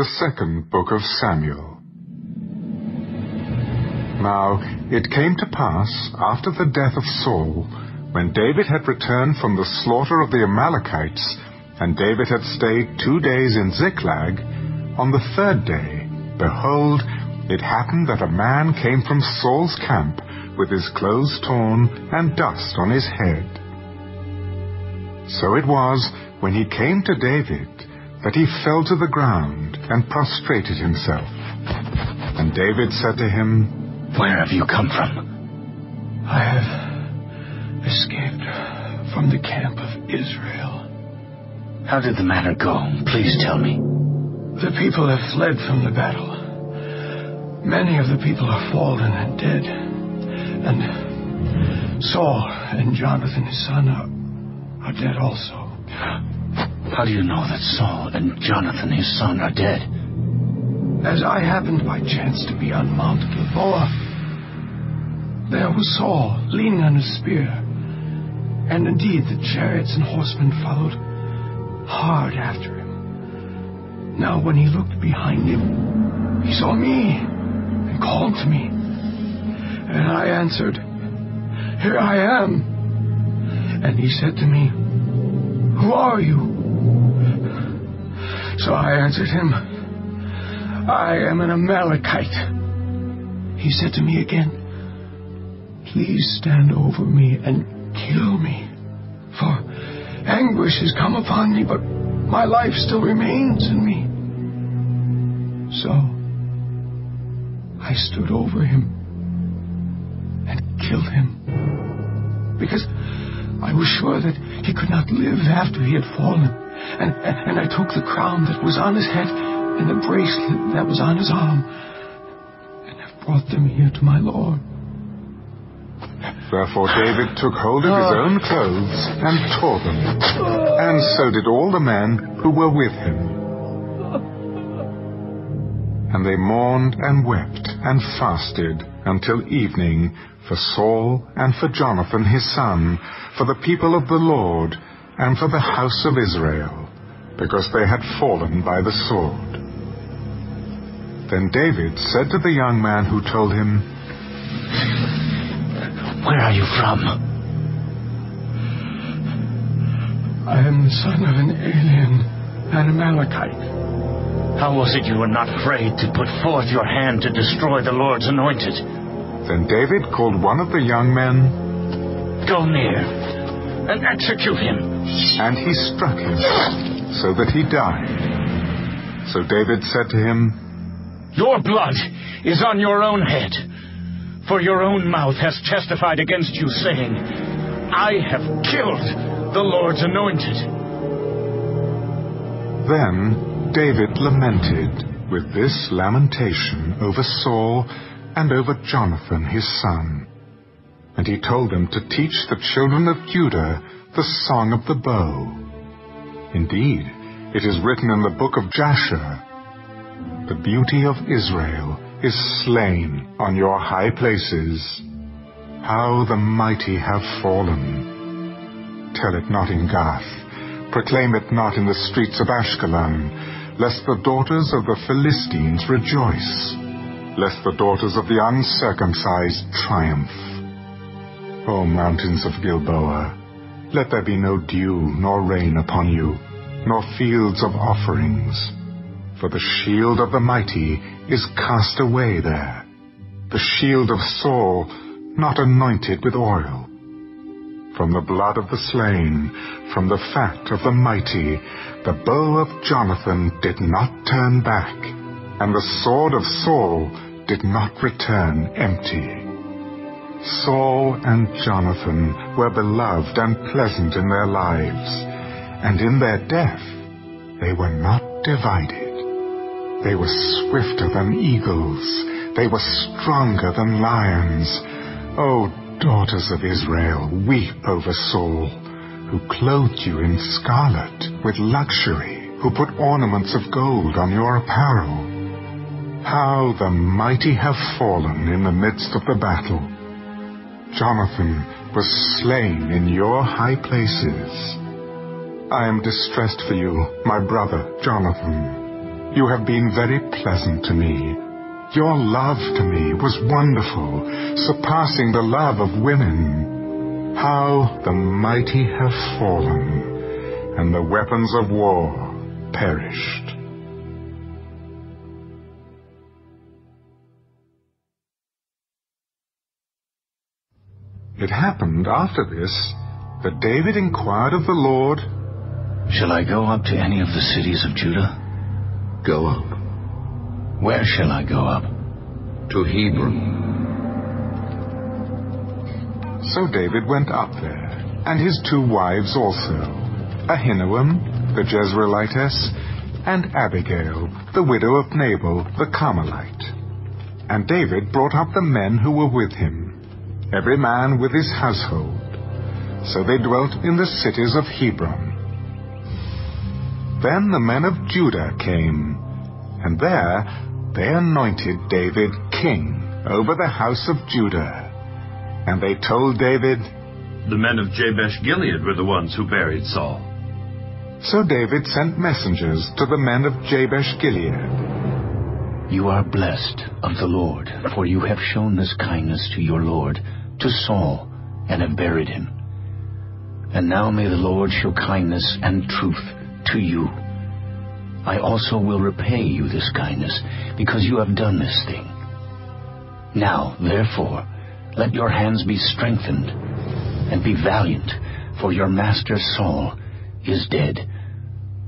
the second book of Samuel. Now it came to pass, after the death of Saul, when David had returned from the slaughter of the Amalekites, and David had stayed two days in Ziklag, on the third day, behold, it happened that a man came from Saul's camp with his clothes torn and dust on his head. So it was, when he came to David, that he fell to the ground and prostrated himself. And David said to him, Where have you come from? I have escaped from the camp of Israel. How did the matter go? Please tell me. The people have fled from the battle. Many of the people are fallen and dead. And Saul and Jonathan, his son, are, are dead also. How do you know that Saul and Jonathan, his son, are dead? As I happened by chance to be on Mount Gilboa, there was Saul leaning on his spear. And indeed, the chariots and horsemen followed hard after him. Now, when he looked behind him, he saw me and called to me. And I answered, Here I am. And he said to me, Who are you? So I answered him, I am an Amalekite. He said to me again, Please stand over me and kill me, for anguish has come upon me, but my life still remains in me. So I stood over him and killed him, because I was sure that he could not live after he had fallen. And, and I took the crown that was on his head and the bracelet that was on his arm and have brought them here to my Lord. Therefore David took hold of his oh. own clothes and tore them, and so did all the men who were with him. And they mourned and wept and fasted until evening for Saul and for Jonathan his son, for the people of the Lord, and for the house of Israel, because they had fallen by the sword. Then David said to the young man who told him, Where are you from? I am the son of an alien, an Amalekite. How was it you were not afraid to put forth your hand to destroy the Lord's anointed? Then David called one of the young men, Go near and execute him. And he struck him, so that he died. So David said to him, Your blood is on your own head, for your own mouth has testified against you, saying, I have killed the Lord's anointed. Then David lamented with this lamentation over Saul and over Jonathan his son. And he told them to teach the children of Judah the song of the bow. Indeed, it is written in the book of Jasher, The beauty of Israel is slain on your high places. How the mighty have fallen. Tell it not in Gath, proclaim it not in the streets of Ashkelon, lest the daughters of the Philistines rejoice, lest the daughters of the uncircumcised triumph. O mountains of Gilboa, let there be no dew nor rain upon you, nor fields of offerings. For the shield of the mighty is cast away there, the shield of Saul not anointed with oil. From the blood of the slain, from the fat of the mighty, the bow of Jonathan did not turn back, and the sword of Saul did not return empty. Saul and Jonathan were beloved and pleasant in their lives, and in their death they were not divided. They were swifter than eagles, they were stronger than lions. O daughters of Israel, weep over Saul, who clothed you in scarlet with luxury, who put ornaments of gold on your apparel. How the mighty have fallen in the midst of the battle. Jonathan was slain in your high places. I am distressed for you, my brother Jonathan. you have been very pleasant to me. Your love to me was wonderful, surpassing the love of women. How the mighty have fallen, and the weapons of war perished. It happened after this that David inquired of the Lord, Shall I go up to any of the cities of Judah? Go up. Where shall I go up? To Hebron. So David went up there, and his two wives also, Ahinoam, the Jezreelitess, and Abigail, the widow of Nabal, the Carmelite. And David brought up the men who were with him every man with his household. So they dwelt in the cities of Hebron. Then the men of Judah came, and there they anointed David king over the house of Judah. And they told David, The men of Jabesh Gilead were the ones who buried Saul. So David sent messengers to the men of Jabesh Gilead. You are blessed of the Lord, for you have shown this kindness to your Lord to Saul and have buried him. And now may the Lord show kindness and truth to you. I also will repay you this kindness, because you have done this thing. Now, therefore, let your hands be strengthened, and be valiant, for your master Saul is dead,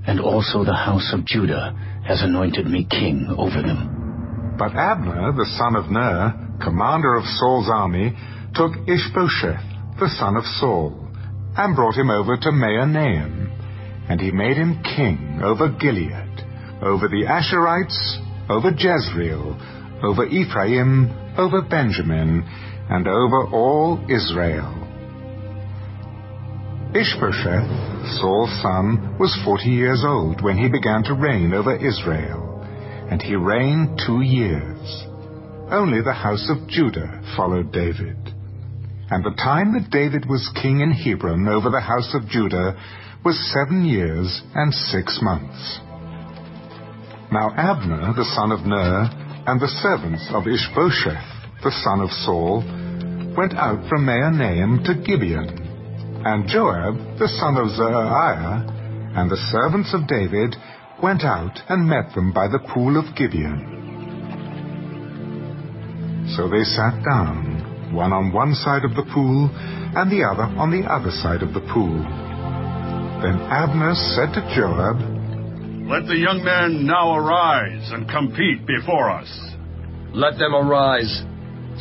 and also the house of Judah has anointed me king over them. But Abner, the son of Ner, commander of Saul's army, took Ishbosheth, the son of Saul, and brought him over to Mahanaim, and he made him king over Gilead, over the Ashurites, over Jezreel, over Ephraim, over Benjamin, and over all Israel. Ishbosheth, Saul's son, was forty years old when he began to reign over Israel, and he reigned two years. Only the house of Judah followed David. And the time that David was king in Hebron over the house of Judah was seven years and six months. Now Abner, the son of Ner, and the servants of Ishbosheth, the son of Saul, went out from Mahanaim to Gibeon. And Joab, the son of Zeruiah, and the servants of David went out and met them by the pool of Gibeon. So they sat down one on one side of the pool and the other on the other side of the pool. Then Abner said to Joab, Let the young men now arise and compete before us. Let them arise.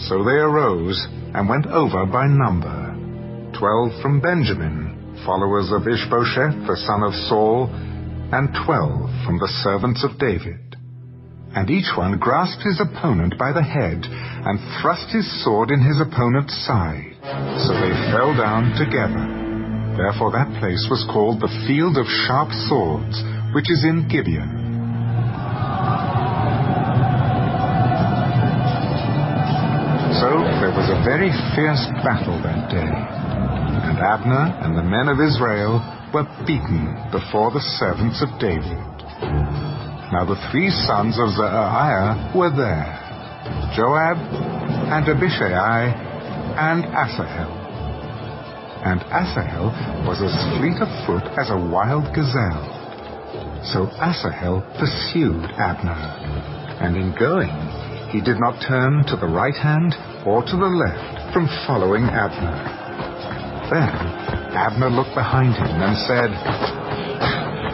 So they arose and went over by number. Twelve from Benjamin, followers of Ishbosheth the son of Saul, and twelve from the servants of David and each one grasped his opponent by the head and thrust his sword in his opponent's side. So they fell down together. Therefore that place was called the Field of Sharp Swords, which is in Gibeon. So there was a very fierce battle that day, and Abner and the men of Israel were beaten before the servants of David. Now the three sons of Zeruiah were there, Joab, and Abishai, and Asahel. And Asahel was as fleet of foot as a wild gazelle. So Asahel pursued Abner, and in going he did not turn to the right hand or to the left from following Abner. Then Abner looked behind him and said,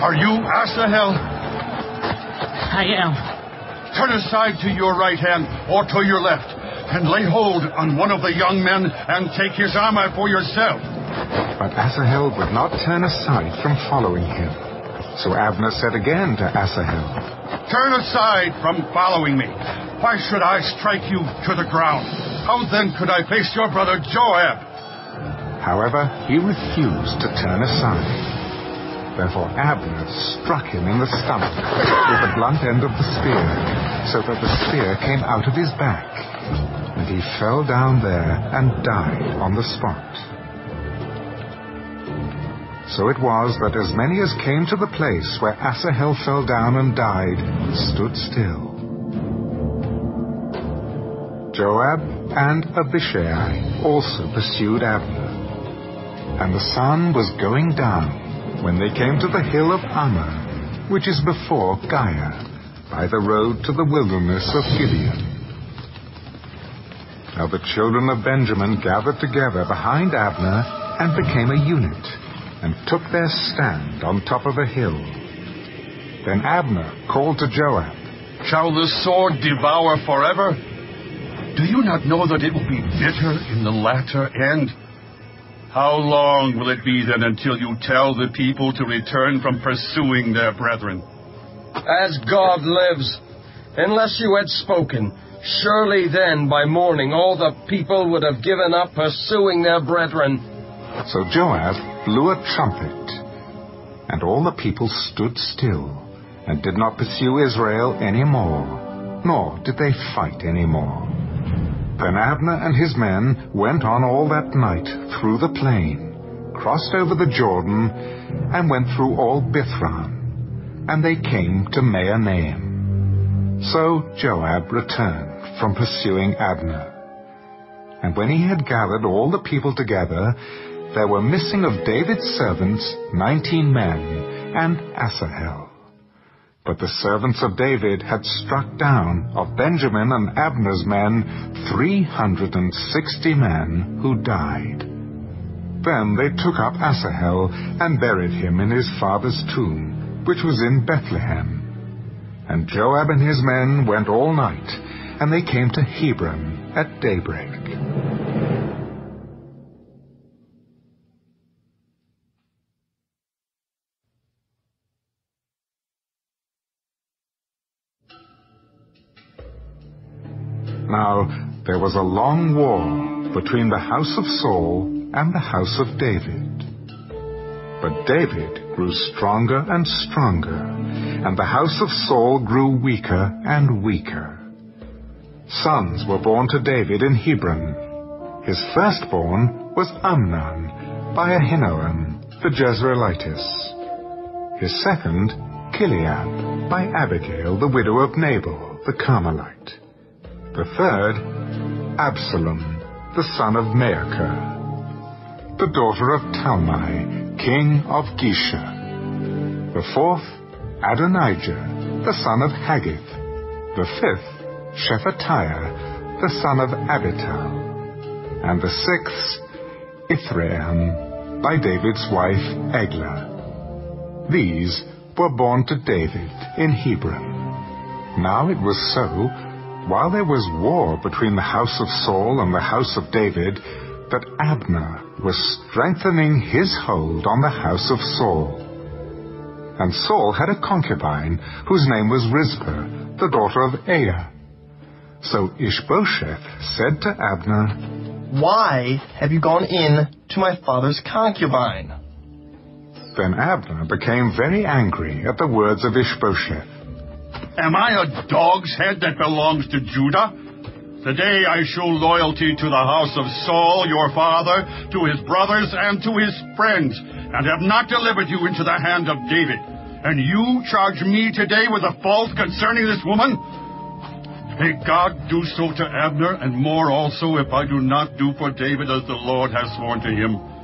Are you Asahel? I am. Turn aside to your right hand or to your left, and lay hold on one of the young men and take his armor for yourself. But Asahel would not turn aside from following him. So Abner said again to Asahel, Turn aside from following me. Why should I strike you to the ground? How then could I face your brother Joab? However, he refused to turn aside. Therefore Abner struck him in the stomach with the blunt end of the spear, so that the spear came out of his back, and he fell down there and died on the spot. So it was that as many as came to the place where Asahel fell down and died stood still. Joab and Abishai also pursued Abner. And the sun was going down when they came to the hill of Ammah, which is before Giah, by the road to the wilderness of Gibeon. Now the children of Benjamin gathered together behind Abner and became a unit, and took their stand on top of a hill. Then Abner called to Joab, Shall the sword devour forever? Do you not know that it will be bitter in the latter end? How long will it be then until you tell the people to return from pursuing their brethren? As God lives, unless you had spoken, Surely then by morning all the people would have given up pursuing their brethren. So Joab blew a trumpet, and all the people stood still, and did not pursue Israel any more, nor did they fight any more. Then Abner and his men went on all that night through the plain, crossed over the Jordan, and went through all Bithron, and they came to Mahanaim. So Joab returned from pursuing Abner. And when he had gathered all the people together, there were missing of David's servants nineteen men, and Asahel. But the servants of David had struck down of Benjamin and Abner's men three hundred and sixty men who died. Then they took up Asahel and buried him in his father's tomb, which was in Bethlehem. And Joab and his men went all night and they came to Hebron at daybreak. Now there was a long war between the house of Saul and the house of David. But David grew stronger and stronger, and the house of Saul grew weaker and weaker. Sons were born to David in Hebron. His firstborn was Amnon by Ahinoam the Jezreelitess. His second, Chileab, by Abigail, the widow of Nabal, the Carmelite. The third, Absalom, the son of Maachah, the daughter of Talmai, king of Geshur. The fourth, Adonijah, the son of Haggith. The fifth, Shephatiah, the son of Abital, and the sixth, Ithream, by David's wife Eglah. These were born to David in Hebron. Now it was so, while there was war between the house of Saul and the house of David, that Abner was strengthening his hold on the house of Saul. And Saul had a concubine whose name was Rizpah, the daughter of Aiah. So Ishbosheth said to Abner, Why have you gone in to my father's concubine? Then Abner became very angry at the words of Ishbosheth. Am I a dog's head that belongs to Judah? Today I show loyalty to the house of Saul, your father, to his brothers, and to his friends, and have not delivered you into the hand of David. And you charge me today with a fault concerning this woman? May God do so to Abner, and more also if I do not do for David as the Lord has sworn to him.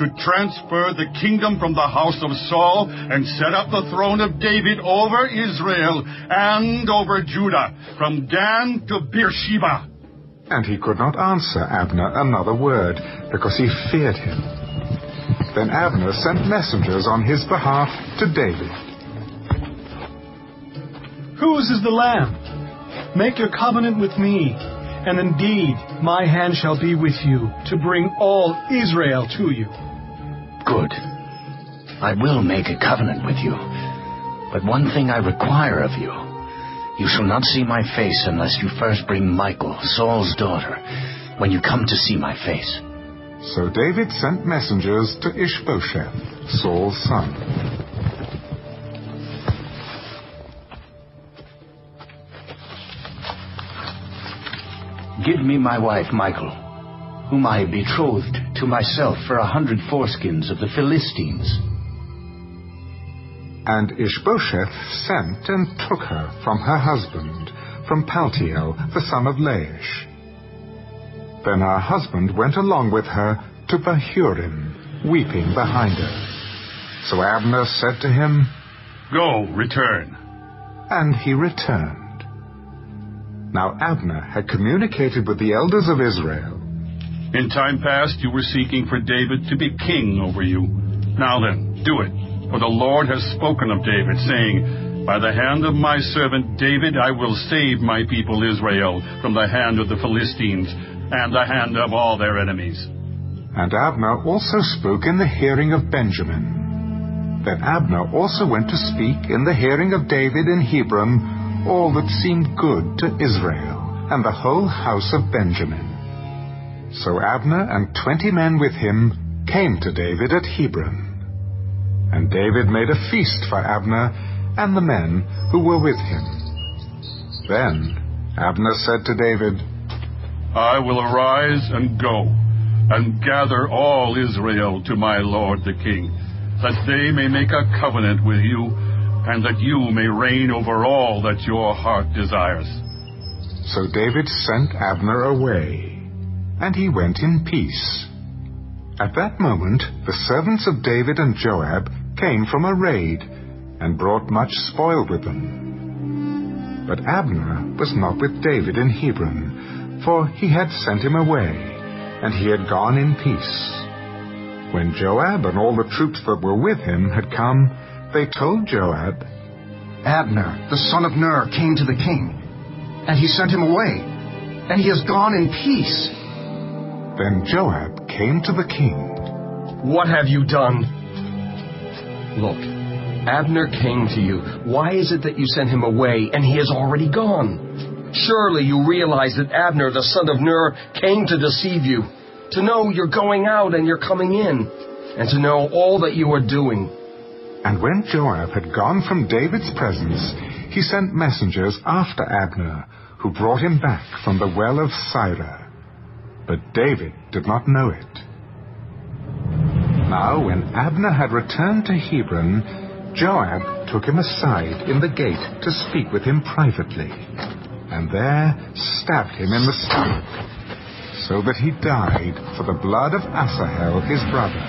To transfer the kingdom from the house of Saul and set up the throne of David over Israel and over Judah, from Dan to Beersheba. And he could not answer Abner another word, because he feared him. Then Abner sent messengers on his behalf to David. Whose is the lamb? Make your covenant with me, and indeed my hand shall be with you to bring all Israel to you. Good. I will make a covenant with you. But one thing I require of you. You shall not see my face unless you first bring Michal, Saul's daughter, when you come to see my face. So David sent messengers to Ishbosheth, Saul's son. Give me my wife Michal, whom I betrothed to myself for a hundred foreskins of the Philistines. And Ishbosheth sent and took her from her husband, from Paltiel, the son of Laish. Then her husband went along with her to Bahurim, weeping behind her. So Abner said to him, Go, return. And he returned. Now Abner had communicated with the elders of Israel. In time past you were seeking for David to be king over you. Now then, do it. For the Lord has spoken of David, saying, By the hand of my servant David I will save my people Israel from the hand of the Philistines and the hand of all their enemies. And Abner also spoke in the hearing of Benjamin. Then Abner also went to speak in the hearing of David in Hebron all that seemed good to Israel and the whole house of Benjamin. So Abner and twenty men with him came to David at Hebron. And David made a feast for Abner and the men who were with him. Then Abner said to David, I will arise and go, and gather all Israel to my lord the king, that they may make a covenant with you, and that you may reign over all that your heart desires. So David sent Abner away, and he went in peace. At that moment the servants of David and Joab came from a raid, and brought much spoil with them. But Abner was not with David in Hebron, for he had sent him away, and he had gone in peace. When Joab and all the troops that were with him had come, they told Joab, Abner, the son of Ner, came to the king, and he sent him away, and he has gone in peace. Then Joab came to the king. What have you done? Look, Abner came to you. Why is it that you sent him away and he has already gone? Surely you realize that Abner, the son of Ner, came to deceive you, to know you're going out and you're coming in, and to know all that you are doing. And when Joab had gone from David's presence, he sent messengers after Abner, who brought him back from the well of Sirah. But David did not know it. Now, when Abner had returned to Hebron, Joab took him aside in the gate to speak with him privately, and there stabbed him in the stomach, so that he died for the blood of Asahel his brother.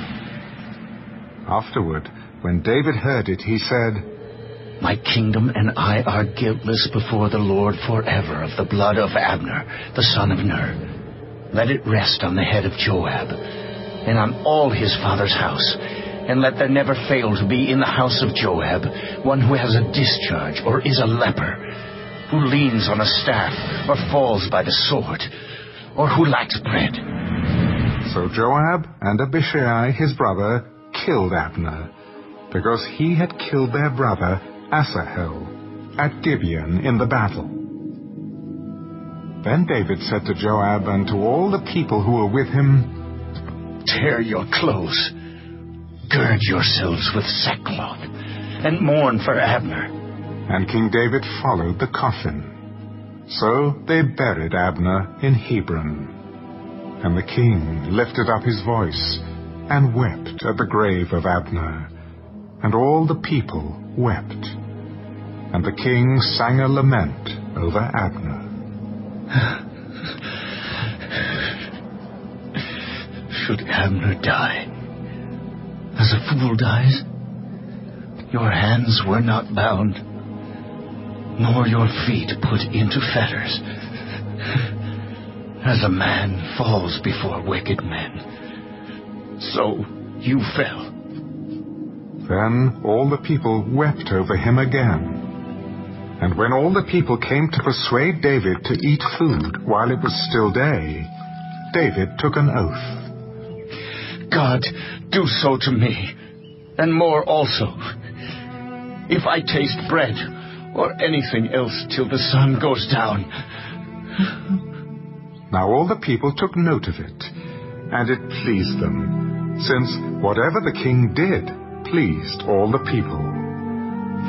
Afterward, when David heard it, he said, My kingdom and I are guiltless before the Lord forever of the blood of Abner, the son of Ner. Let it rest on the head of Joab and on all his father's house. And let there never fail to be in the house of Joab one who has a discharge or is a leper, who leans on a staff or falls by the sword, or who lacks bread. So Joab and Abishai his brother killed Abner, because he had killed their brother Asahel at Gibeon in the battle. Then David said to Joab and to all the people who were with him, Tear your clothes, gird yourselves with sackcloth, and mourn for Abner. And King David followed the coffin. So they buried Abner in Hebron. And the king lifted up his voice and wept at the grave of Abner. And all the people wept. And the king sang a lament over Abner. Should Abner die, as a fool dies, your hands were not bound, nor your feet put into fetters. As a man falls before wicked men, so you fell. Then all the people wept over him again. And when all the people came to persuade David to eat food while it was still day, David took an oath. God, do so to me, and more also. If I taste bread or anything else till the sun goes down. Now all the people took note of it, and it pleased them, since whatever the king did pleased all the people.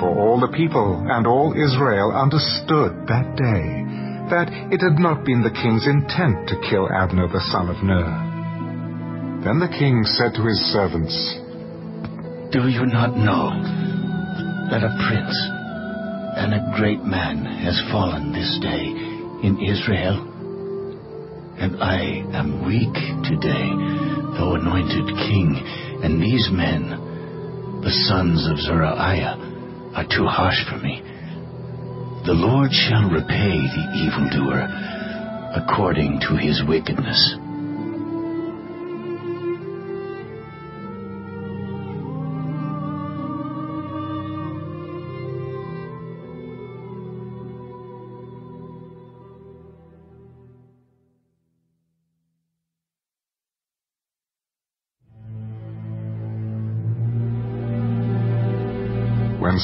For all the people and all Israel understood that day that it had not been the king's intent to kill Abner the son of Ner. Then the king said to his servants, Do you not know that a prince and a great man has fallen this day in Israel. And I am weak today, though anointed king, and these men, the sons of Zeruiah, are too harsh for me. The Lord shall repay the evildoer according to his wickedness.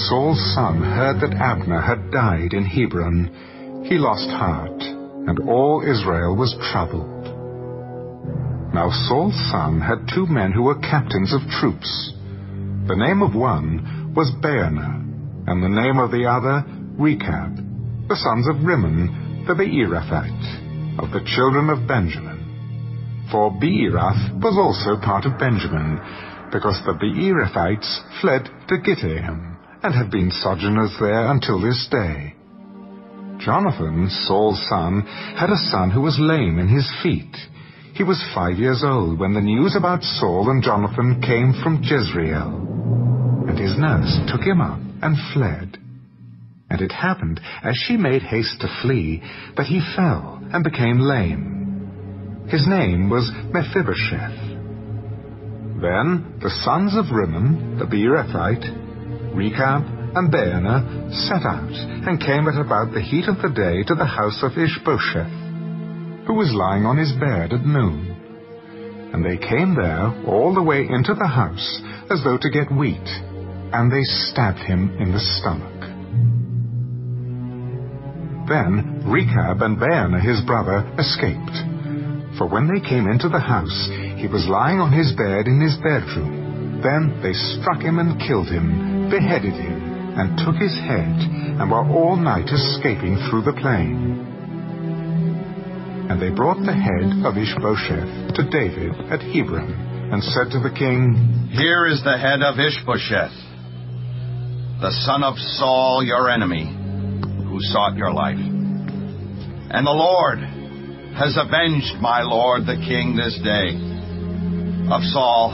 Saul's son heard that Abner had died in Hebron, he lost heart, and all Israel was troubled. Now Saul's son had two men who were captains of troops. The name of one was Baanah, and the name of the other Rechab, the sons of Rimmon the Beerothite, of the children of Benjamin. For Beeroth was also part of Benjamin, because the Beerothites fled to Gittaim and have been sojourners there until this day. Jonathan, Saul's son, had a son who was lame in his feet. He was five years old when the news about Saul and Jonathan came from Jezreel. And his nurse took him up and fled. And it happened, as she made haste to flee, that he fell and became lame. His name was Mephibosheth. Then the sons of Rimmon, the Beerothite, Rechab and Baanah set out and came at about the heat of the day to the house of Ishbosheth, who was lying on his bed at noon. And they came there all the way into the house as though to get wheat, and they stabbed him in the stomach. Then Rechab and Baanah his brother escaped. For when they came into the house, he was lying on his bed in his bedroom. Then they struck him and killed him, beheaded him, and took his head, and were all night escaping through the plain. And they brought the head of Ishbosheth to David at Hebron, and said to the king, Here is the head of Ishbosheth, the son of Saul, your enemy, who sought your life. And the Lord has avenged my lord the king this day of Saul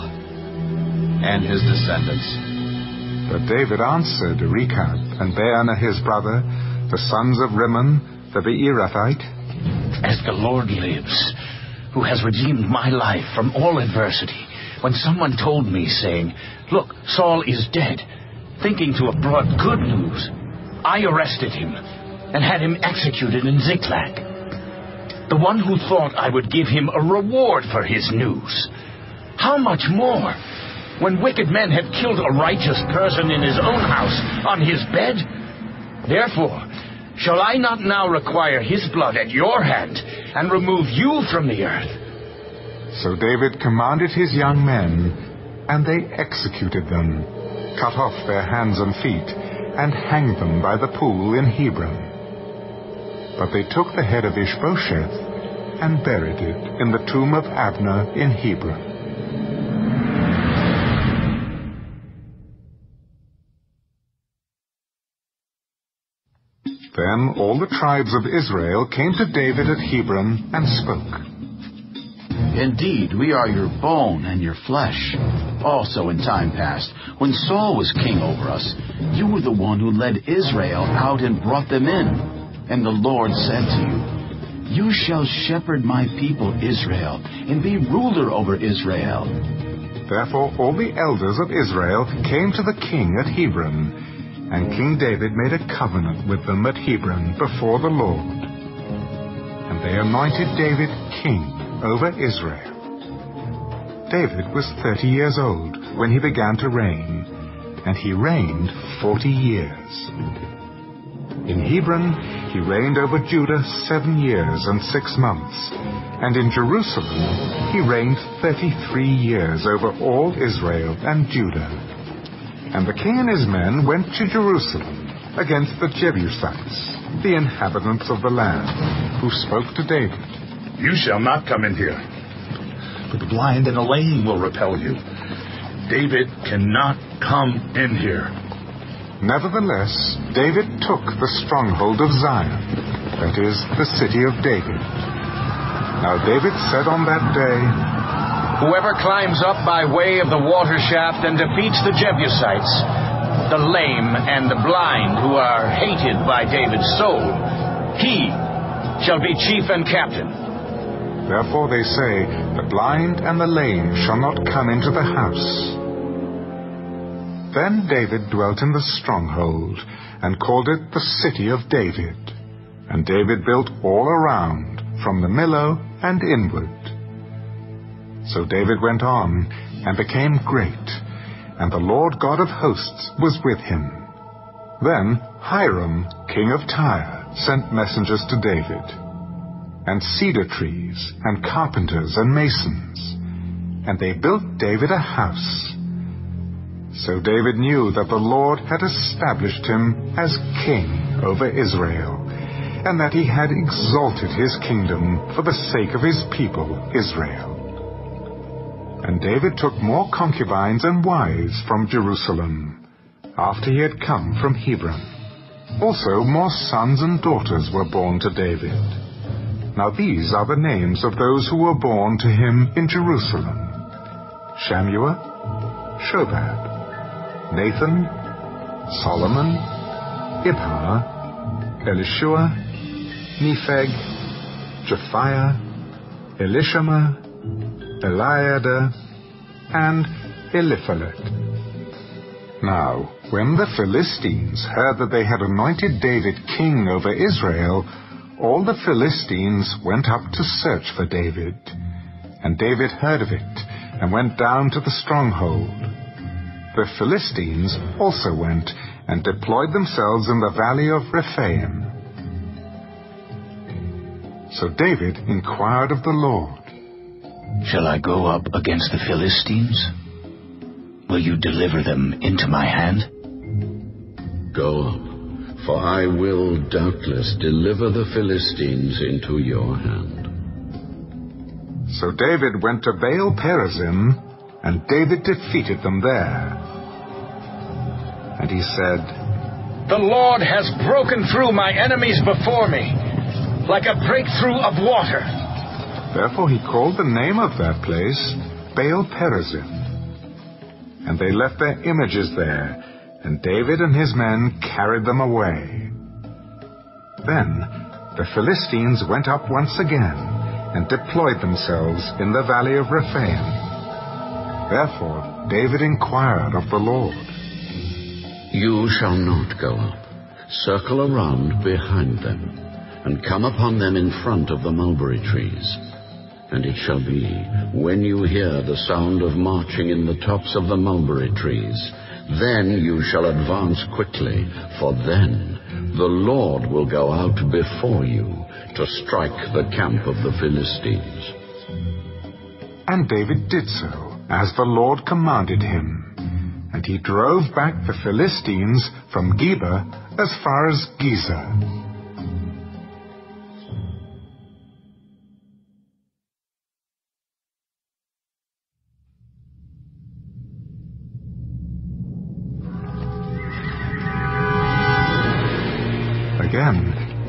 and his descendants. But David answered Rechab and Baanah his brother, the sons of Rimmon, the Beerothite, As the Lord lives, who has redeemed my life from all adversity, when someone told me, saying, Look, Saul is dead, thinking to have brought good news, I arrested him and had him executed in Ziklag. The one who thought I would give him a reward for his news. How much more? When wicked men have killed a righteous person in his own house, on his bed? Therefore, shall I not now require his blood at your hand, and remove you from the earth? So David commanded his young men, and they executed them, cut off their hands and feet, and hanged them by the pool in Hebron. But they took the head of Ishbosheth and buried it in the tomb of Abner in Hebron. Then all the tribes of Israel came to David at Hebron and spoke. Indeed, we are your bone and your flesh. Also, in time past, when Saul was king over us, you were the one who led Israel out and brought them in. And the Lord said to you, You shall shepherd my people Israel, and be ruler over Israel. Therefore all the elders of Israel came to the king at Hebron, and King David made a covenant with them at Hebron before the Lord. And they anointed David king over Israel. David was thirty years old when he began to reign, and he reigned forty years. In Hebron he reigned over Judah seven years and six months, and in Jerusalem he reigned thirty-three years over all Israel and Judah. And the king and his men went to Jerusalem against the Jebusites, the inhabitants of the land, who spoke to David. You shall not come in here, for the blind and the lame will repel you. David cannot come in here. Nevertheless, David took the stronghold of Zion, that is, the city of David. Now David said on that day, Whoever climbs up by way of the water shaft and defeats the Jebusites, the lame and the blind who are hated by David's soul, he shall be chief and captain. Therefore they say, The blind and the lame shall not come into the house. Then David dwelt in the stronghold, and called it the city of David. And David built all around, from the Millo and inward. So David went on, and became great, and the Lord God of hosts was with him. Then Hiram, king of Tyre, sent messengers to David, and cedar trees, and carpenters, and masons, and they built David a house. So David knew that the Lord had established him as king over Israel, and that he had exalted his kingdom for the sake of his people Israel. And David took more concubines and wives from Jerusalem, after he had come from Hebron. Also more sons and daughters were born to David. Now these are the names of those who were born to him in Jerusalem. Shammua, Shobab, Nathan, Solomon, Ibhar, Elishua, Nepheg, Japhiah, Elishama, Eliada, and Eliphalet. Now, when the Philistines heard that they had anointed David king over Israel, all the Philistines went up to search for David. And David heard of it, and went down to the stronghold. The Philistines also went and deployed themselves in the valley of Rephaim. So David inquired of the Lord, Shall I go up against the Philistines? Will you deliver them into my hand? Go up, for I will doubtless deliver the Philistines into your hand. So David went to Baal Perazim, and David defeated them there. And he said, The Lord has broken through my enemies before me, like a breakthrough of water. Therefore he called the name of that place Baal Perazim. And they left their images there, and David and his men carried them away. Then the Philistines went up once again, and deployed themselves in the valley of Rephaim. Therefore David inquired of the Lord. You shall not go up. Circle around behind them, and come upon them in front of the mulberry trees. And it shall be, when you hear the sound of marching in the tops of the mulberry trees, then you shall advance quickly, for then the Lord will go out before you to strike the camp of the Philistines. And David did so, as the Lord commanded him. And he drove back the Philistines from Geba as far as Gezer.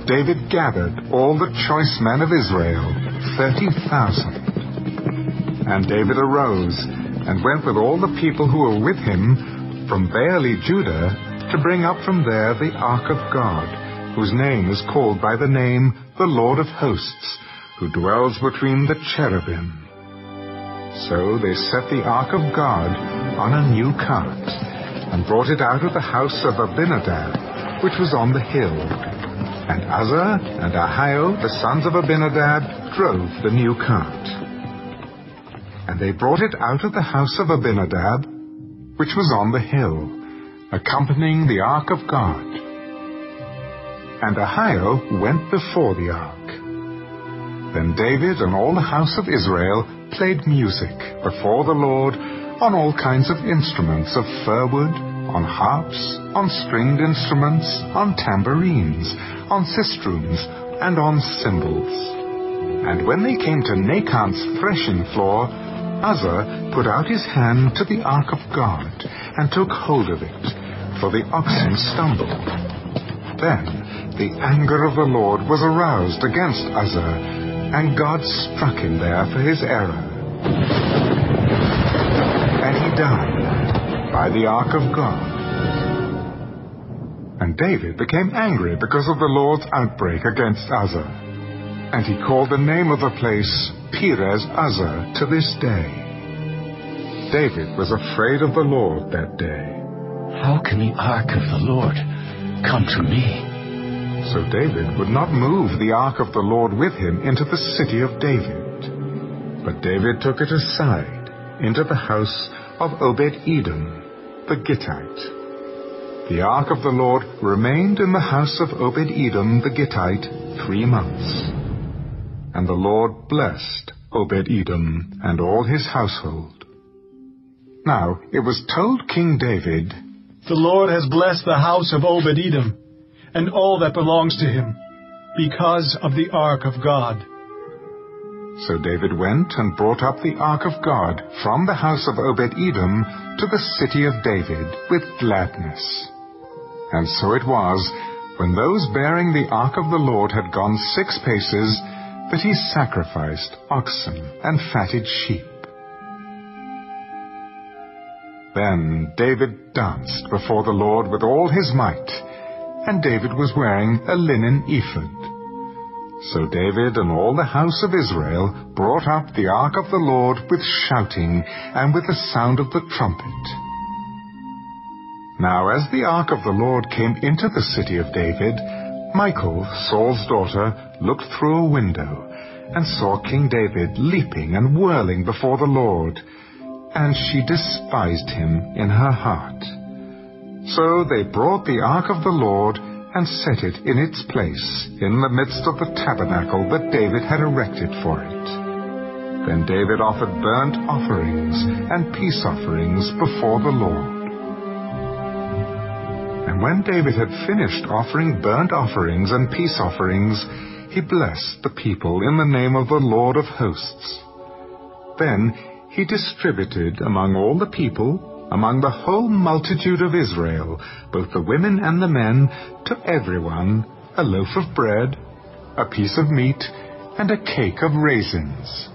David gathered all the choice men of Israel, thirty thousand. And David arose and went with all the people who were with him from Baale Judah to bring up from there the ark of God, whose name is called by the name the Lord of hosts, who dwells between the cherubim. So they set the ark of God on a new cart, and brought it out of the house of Abinadab, which was on the hill. And Uzzah and Ahio, the sons of Abinadab, drove the new cart. And they brought it out of the house of Abinadab, which was on the hill, accompanying the ark of God. And Ahio went before the ark. Then David and all the house of Israel played music before the Lord on all kinds of instruments of fir wood, on harps, on stringed instruments, on tambourines, on sistrums, and on cymbals. And when they came to Nachon's threshing floor, Uzzah put out his hand to the ark of God, and took hold of it, for the oxen stumbled. Then the anger of the Lord was aroused against Uzzah, and God struck him there for his error. And he died by the ark of God. And David became angry because of the Lord's outbreak against Uzzah. And he called the name of the place Perez Uzzah to this day. David was afraid of the Lord that day. How can the ark of the Lord come to me? So David would not move the ark of the Lord with him into the city of David. But David took it aside into the house of Obed Edom, the Gittite. The ark of the Lord remained in the house of Obed Edom the Gittite three months. And the Lord blessed Obed Edom and all his household. Now it was told King David, The Lord has blessed the house of Obed Edom and all that belongs to him, because of the ark of God. So David went and brought up the ark of God from the house of Obed Edom to the city of David with gladness. And so it was, when those bearing the ark of the Lord had gone six paces, that he sacrificed oxen and fatted sheep. Then David danced before the Lord with all his might, and David was wearing a linen ephod. So David and all the house of Israel brought up the ark of the Lord with shouting and with the sound of the trumpet. Now as the ark of the Lord came into the city of David, Michal, Saul's daughter, looked through a window and saw King David leaping and whirling before the Lord, and she despised him in her heart. So they brought the ark of the Lord and set it in its place in the midst of the tabernacle that David had erected for it. Then David offered burnt offerings and peace offerings before the Lord. And when David had finished offering burnt offerings and peace offerings, he blessed the people in the name of the Lord of hosts. Then he distributed among all the people, among the whole multitude of Israel, both the women and the men, to everyone a loaf of bread, a piece of meat, and a cake of raisins.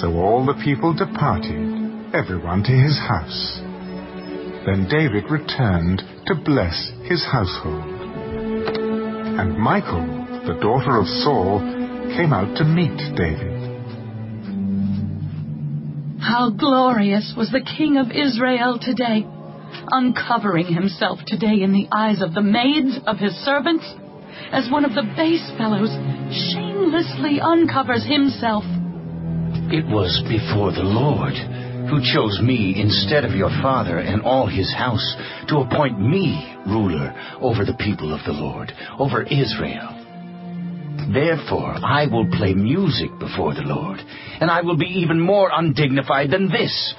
So all the people departed, everyone to his house. Then David returned to bless his household. And Michal, the daughter of Saul, came out to meet David. How glorious was the king of Israel today, uncovering himself today in the eyes of the maids of his servants, as one of the base fellows shamelessly uncovers himself. It was before the Lord who chose me instead of your father and all his house to appoint me ruler over the people of the Lord, over Israel. Therefore, I will play music before the Lord, and I will be even more undignified than this,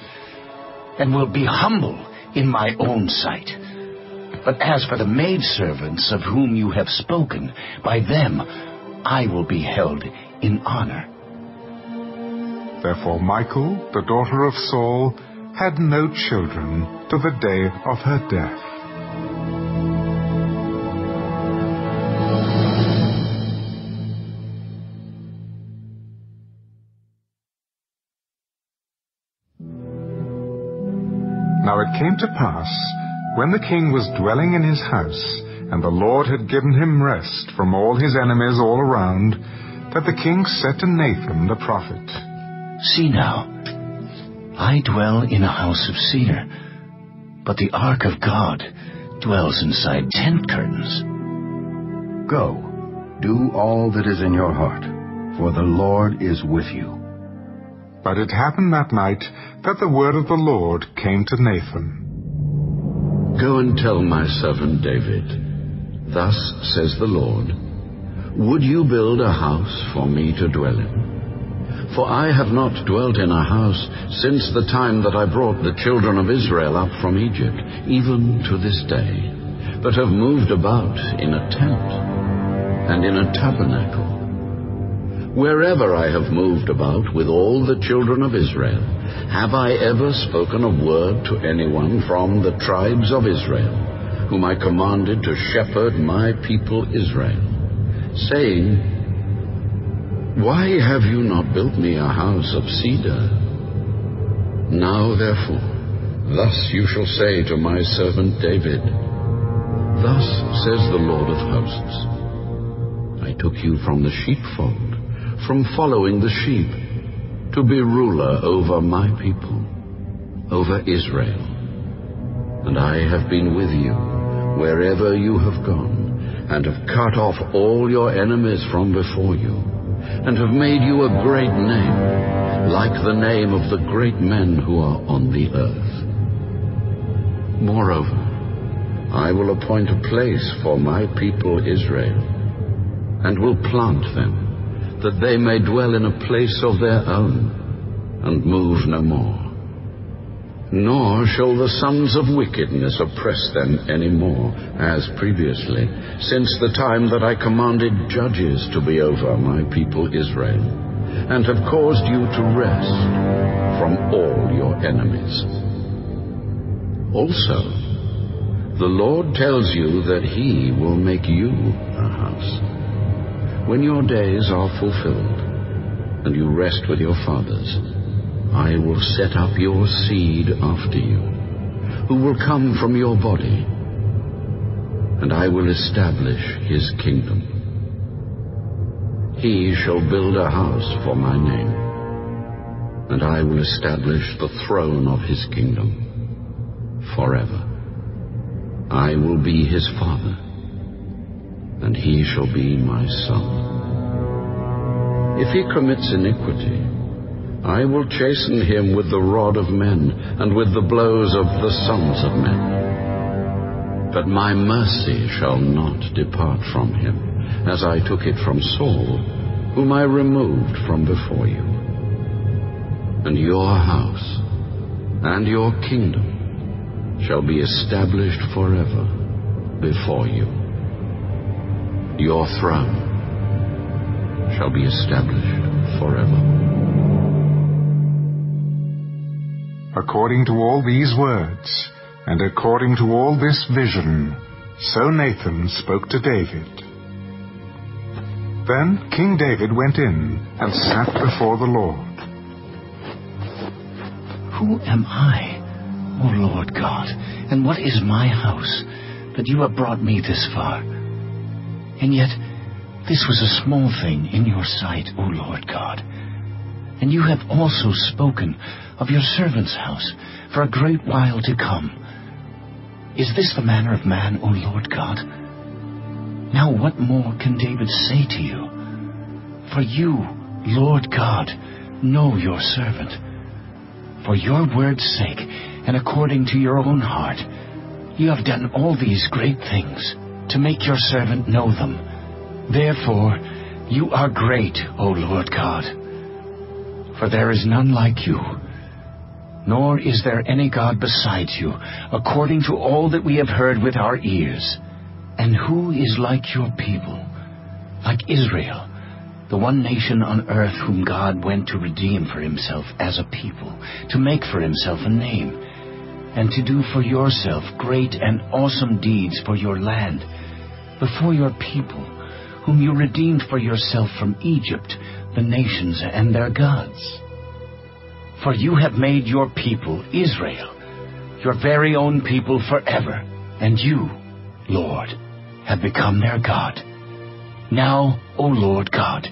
and will be humble in my own sight. But as for the maidservants of whom you have spoken, by them I will be held in honor. Therefore Michal, the daughter of Saul, had no children to the day of her death. Came to pass, when the king was dwelling in his house, and the Lord had given him rest from all his enemies all around, that the king said to Nathan the prophet, See now, I dwell in a house of cedar, but the ark of God dwells inside tent curtains. Go, do all that is in your heart, for the Lord is with you. But it happened that night that the word of the Lord came to Nathan. Go and tell my servant David, Thus says the Lord, Would you build a house for me to dwell in? For I have not dwelt in a house since the time that I brought the children of Israel up from Egypt, even to this day, but have moved about in a tent and in a tabernacle. Wherever I have moved about with all the children of Israel, have I ever spoken a word to anyone from the tribes of Israel, whom I commanded to shepherd my people Israel, saying, Why have you not built me a house of cedar? Now therefore, thus you shall say to my servant David, Thus says the Lord of hosts, I took you from the sheepfold, from following the sheep, to be ruler over my people, over Israel. And I have been with you wherever you have gone, and have cut off all your enemies from before you, and have made you a great name, like the name of the great men who are on the earth. Moreover, I will appoint a place for my people Israel, and will plant them that they may dwell in a place of their own, and move no more. Nor shall the sons of wickedness oppress them any more, as previously, since the time that I commanded judges to be over my people Israel, and have caused you to rest from all your enemies. Also, the Lord tells you that He will make you a house when your days are fulfilled, and you rest with your fathers, I will set up your seed after you, who will come from your body, and I will establish his kingdom. He shall build a house for my name, and I will establish the throne of his kingdom forever. I will be his father and he shall be my son. If he commits iniquity, I will chasten him with the rod of men and with the blows of the sons of men. But my mercy shall not depart from him, as I took it from Saul, whom I removed from before you. And your house and your kingdom shall be established forever before you your throne shall be established forever. According to all these words, and according to all this vision, so Nathan spoke to David. Then King David went in and sat before the Lord. Who am I, O Lord God, and what is my house, that you have brought me this far? And yet, this was a small thing in your sight, O Lord God. And you have also spoken of your servant's house for a great while to come. Is this the manner of man, O Lord God? Now what more can David say to you? For you, Lord God, know your servant. For your word's sake, and according to your own heart, you have done all these great things to make your servant know them. Therefore, you are great, O Lord God. For there is none like you, nor is there any God besides you, according to all that we have heard with our ears. And who is like your people, like Israel, the one nation on earth whom God went to redeem for himself as a people, to make for himself a name, and to do for yourself great and awesome deeds for your land before your people, whom you redeemed for yourself from Egypt, the nations and their gods. For you have made your people, Israel, your very own people forever, and you, Lord, have become their God. Now, O Lord God,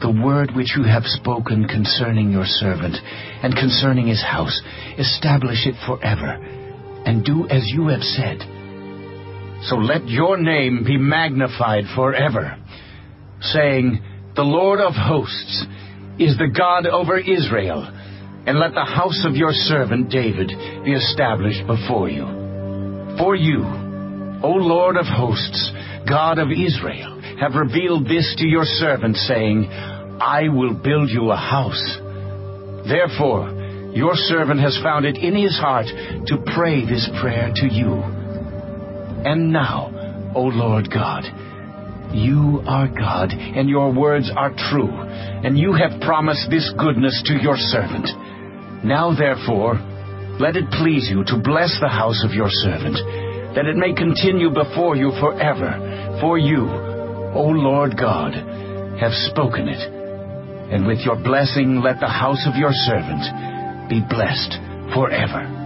the word which you have spoken concerning your servant and concerning his house, establish it forever, and do as you have said so let your name be magnified forever, saying, The Lord of hosts is the God over Israel, and let the house of your servant David be established before you. For you, O Lord of hosts, God of Israel, have revealed this to your servant, saying, I will build you a house. Therefore, your servant has found it in his heart to pray this prayer to you and now, O Lord God. You are God, and your words are true, and you have promised this goodness to your servant. Now, therefore, let it please you to bless the house of your servant, that it may continue before you forever. For you, O Lord God, have spoken it. And with your blessing let the house of your servant be blessed forever.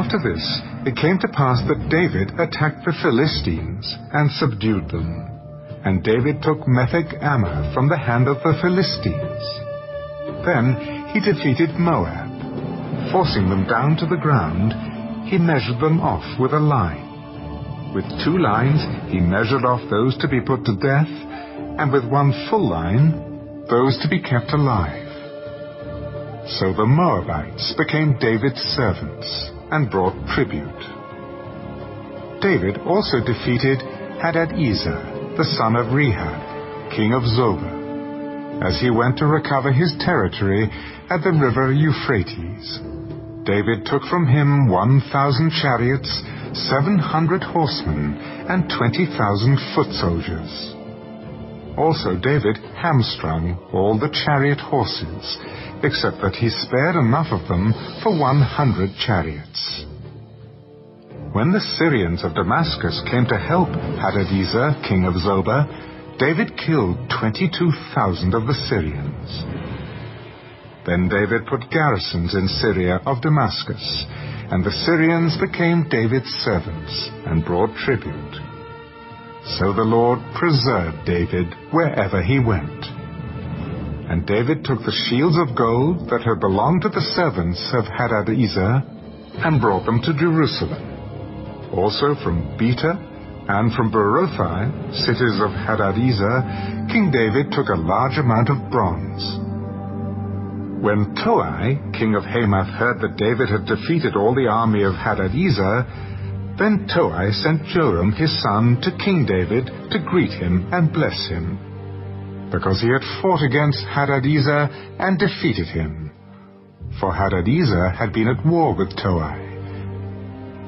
After this, it came to pass that David attacked the Philistines and subdued them. And David took Metheg Ammah from the hand of the Philistines. Then he defeated Moab. Forcing them down to the ground, he measured them off with a line. With two lines he measured off those to be put to death, and with one full line, those to be kept alive. So the Moabites became David's servants and brought tribute. David also defeated Hadadezer, the son of Rehob, king of Zobah, as he went to recover his territory at the river Euphrates. David took from him 1,000 chariots, 700 horsemen, and 20,000 foot soldiers. Also David hamstrung all the chariot horses, except that he spared enough of them for 100 chariots. When the Syrians of Damascus came to help Hadadezer, king of Zobah, David killed 22,000 of the Syrians. Then David put garrisons in Syria of Damascus, and the Syrians became David's servants and brought tribute. So the Lord preserved David wherever he went. And David took the shields of gold that had belonged to the servants of Hadadezer and brought them to Jerusalem. Also from Betah and from Berothai, cities of Hadadezer, King David took a large amount of bronze. When Toi, king of Hamath, heard that David had defeated all the army of Hadadezer, then Toi sent Joram his son to King David to greet him and bless him because he had fought against Hadadezer and defeated him. For Hadadezer had been at war with Toi.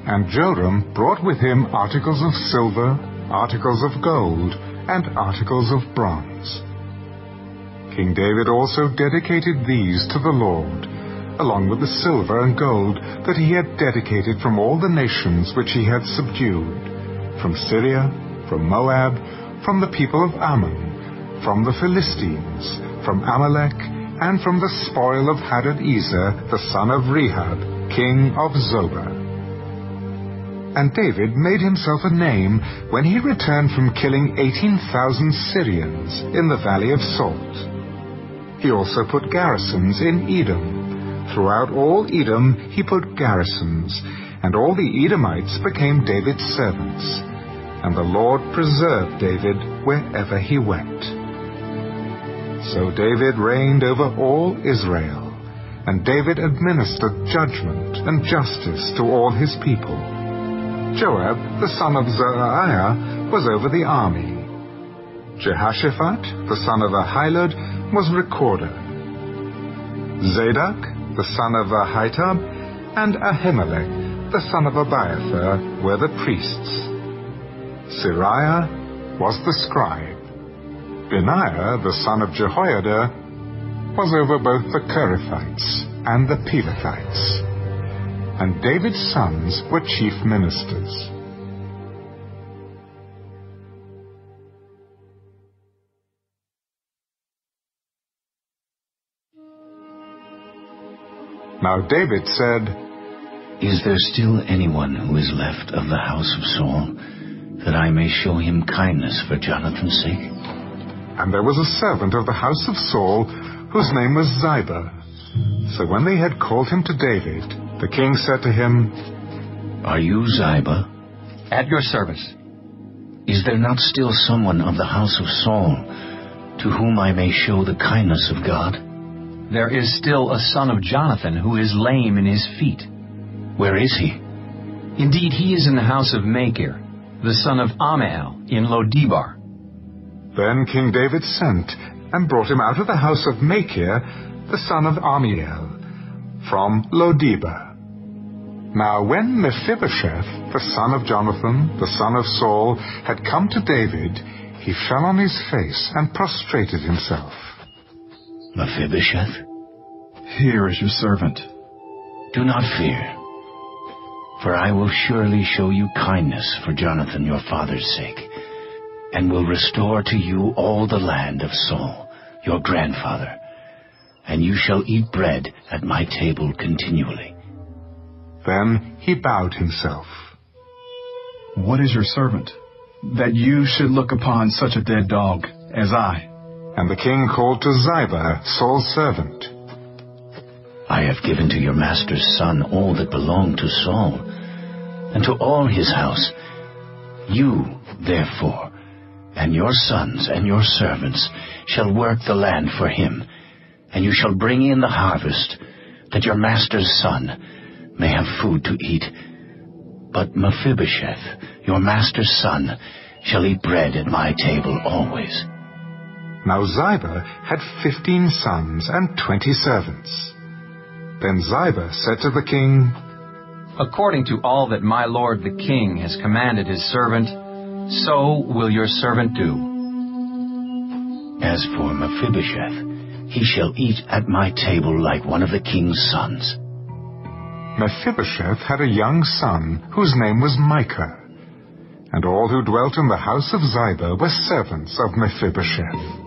And Joram brought with him articles of silver, articles of gold, and articles of bronze. King David also dedicated these to the Lord, along with the silver and gold that he had dedicated from all the nations which he had subdued, from Syria, from Moab, from the people of Ammon, from the Philistines, from Amalek, and from the spoil of Hadadezer, the son of Rehob, king of Zobah. And David made himself a name when he returned from killing 18,000 Syrians in the valley of Salt. He also put garrisons in Edom. Throughout all Edom he put garrisons, and all the Edomites became David's servants. And the Lord preserved David wherever he went. So David reigned over all Israel, and David administered judgment and justice to all his people. Joab, the son of Zeruiah, was over the army. Jehoshaphat, the son of Ahilud, was recorder. Zadok, the son of Ahitub, and Ahimelech, the son of Abiathar, were the priests. Seraiah was the scribe. Benaiah, the son of Jehoiada, was over both the Kerethites and the Pelethites. And David's sons were chief ministers. Now David said, Is there still anyone who is left of the house of Saul, that I may show him kindness for Jonathan's sake? And there was a servant of the house of Saul, whose name was Ziba. So when they had called him to David, the king said to him, Are you Ziba? At your service. Is there not still someone of the house of Saul, to whom I may show the kindness of God? There is still a son of Jonathan who is lame in his feet. Where is he? Indeed, he is in the house of Machir, the son of Ammiel, in Lodebar. Then King David sent and brought him out of the house of Machir, the son of Ammiel. from Lodebar. Now when Mephibosheth, the son of Jonathan, the son of Saul, had come to David, he fell on his face and prostrated himself. Mephibosheth? Here is your servant. Do not fear, for I will surely show you kindness for Jonathan your father's sake, and will restore to you all the land of Saul, your grandfather, and you shall eat bread at my table continually. Then he bowed himself. What is your servant, that you should look upon such a dead dog as I? And the king called to Ziba, Saul's servant. I have given to your master's son all that belonged to Saul, and to all his house. You, therefore, and your sons and your servants shall work the land for him, and you shall bring in the harvest, that your master's son may have food to eat. But Mephibosheth, your master's son, shall eat bread at my table always. Now Ziba had fifteen sons and twenty servants. Then Ziba said to the king, According to all that my lord the king has commanded his servant, so will your servant do. As for Mephibosheth, he shall eat at my table like one of the king's sons. Mephibosheth had a young son whose name was Micah, and all who dwelt in the house of Ziba were servants of Mephibosheth.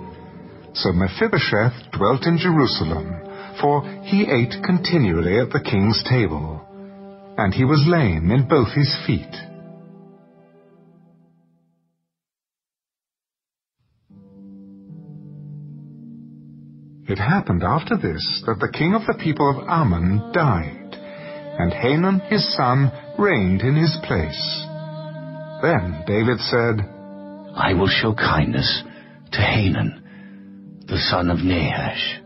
So Mephibosheth dwelt in Jerusalem, for he ate continually at the king's table, and he was lame in both his feet. It happened after this that the king of the people of Ammon died, and Hanun his son reigned in his place. Then David said, I will show kindness to Hanun, the son of Nahash,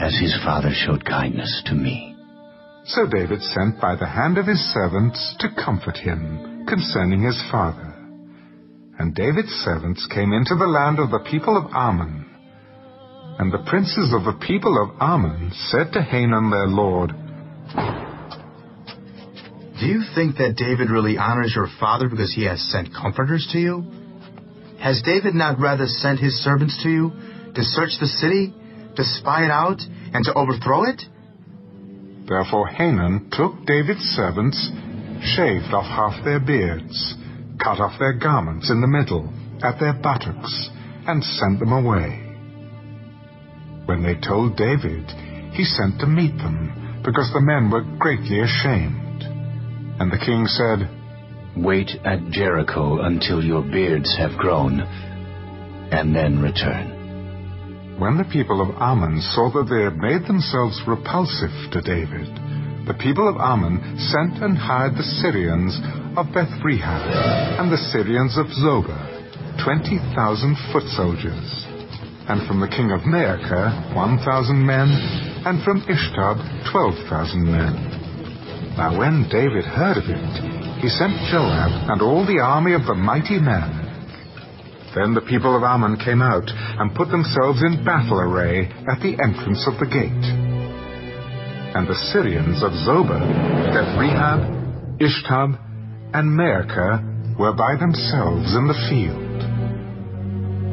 as his father showed kindness to me. So David sent by the hand of his servants to comfort him concerning his father. And David's servants came into the land of the people of Ammon. And the princes of the people of Ammon said to Hanun their lord, Do you think that David really honors your father because he has sent comforters to you? Has David not rather sent his servants to you to search the city, to spy it out, and to overthrow it? Therefore Hanun took David's servants, shaved off half their beards, cut off their garments in the middle, at their buttocks, and sent them away. When they told David, he sent to meet them, because the men were greatly ashamed. And the king said, Wait at Jericho until your beards have grown, and then return. When the people of Ammon saw that they had made themselves repulsive to David, the people of Ammon sent and hired the Syrians of Beth Rehob and the Syrians of Zobah, twenty thousand foot soldiers, and from the king of Maacah one thousand men, and from twelve thousand men. Now when David heard of it, he sent Joab and all the army of the mighty men then the people of Ammon came out and put themselves in battle array at the entrance of the gate. And the Syrians of Zobah, Beth Rehob, Ishtob, and Maacah were by themselves in the field.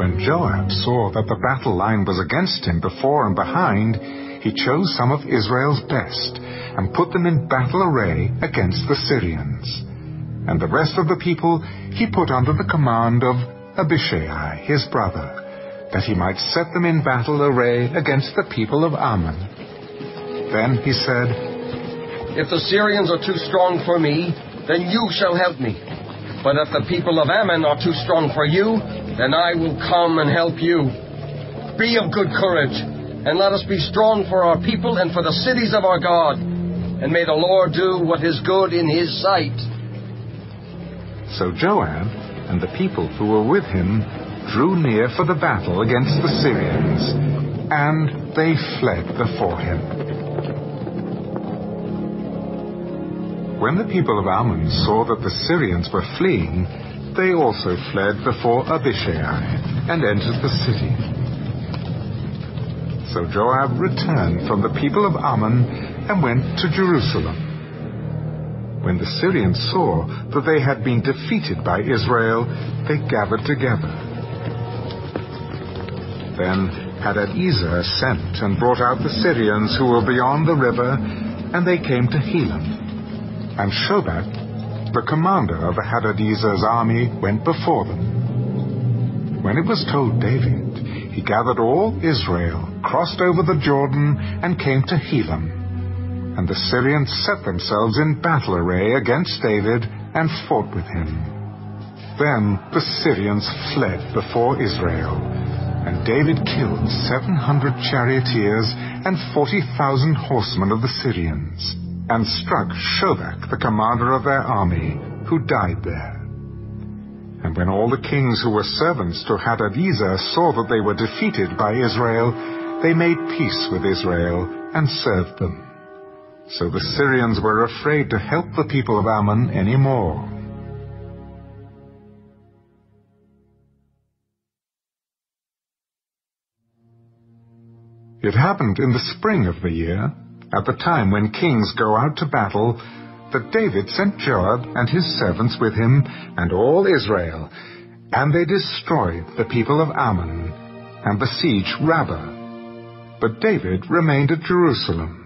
When Joab saw that the battle line was against him before and behind, he chose some of Israel's best and put them in battle array against the Syrians. And the rest of the people he put under the command of Abishai, his brother, that he might set them in battle array against the people of Ammon. Then he said, If the Syrians are too strong for me, then you shall help me. But if the people of Ammon are too strong for you, then I will come and help you. Be of good courage, and let us be strong for our people and for the cities of our God. And may the Lord do what is good in his sight. So Joab and the people who were with him drew near for the battle against the Syrians, and they fled before him. When the people of Ammon saw that the Syrians were fleeing, they also fled before Abishai and entered the city. So Joab returned from the people of Ammon and went to Jerusalem. When the Syrians saw that they had been defeated by Israel, they gathered together. Then Hadadezer sent and brought out the Syrians who were beyond the river, and they came to Helam. And Shobach, the commander of Hadadezer's army, went before them. When it was told David, he gathered all Israel, crossed over the Jordan, and came to Helam and the Syrians set themselves in battle array against David and fought with him. Then the Syrians fled before Israel, and David killed 700 charioteers and 40,000 horsemen of the Syrians, and struck Shobach, the commander of their army, who died there. And when all the kings who were servants to Hadadezer saw that they were defeated by Israel, they made peace with Israel and served them. So the Syrians were afraid to help the people of Ammon any more. It happened in the spring of the year, at the time when kings go out to battle, that David sent Joab and his servants with him and all Israel, and they destroyed the people of Ammon and besieged Rabbah. But David remained at Jerusalem.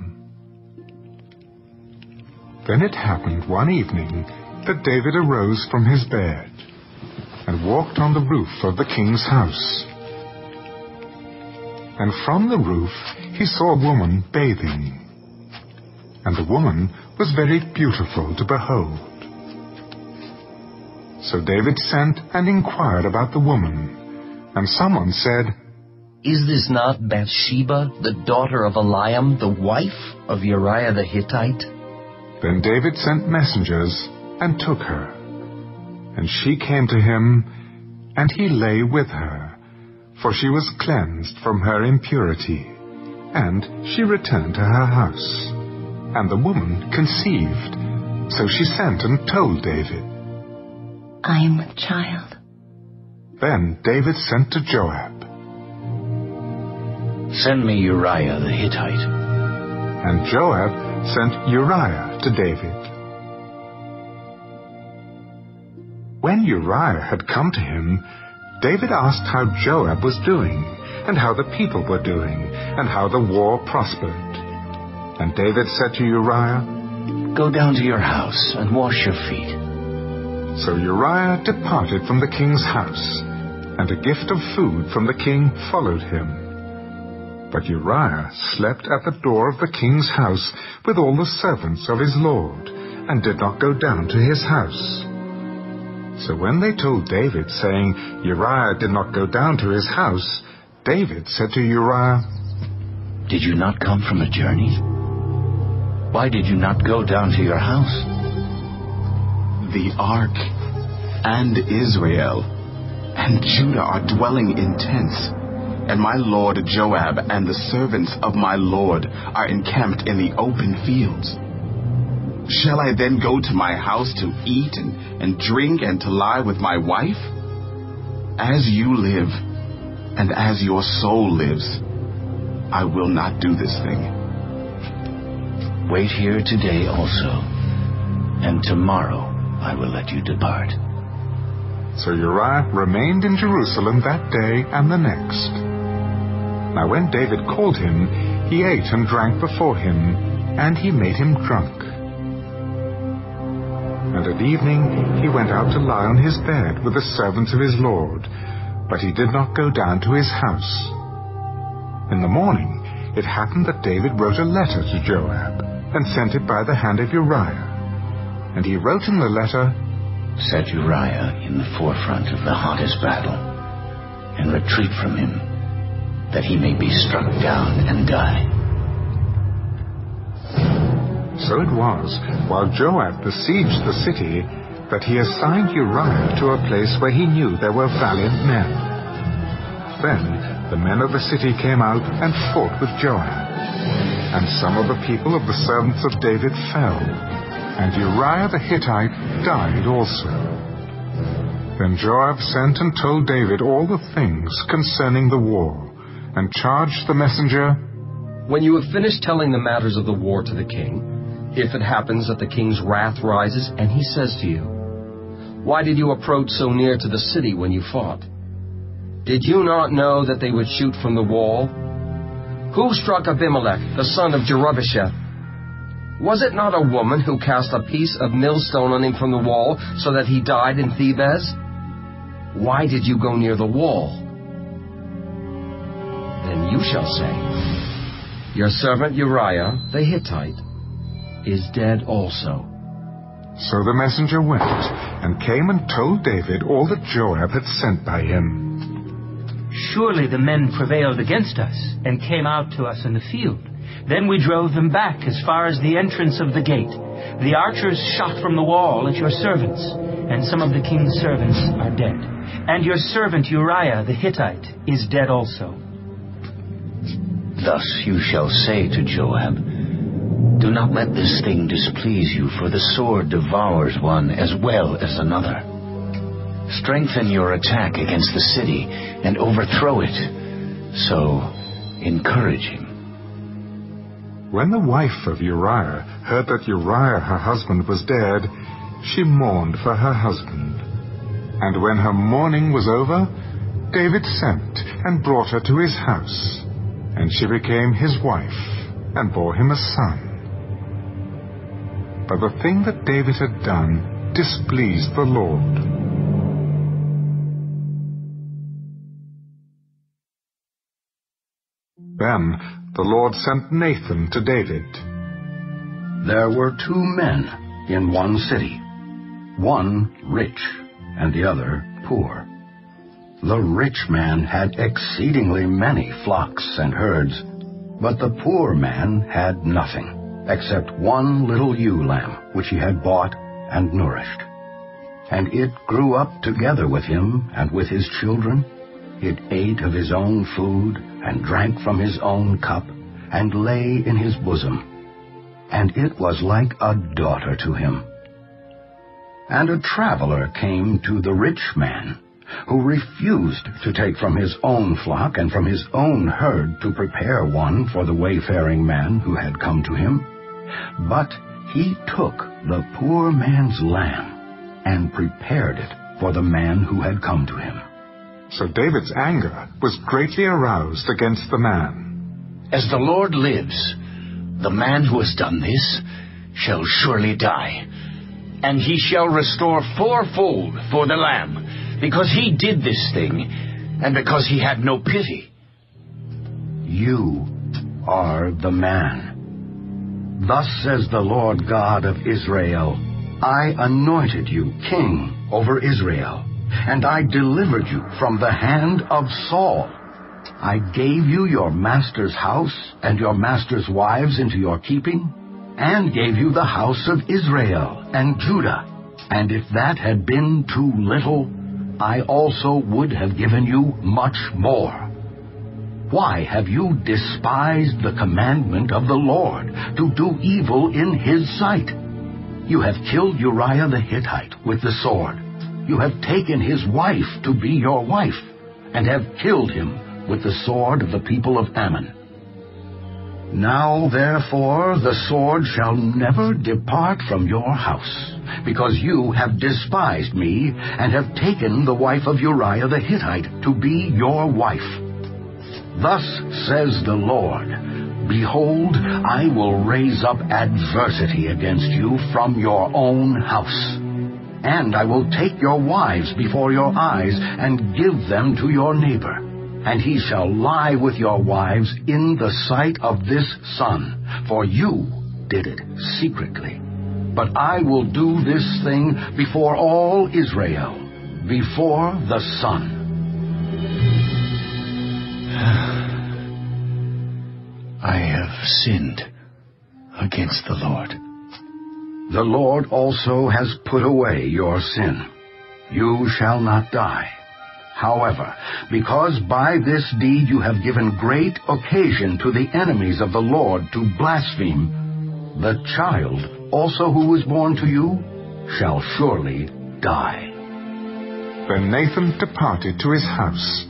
Then it happened one evening that David arose from his bed and walked on the roof of the king's house. And from the roof he saw a woman bathing. And the woman was very beautiful to behold. So David sent and inquired about the woman. And someone said, Is this not Bathsheba, the daughter of Eliam, the wife of Uriah the Hittite? Then David sent messengers and took her. And she came to him, and he lay with her, for she was cleansed from her impurity. And she returned to her house. And the woman conceived. So she sent and told David. I am with child. Then David sent to Joab. Send me Uriah the Hittite. And Joab sent Uriah to David. When Uriah had come to him, David asked how Joab was doing, and how the people were doing, and how the war prospered. And David said to Uriah, Go down to your house and wash your feet. So Uriah departed from the king's house, and a gift of food from the king followed him. But Uriah slept at the door of the king's house with all the servants of his lord, and did not go down to his house. So when they told David, saying, Uriah did not go down to his house, David said to Uriah, Did you not come from a journey? Why did you not go down to your house? The ark and Israel and Judah are dwelling in tents and my lord Joab and the servants of my lord are encamped in the open fields. Shall I then go to my house to eat and, and drink and to lie with my wife? As you live, and as your soul lives, I will not do this thing. Wait here today also, and tomorrow I will let you depart. So Uriah remained in Jerusalem that day and the next. Now when David called him, he ate and drank before him, and he made him drunk. And at evening he went out to lie on his bed with the servants of his lord, but he did not go down to his house. In the morning it happened that David wrote a letter to Joab, and sent it by the hand of Uriah. And he wrote in the letter, Set Uriah in the forefront of the hottest battle, and retreat from him that he may be struck down and die. So it was, while Joab besieged the city, that he assigned Uriah to a place where he knew there were valiant men. Then the men of the city came out and fought with Joab. And some of the people of the servants of David fell, and Uriah the Hittite died also. Then Joab sent and told David all the things concerning the war and charged the messenger, When you have finished telling the matters of the war to the king, if it happens that the king's wrath rises and he says to you, Why did you approach so near to the city when you fought? Did you not know that they would shoot from the wall? Who struck Abimelech, the son of Jerubbesheth? Was it not a woman who cast a piece of millstone on him from the wall so that he died in Thebez? Why did you go near the wall? Then you shall say, Your servant Uriah the Hittite is dead also. So the messenger went and came and told David all that Joab had sent by him. Surely the men prevailed against us and came out to us in the field. Then we drove them back as far as the entrance of the gate. The archers shot from the wall at your servants, and some of the king's servants are dead. And your servant Uriah the Hittite is dead also. Thus you shall say to Joab, Do not let this thing displease you, for the sword devours one as well as another. Strengthen your attack against the city and overthrow it. So encourage him. When the wife of Uriah heard that Uriah her husband was dead, she mourned for her husband. And when her mourning was over, David sent and brought her to his house, and she became his wife and bore him a son. But the thing that David had done displeased the Lord. Then the Lord sent Nathan to David. There were two men in one city, one rich and the other poor. The rich man had exceedingly many flocks and herds, but the poor man had nothing except one little ewe lamb which he had bought and nourished. And it grew up together with him and with his children. It ate of his own food and drank from his own cup, and lay in his bosom. And it was like a daughter to him. And a traveler came to the rich man, who refused to take from his own flock and from his own herd to prepare one for the wayfaring man who had come to him. But he took the poor man's lamb and prepared it for the man who had come to him. So David's anger was greatly aroused against the man. As the Lord lives, the man who has done this shall surely die, and he shall restore fourfold for the lamb, because he did this thing, and because he had no pity. You are the man. Thus says the Lord God of Israel, I anointed you king over Israel and I delivered you from the hand of Saul. I gave you your master's house and your master's wives into your keeping, and gave you the house of Israel and Judah. And if that had been too little, I also would have given you much more. Why have you despised the commandment of the Lord to do evil in his sight? You have killed Uriah the Hittite with the sword you have taken his wife to be your wife, and have killed him with the sword of the people of Ammon. Now, therefore, the sword shall never depart from your house, because you have despised me, and have taken the wife of Uriah the Hittite to be your wife. Thus says the Lord, Behold, I will raise up adversity against you from your own house and I will take your wives before your eyes, and give them to your neighbor. And he shall lie with your wives in the sight of this sun, for you did it secretly. But I will do this thing before all Israel, before the sun. I have sinned against the Lord. The Lord also has put away your sin. You shall not die. However, because by this deed you have given great occasion to the enemies of the Lord to blaspheme, the child also who was born to you shall surely die. Then Nathan departed to his house.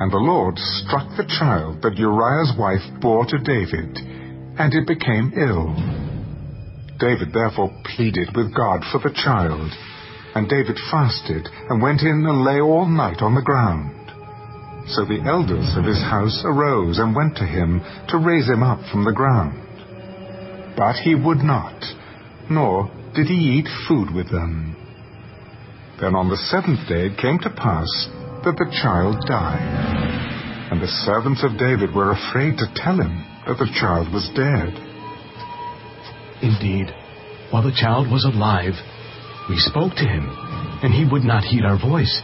And the Lord struck the child that Uriah's wife bore to David, and it became ill. David therefore pleaded with God for the child, and David fasted and went in and lay all night on the ground. So the elders of his house arose and went to him to raise him up from the ground. But he would not, nor did he eat food with them. Then on the seventh day it came to pass that the child died. And the servants of David were afraid to tell him that the child was dead. Indeed, while the child was alive, we spoke to him, and he would not heed our voice.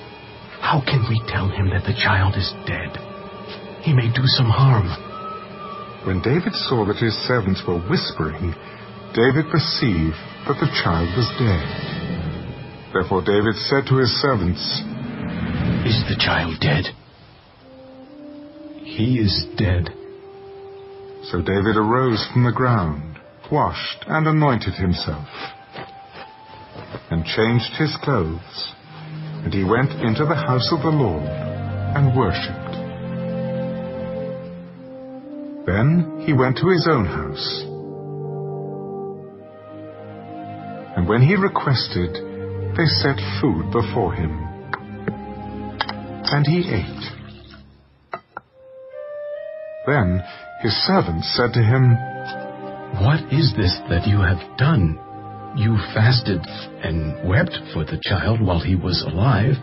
How can we tell him that the child is dead? He may do some harm. When David saw that his servants were whispering, David perceived that the child was dead. Therefore David said to his servants, Is the child dead? He is dead. So David arose from the ground, washed and anointed himself, and changed his clothes, and he went into the house of the Lord and worshipped. Then he went to his own house. And when he requested, they set food before him. And he ate. Then his servants said to him, What is this that you have done? You fasted and wept for the child while he was alive,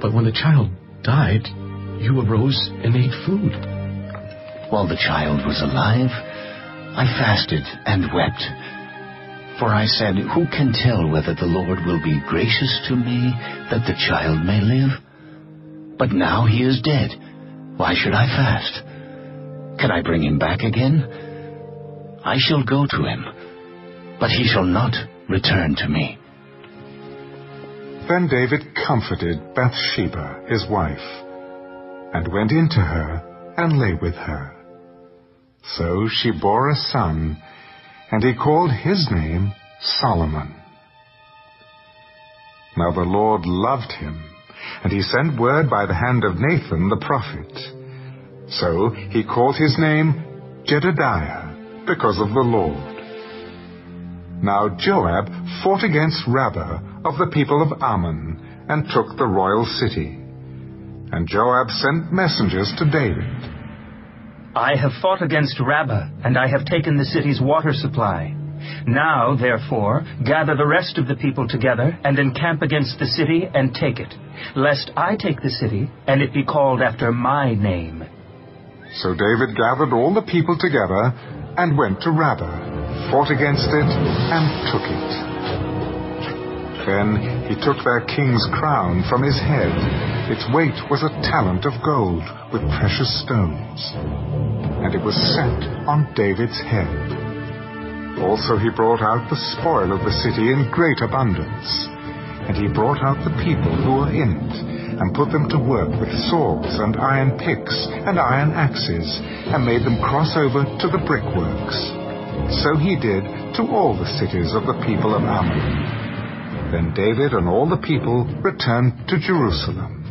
but when the child died, you arose and ate food. While the child was alive, I fasted and wept. For I said, Who can tell whether the Lord will be gracious to me that the child may live? But now he is dead. Why should I fast? Can I bring him back again? I shall go to him, but he shall not return to me. Then David comforted Bathsheba, his wife, and went in to her and lay with her. So she bore a son, and he called his name Solomon. Now the Lord loved him, and he sent word by the hand of Nathan the prophet. So he called his name Jedidiah, because of the Lord. Now Joab fought against Rabbah of the people of Ammon, and took the royal city. And Joab sent messengers to David. I have fought against Rabbah, and I have taken the city's water supply. Now, therefore, gather the rest of the people together, and encamp against the city, and take it, lest I take the city, and it be called after my name. So David gathered all the people together, and went to Rabbah, fought against it, and took it. Then he took their king's crown from his head. Its weight was a talent of gold with precious stones. And it was set on David's head. Also he brought out the spoil of the city in great abundance. And he brought out the people who were in it, and put them to work with swords and iron picks and iron axes, and made them cross over to the brickworks. So he did to all the cities of the people of Ammon. Then David and all the people returned to Jerusalem.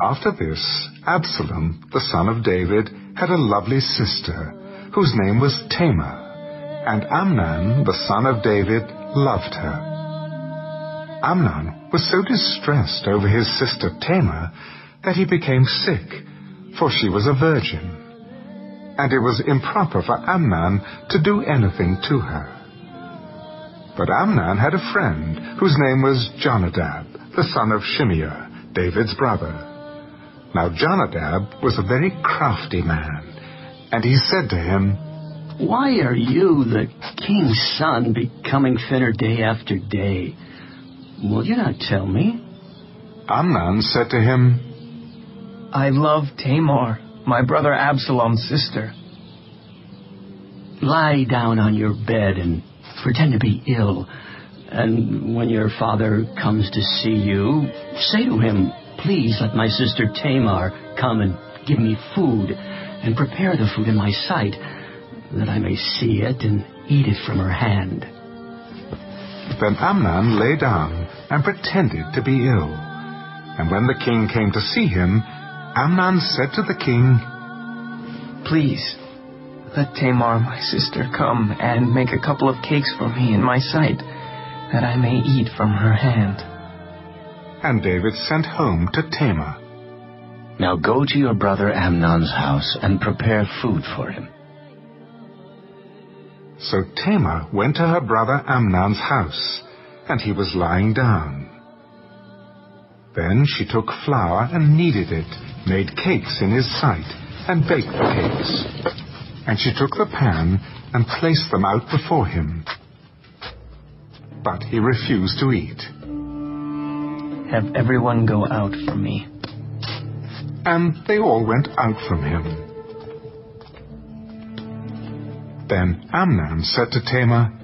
After this, Absalom, the son of David, had a lovely sister, whose name was Tamar, and Amnon, the son of David, loved her. Amnon was so distressed over his sister Tamar that he became sick, for she was a virgin and it was improper for Amnon to do anything to her. But Amnon had a friend whose name was Jonadab, the son of Shimeah, David's brother. Now Jonadab was a very crafty man, and he said to him, Why are you, the king's son, becoming thinner day after day? Will you not tell me? Amnon said to him, I love Tamar, my brother Absalom's sister. Lie down on your bed and pretend to be ill. And when your father comes to see you, say to him, Please let my sister Tamar come and give me food, and prepare the food in my sight, that I may see it and eat it from her hand. Then Amnon lay down and pretended to be ill. And when the king came to see him, Amnon said to the king, Please, let Tamar, my sister, come and make a couple of cakes for me in my sight, that I may eat from her hand. And David sent home to Tamar. Now go to your brother Amnon's house and prepare food for him. So Tamar went to her brother Amnon's house, and he was lying down. Then she took flour and kneaded it, made cakes in his sight, and baked the cakes. And she took the pan and placed them out before him. But he refused to eat. Have everyone go out from me. And they all went out from him. Then Amnon said to Tamar,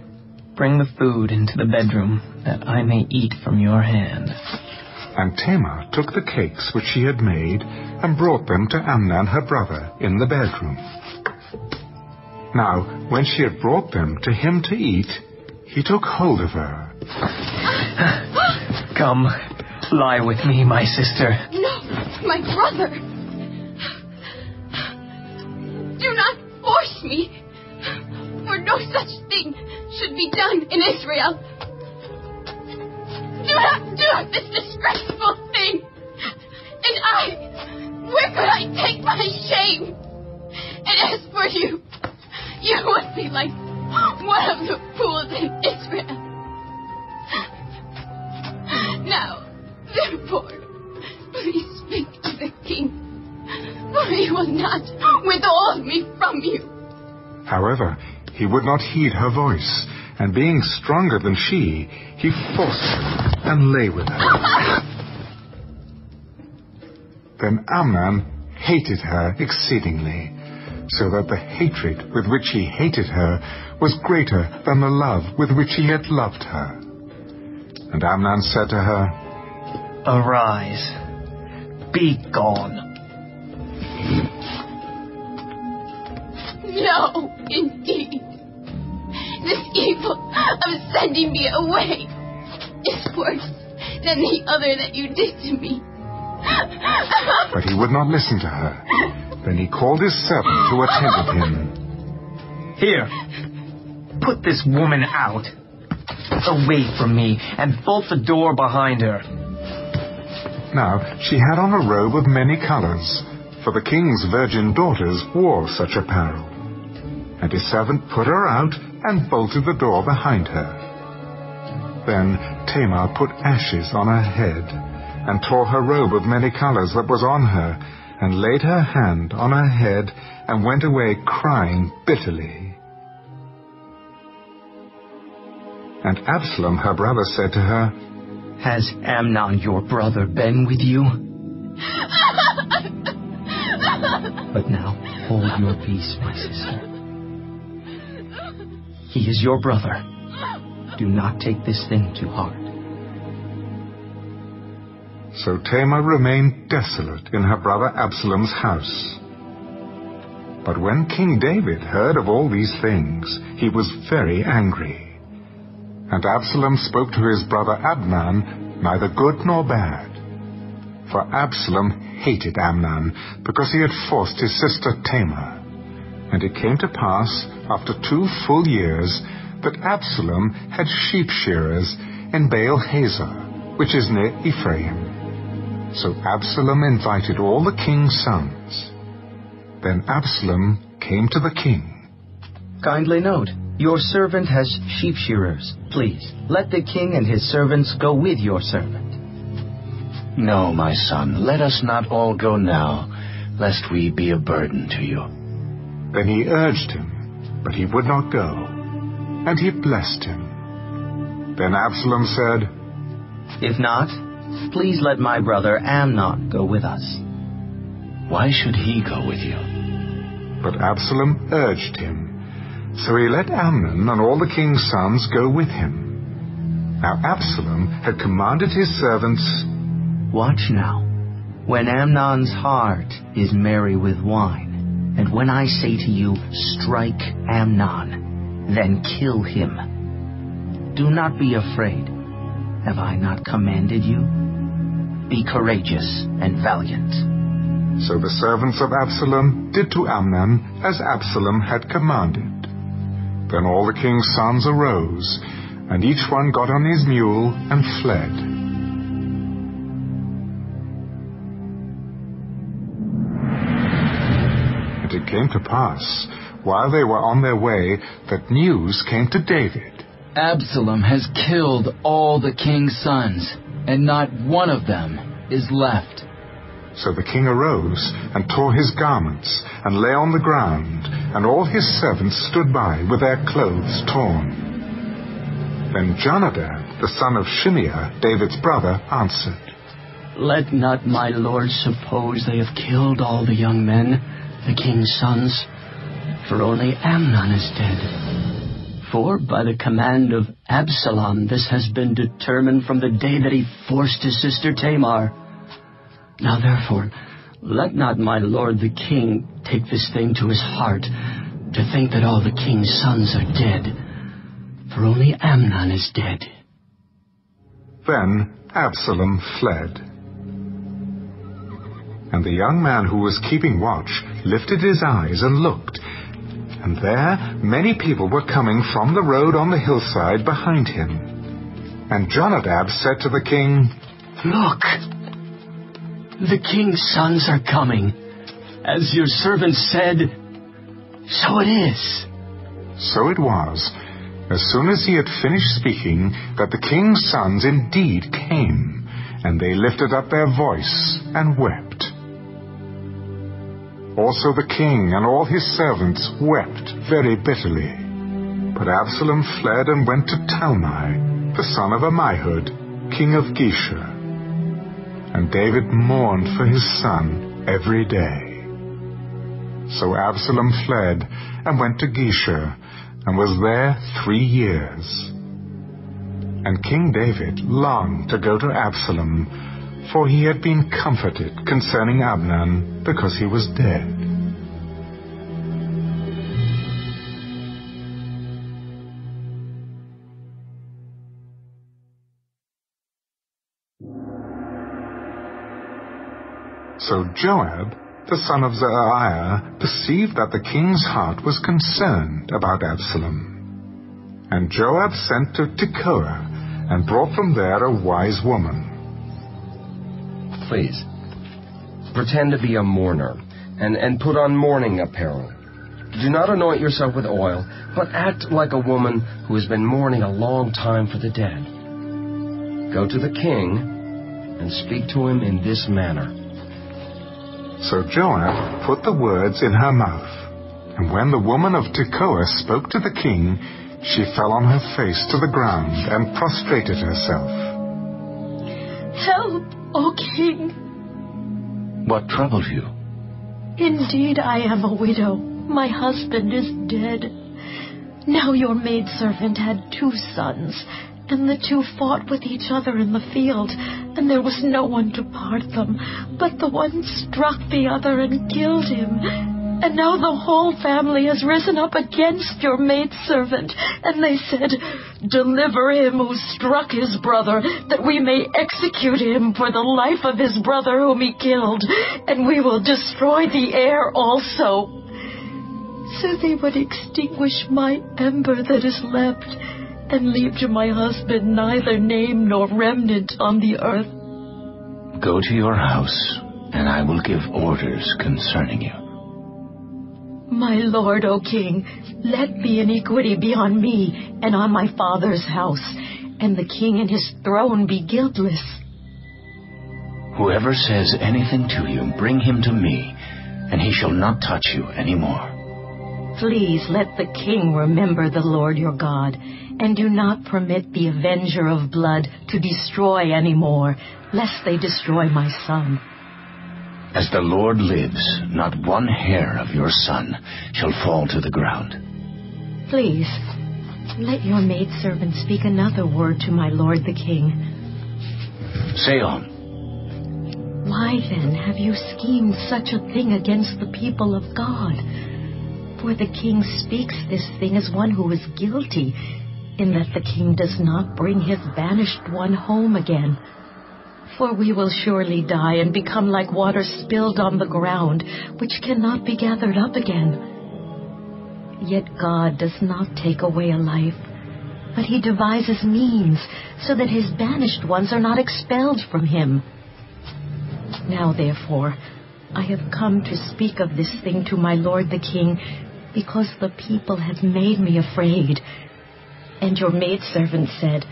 Bring the food into the bedroom, that I may eat from your hand. And Tamar took the cakes which she had made and brought them to Amnon her brother in the bedroom. Now, when she had brought them to him to eat, he took hold of her. Come, lie with me, my sister. No, my brother. In Israel. Do not do this disgraceful thing. And I, where could I take my shame? And as for you, you would be like one of the fools in Israel. Now, therefore, please speak to the king, for he will not withhold me from you. However, he would not heed her voice, and being stronger than she, he forced her and lay with her. Then Amnon hated her exceedingly, so that the hatred with which he hated her was greater than the love with which he had loved her. And Amnon said to her, Arise, be gone. No, indeed. This evil of sending me away is worse than the other that you did to me. But he would not listen to her. Then he called his servant who attended him. Here, put this woman out, away from me, and bolt the door behind her. Now she had on a robe of many colors, for the king's virgin daughters wore such apparel. And his servant put her out and bolted the door behind her. Then Tamar put ashes on her head, and tore her robe of many colors that was on her, and laid her hand on her head, and went away crying bitterly. And Absalom her brother said to her, Has Amnon your brother been with you? But now hold your peace, my sister. He is your brother. Do not take this thing to heart. So Tamar remained desolate in her brother Absalom's house. But when King David heard of all these things, he was very angry. And Absalom spoke to his brother Amnon, neither good nor bad. For Absalom hated Amnon, because he had forced his sister Tamar. And it came to pass, after two full years, that Absalom had sheep shearers in Baal Hazor, which is near Ephraim. So Absalom invited all the king's sons. Then Absalom came to the king. Kindly note, your servant has sheep shearers. Please, let the king and his servants go with your servant. No, my son, let us not all go now, lest we be a burden to you. Then he urged him, but he would not go, and he blessed him. Then Absalom said, If not, please let my brother Amnon go with us. Why should he go with you? But Absalom urged him. So he let Amnon and all the king's sons go with him. Now Absalom had commanded his servants, Watch now. When Amnon's heart is merry with wine, and when I say to you, Strike Amnon, then kill him. Do not be afraid, Have I not commanded you? Be courageous and valiant. So the servants of Absalom did to Amnon as Absalom had commanded. Then all the king's sons arose, and each one got on his mule and fled. It came to pass, while they were on their way, that news came to David. Absalom has killed all the king's sons, and not one of them is left. So the king arose and tore his garments and lay on the ground, and all his servants stood by with their clothes torn. Then Jonadab, the son of Shimeah, David's brother, answered, Let not my lord suppose they have killed all the young men, the king's sons, for only Amnon is dead. For by the command of Absalom this has been determined from the day that he forced his sister Tamar. Now therefore, let not my lord the king take this thing to his heart, to think that all the king's sons are dead, for only Amnon is dead. Then Absalom fled. And the young man who was keeping watch lifted his eyes and looked, and there many people were coming from the road on the hillside behind him. And Jonadab said to the king, Look! The king's sons are coming. As your servant said, so it is. So it was, as soon as he had finished speaking, that the king's sons indeed came, and they lifted up their voice and wept. Also the king and all his servants wept very bitterly. But Absalom fled and went to Talmai, the son of Ammihud, king of Geshur. And David mourned for his son every day. So Absalom fled and went to Geshur, and was there three years. And King David longed to go to Absalom, for he had been comforted concerning Amnon, because he was dead. So Joab, the son of Zeruiah, perceived that the king's heart was concerned about Absalom. And Joab sent to Tekoa, and brought from there a wise woman. Please, pretend to be a mourner, and, and put on mourning apparel. Do not anoint yourself with oil, but act like a woman who has been mourning a long time for the dead. Go to the king, and speak to him in this manner. So Joab put the words in her mouth. And when the woman of Tekoa spoke to the king, she fell on her face to the ground and prostrated herself. Help, O king! What troubles you? Indeed, I am a widow. My husband is dead. Now your maidservant had two sons, and the two fought with each other in the field, and there was no one to part them. But the one struck the other and killed him. And now the whole family has risen up against your maidservant, and they said, Deliver him who struck his brother, that we may execute him for the life of his brother whom he killed, and we will destroy the heir also. So they would extinguish my ember that is left, and leave to my husband neither name nor remnant on the earth. Go to your house, and I will give orders concerning you. My lord, O king, let the iniquity be on me and on my father's house, and the king and his throne be guiltless. Whoever says anything to you, bring him to me, and he shall not touch you any more. Please let the king remember the Lord your God, and do not permit the avenger of blood to destroy any more, lest they destroy my son. As the Lord lives, not one hair of your son shall fall to the ground. Please, let your maidservant speak another word to my lord the king. Say on. Why then have you schemed such a thing against the people of God? For the king speaks this thing as one who is guilty, in that the king does not bring his banished one home again. For we will surely die and become like water spilled on the ground, which cannot be gathered up again. Yet God does not take away a life, but he devises means so that his banished ones are not expelled from him. Now, therefore, I have come to speak of this thing to my lord the king, because the people have made me afraid. And your maidservant said,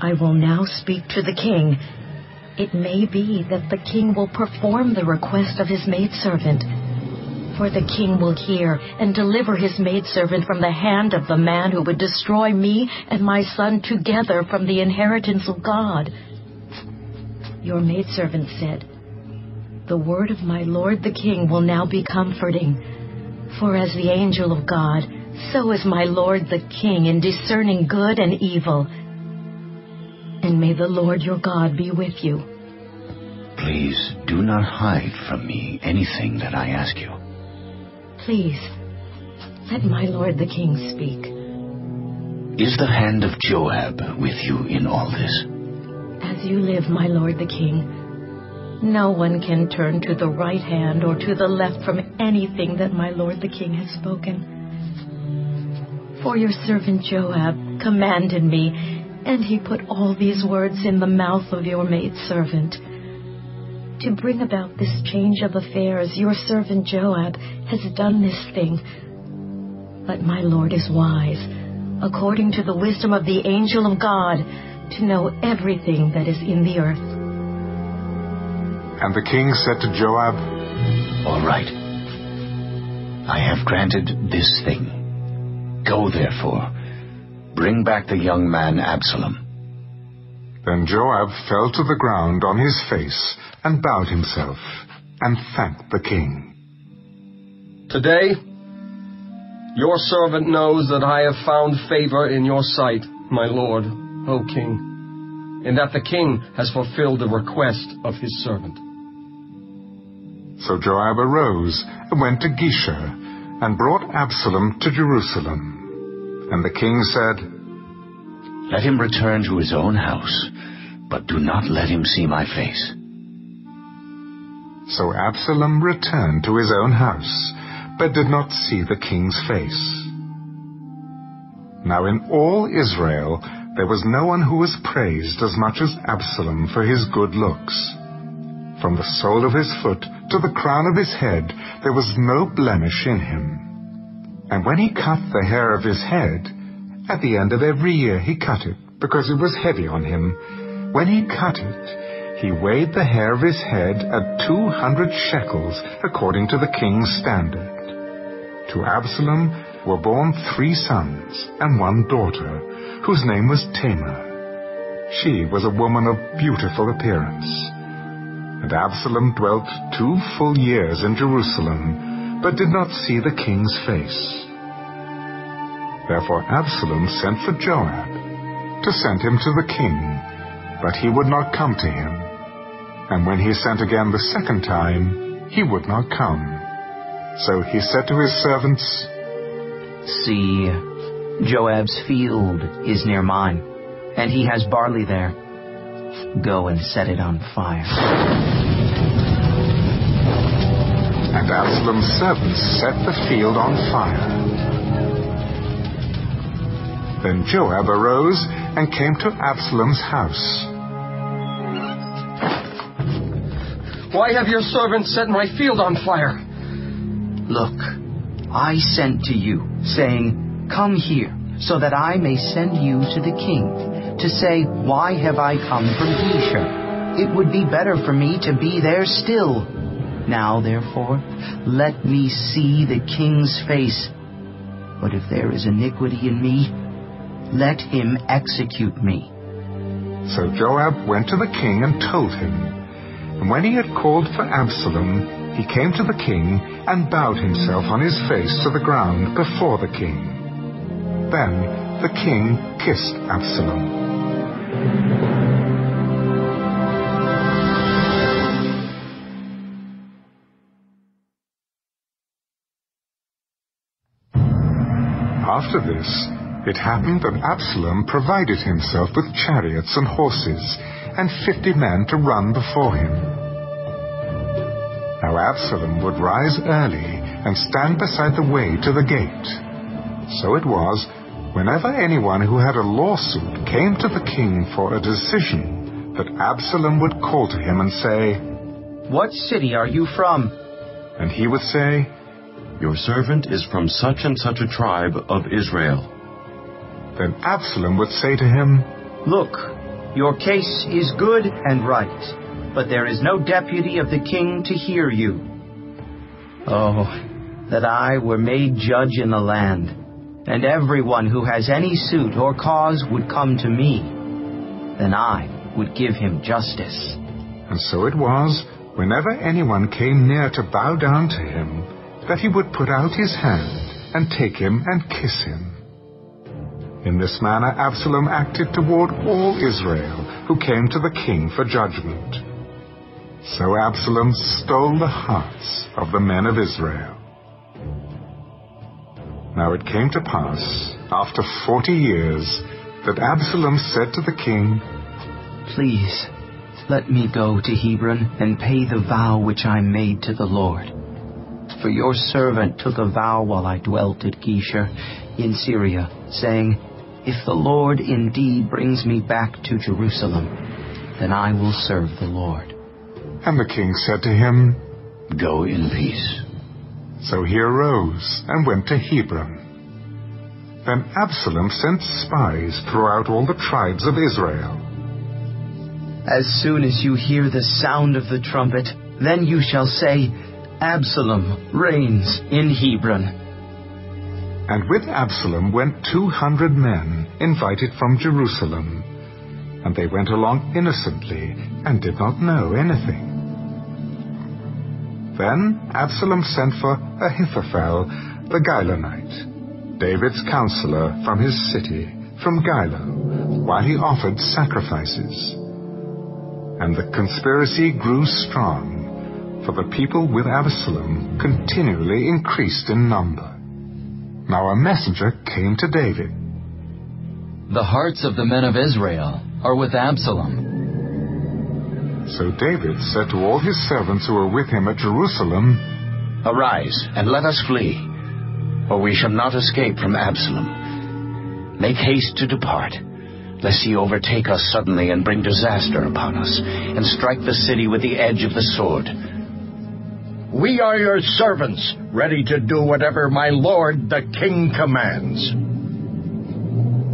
I will now speak to the king. It may be that the king will perform the request of his maidservant. For the king will hear and deliver his maidservant from the hand of the man who would destroy me and my son together from the inheritance of God. Your maidservant said, The word of my lord the king will now be comforting. For as the angel of God, so is my lord the king in discerning good and evil. And may the Lord your God be with you. Please do not hide from me anything that I ask you. Please, let my lord the king speak. Is the hand of Joab with you in all this? As you live, my lord the king, no one can turn to the right hand or to the left from anything that my lord the king has spoken. For your servant Joab commanded me, and he put all these words in the mouth of your maidservant. To bring about this change of affairs, your servant Joab has done this thing. But my lord is wise, according to the wisdom of the angel of God, to know everything that is in the earth. And the king said to Joab, All right. I have granted this thing. Go, therefore. Bring back the young man Absalom. Then Joab fell to the ground on his face and bowed himself and thanked the king. Today, your servant knows that I have found favor in your sight, my lord, O king, and that the king has fulfilled the request of his servant. So Joab arose and went to Geshur and brought Absalom to Jerusalem. And the king said, Let him return to his own house, but do not let him see my face. So Absalom returned to his own house, but did not see the king's face. Now in all Israel there was no one who was praised as much as Absalom for his good looks. From the sole of his foot to the crown of his head there was no blemish in him. And when he cut the hair of his head, at the end of every year he cut it, because it was heavy on him. When he cut it, he weighed the hair of his head at two hundred shekels, according to the king's standard. To Absalom were born three sons and one daughter, whose name was Tamar. She was a woman of beautiful appearance. And Absalom dwelt two full years in Jerusalem, but did not see the king's face. Therefore Absalom sent for Joab, to send him to the king, but he would not come to him. And when he sent again the second time, he would not come. So he said to his servants, See, Joab's field is near mine, and he has barley there. Go and set it on fire. And Absalom's servants set the field on fire. Then Joab arose and came to Absalom's house. Why have your servants set my field on fire? Look, I sent to you, saying, Come here, so that I may send you to the king, to say, Why have I come from Geshur? It would be better for me to be there still. Now, therefore, let me see the king's face. But if there is iniquity in me, let him execute me. So Joab went to the king and told him. And when he had called for Absalom, he came to the king and bowed himself on his face to the ground before the king. Then the king kissed Absalom. After this, it happened that Absalom provided himself with chariots and horses, and fifty men to run before him. Now Absalom would rise early and stand beside the way to the gate. So it was, whenever anyone who had a lawsuit came to the king for a decision, that Absalom would call to him and say, What city are you from? And he would say, Your servant is from such and such a tribe of Israel. Then Absalom would say to him, Look, your case is good and right, but there is no deputy of the king to hear you. Oh, that I were made judge in the land, and everyone who has any suit or cause would come to me. Then I would give him justice. And so it was, whenever anyone came near to bow down to him, that he would put out his hand and take him and kiss him. In this manner Absalom acted toward all Israel who came to the king for judgment. So Absalom stole the hearts of the men of Israel. Now it came to pass, after forty years, that Absalom said to the king, Please, let me go to Hebron and pay the vow which I made to the Lord. For your servant took a vow while I dwelt at Geshur in Syria, saying, If the Lord indeed brings me back to Jerusalem, then I will serve the Lord. And the king said to him, Go in peace. So he arose and went to Hebron. Then Absalom sent spies throughout all the tribes of Israel. As soon as you hear the sound of the trumpet, then you shall say, Absalom reigns in Hebron. And with Absalom went two hundred men, invited from Jerusalem. And they went along innocently, and did not know anything. Then Absalom sent for Ahithophel the Gilonite, David's counselor from his city, from Gilo, while he offered sacrifices. And the conspiracy grew strong, for the people with Absalom continually increased in number. Now a messenger came to David. The hearts of the men of Israel are with Absalom. So David said to all his servants who were with him at Jerusalem, Arise, and let us flee, or we shall not escape from Absalom. Make haste to depart, lest he overtake us suddenly and bring disaster upon us, and strike the city with the edge of the sword. We are your servants, ready to do whatever my lord the king commands.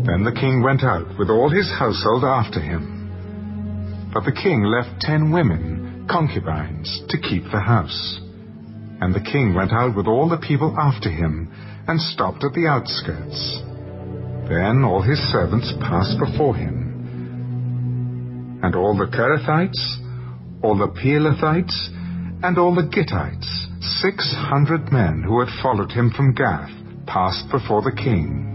Then the king went out with all his household after him. But the king left ten women, concubines, to keep the house. And the king went out with all the people after him, and stopped at the outskirts. Then all his servants passed before him. And all the Kerethites, all the Pelethites, and all the Gittites, six hundred men who had followed him from Gath, passed before the king.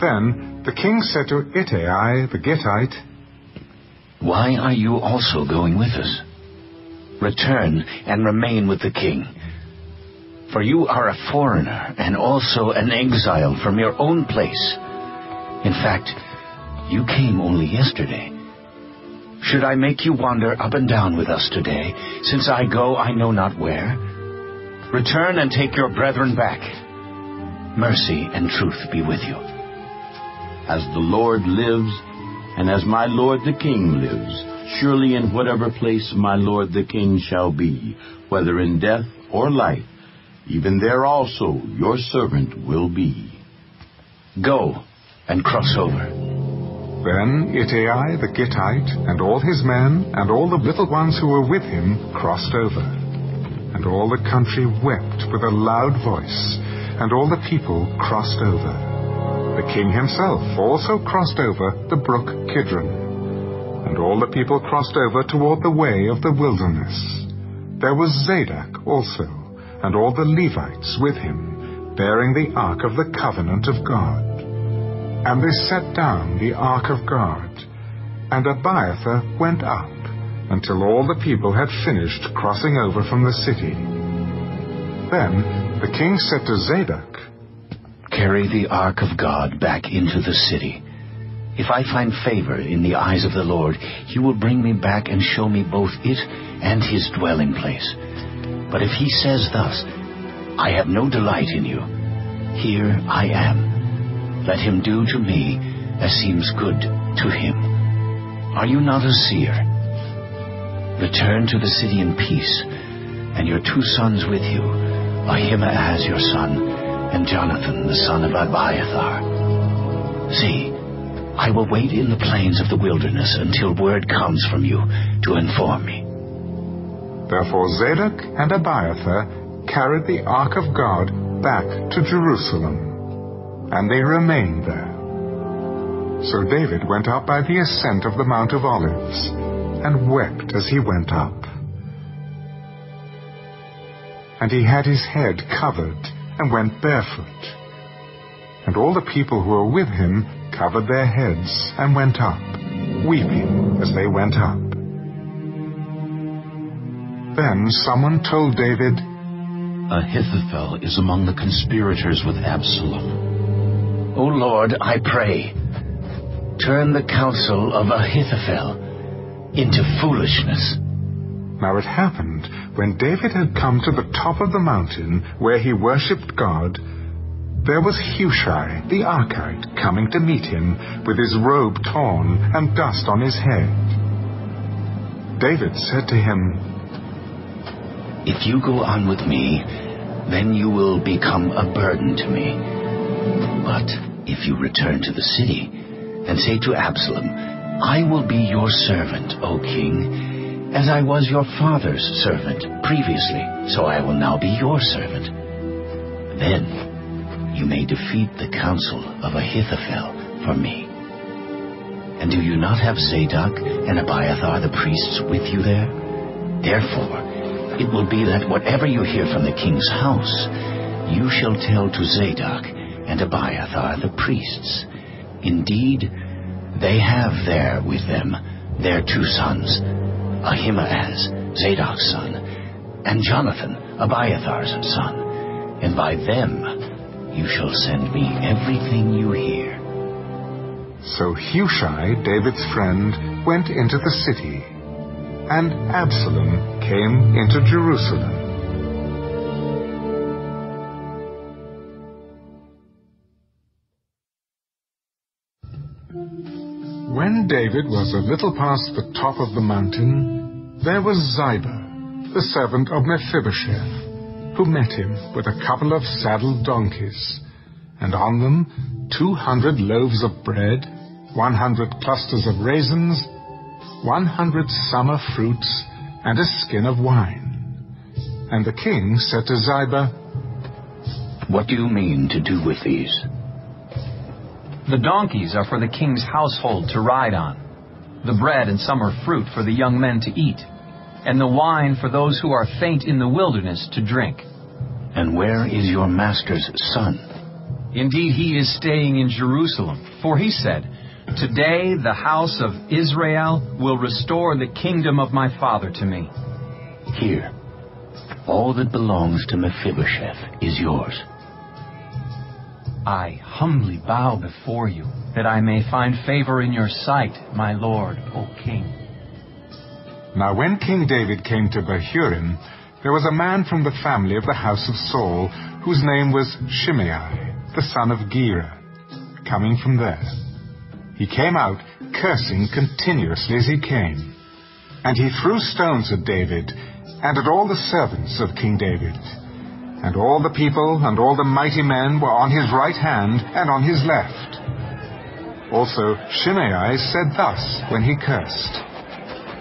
Then the king said to Ittai the Gittite, Why are you also going with us? Return and remain with the king. For you are a foreigner and also an exile from your own place. In fact, you came only yesterday. Should I make you wander up and down with us today, since I go I know not where? Return and take your brethren back. Mercy and truth be with you. As the Lord lives, and as my lord the king lives, surely in whatever place my lord the king shall be, whether in death or life, even there also your servant will be. Go and cross over. Then Ittai the Gittite and all his men and all the little ones who were with him crossed over. And all the country wept with a loud voice, and all the people crossed over. The king himself also crossed over the brook Kidron. And all the people crossed over toward the way of the wilderness. There was Zadok also, and all the Levites with him, bearing the ark of the covenant of God. And they set down the ark of God, and Abiathar went up until all the people had finished crossing over from the city. Then the king said to Zadok, carry the ark of God back into the city. If I find favor in the eyes of the Lord, he will bring me back and show me both it and his dwelling place. But if he says thus, I have no delight in you, here I am. Let him do to me as seems good to him. Are you not a seer? Return to the city in peace, and your two sons with you, Ahimaaz your son, and Jonathan the son of Abiathar. See, I will wait in the plains of the wilderness until word comes from you to inform me. Therefore Zadok and Abiathar carried the ark of God back to Jerusalem, and they remained there. So David went up by the ascent of the Mount of Olives, and wept as he went up. And he had his head covered, and went barefoot. And all the people who were with him covered their heads, and went up, weeping as they went up. Then someone told David, Ahithophel is among the conspirators with Absalom. O Lord, I pray, turn the counsel of Ahithophel into foolishness. Now it happened, when David had come to the top of the mountain where he worshipped God, there was Hushai the Archite coming to meet him with his robe torn and dust on his head. David said to him, if you go on with me, then you will become a burden to me. But if you return to the city and say to Absalom, I will be your servant, O king, as I was your father's servant previously, so I will now be your servant. Then you may defeat the counsel of Ahithophel for me. And do you not have Zadok and Abiathar the priests with you there? Therefore, it will be that whatever you hear from the king's house, you shall tell to Zadok and Abiathar the priests. Indeed, they have there with them their two sons, Ahimaaz, Zadok's son, and Jonathan, Abiathar's son, and by them you shall send me everything you hear. So Hushai, David's friend, went into the city and Absalom came into Jerusalem. When David was a little past the top of the mountain, there was Ziba, the servant of Mephibosheth, who met him with a couple of saddled donkeys, and on them two hundred loaves of bread, one hundred clusters of raisins, one hundred summer fruits, and a skin of wine. And the king said to Ziba, What do you mean to do with these? The donkeys are for the king's household to ride on, the bread and summer fruit for the young men to eat, and the wine for those who are faint in the wilderness to drink. And where is your master's son? Indeed, he is staying in Jerusalem, for he said, Today the house of Israel will restore the kingdom of my father to me. Here, all that belongs to Mephibosheth is yours. I humbly bow before you, that I may find favor in your sight, my lord, O king. Now when King David came to Bahurim, there was a man from the family of the house of Saul, whose name was Shimei, the son of Gera, coming from there. He came out, cursing continuously as he came. And he threw stones at David, and at all the servants of King David. And all the people and all the mighty men were on his right hand and on his left. Also Shimei said thus when he cursed.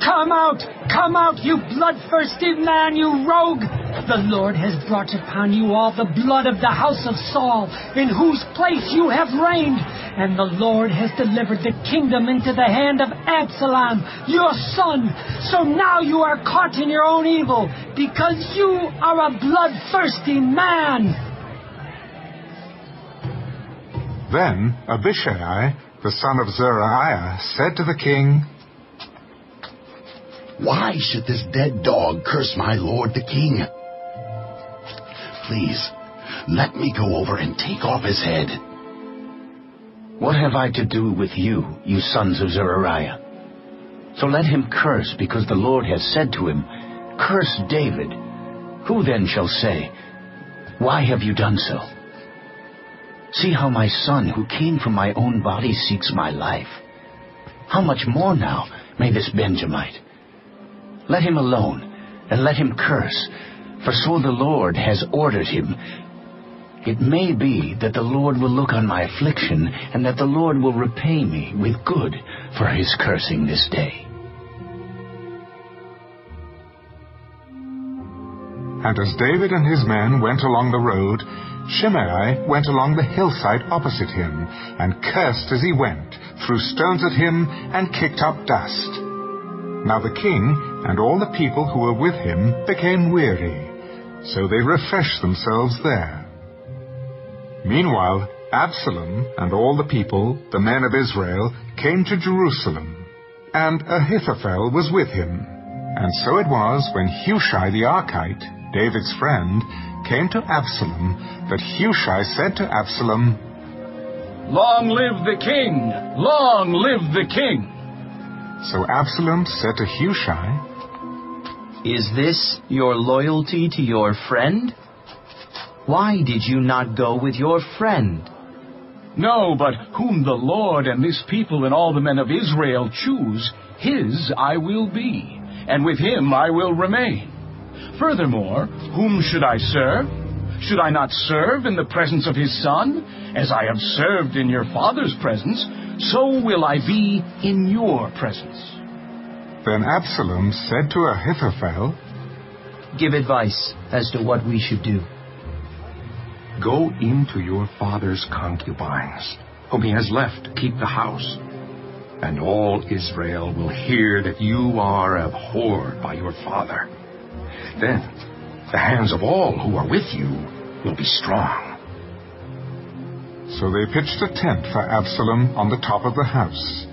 Come out! Come out, you bloodthirsty man, you rogue! The Lord has brought upon you all the blood of the house of Saul, in whose place you have reigned. And the Lord has delivered the kingdom into the hand of Absalom, your son. So now you are caught in your own evil, because you are a bloodthirsty man. Then Abishai, the son of Zeruiah, said to the king, why should this dead dog curse my lord the king? Please, Let me go over and take off his head. What have I to do with you, you sons of Zeruiah? So let him curse, because the Lord has said to him, Curse David. Who then shall say, Why have you done so? See how my son, who came from my own body, seeks my life. How much more now may this Benjamite? Let him alone, and let him curse, for so the Lord has ordered him. It may be that the Lord will look on my affliction, and that the Lord will repay me with good for his cursing this day. And as David and his men went along the road, Shimei went along the hillside opposite him, and cursed as he went, threw stones at him, and kicked up dust. Now the king and all the people who were with him became weary, so they refreshed themselves there. Meanwhile, Absalom and all the people, the men of Israel, came to Jerusalem, and Ahithophel was with him. And so it was when Hushai the Archite, David's friend, came to Absalom, that Hushai said to Absalom, Long live the king! Long live the king! So Absalom said to Hushai, Is this your loyalty to your friend? Why did you not go with your friend? No, but whom the Lord and this people and all the men of Israel choose, his I will be, and with him I will remain. Furthermore, whom should I serve? Should I not serve in the presence of his son? As I have served in your father's presence, so will I be in your presence. Then Absalom said to Ahithophel, Give advice as to what we should do. Go into your father's concubines, whom he has left to keep the house. And all Israel will hear that you are abhorred by your father. Then the hands of all who are with you will be strong. So they pitched a tent for Absalom on the top of the house.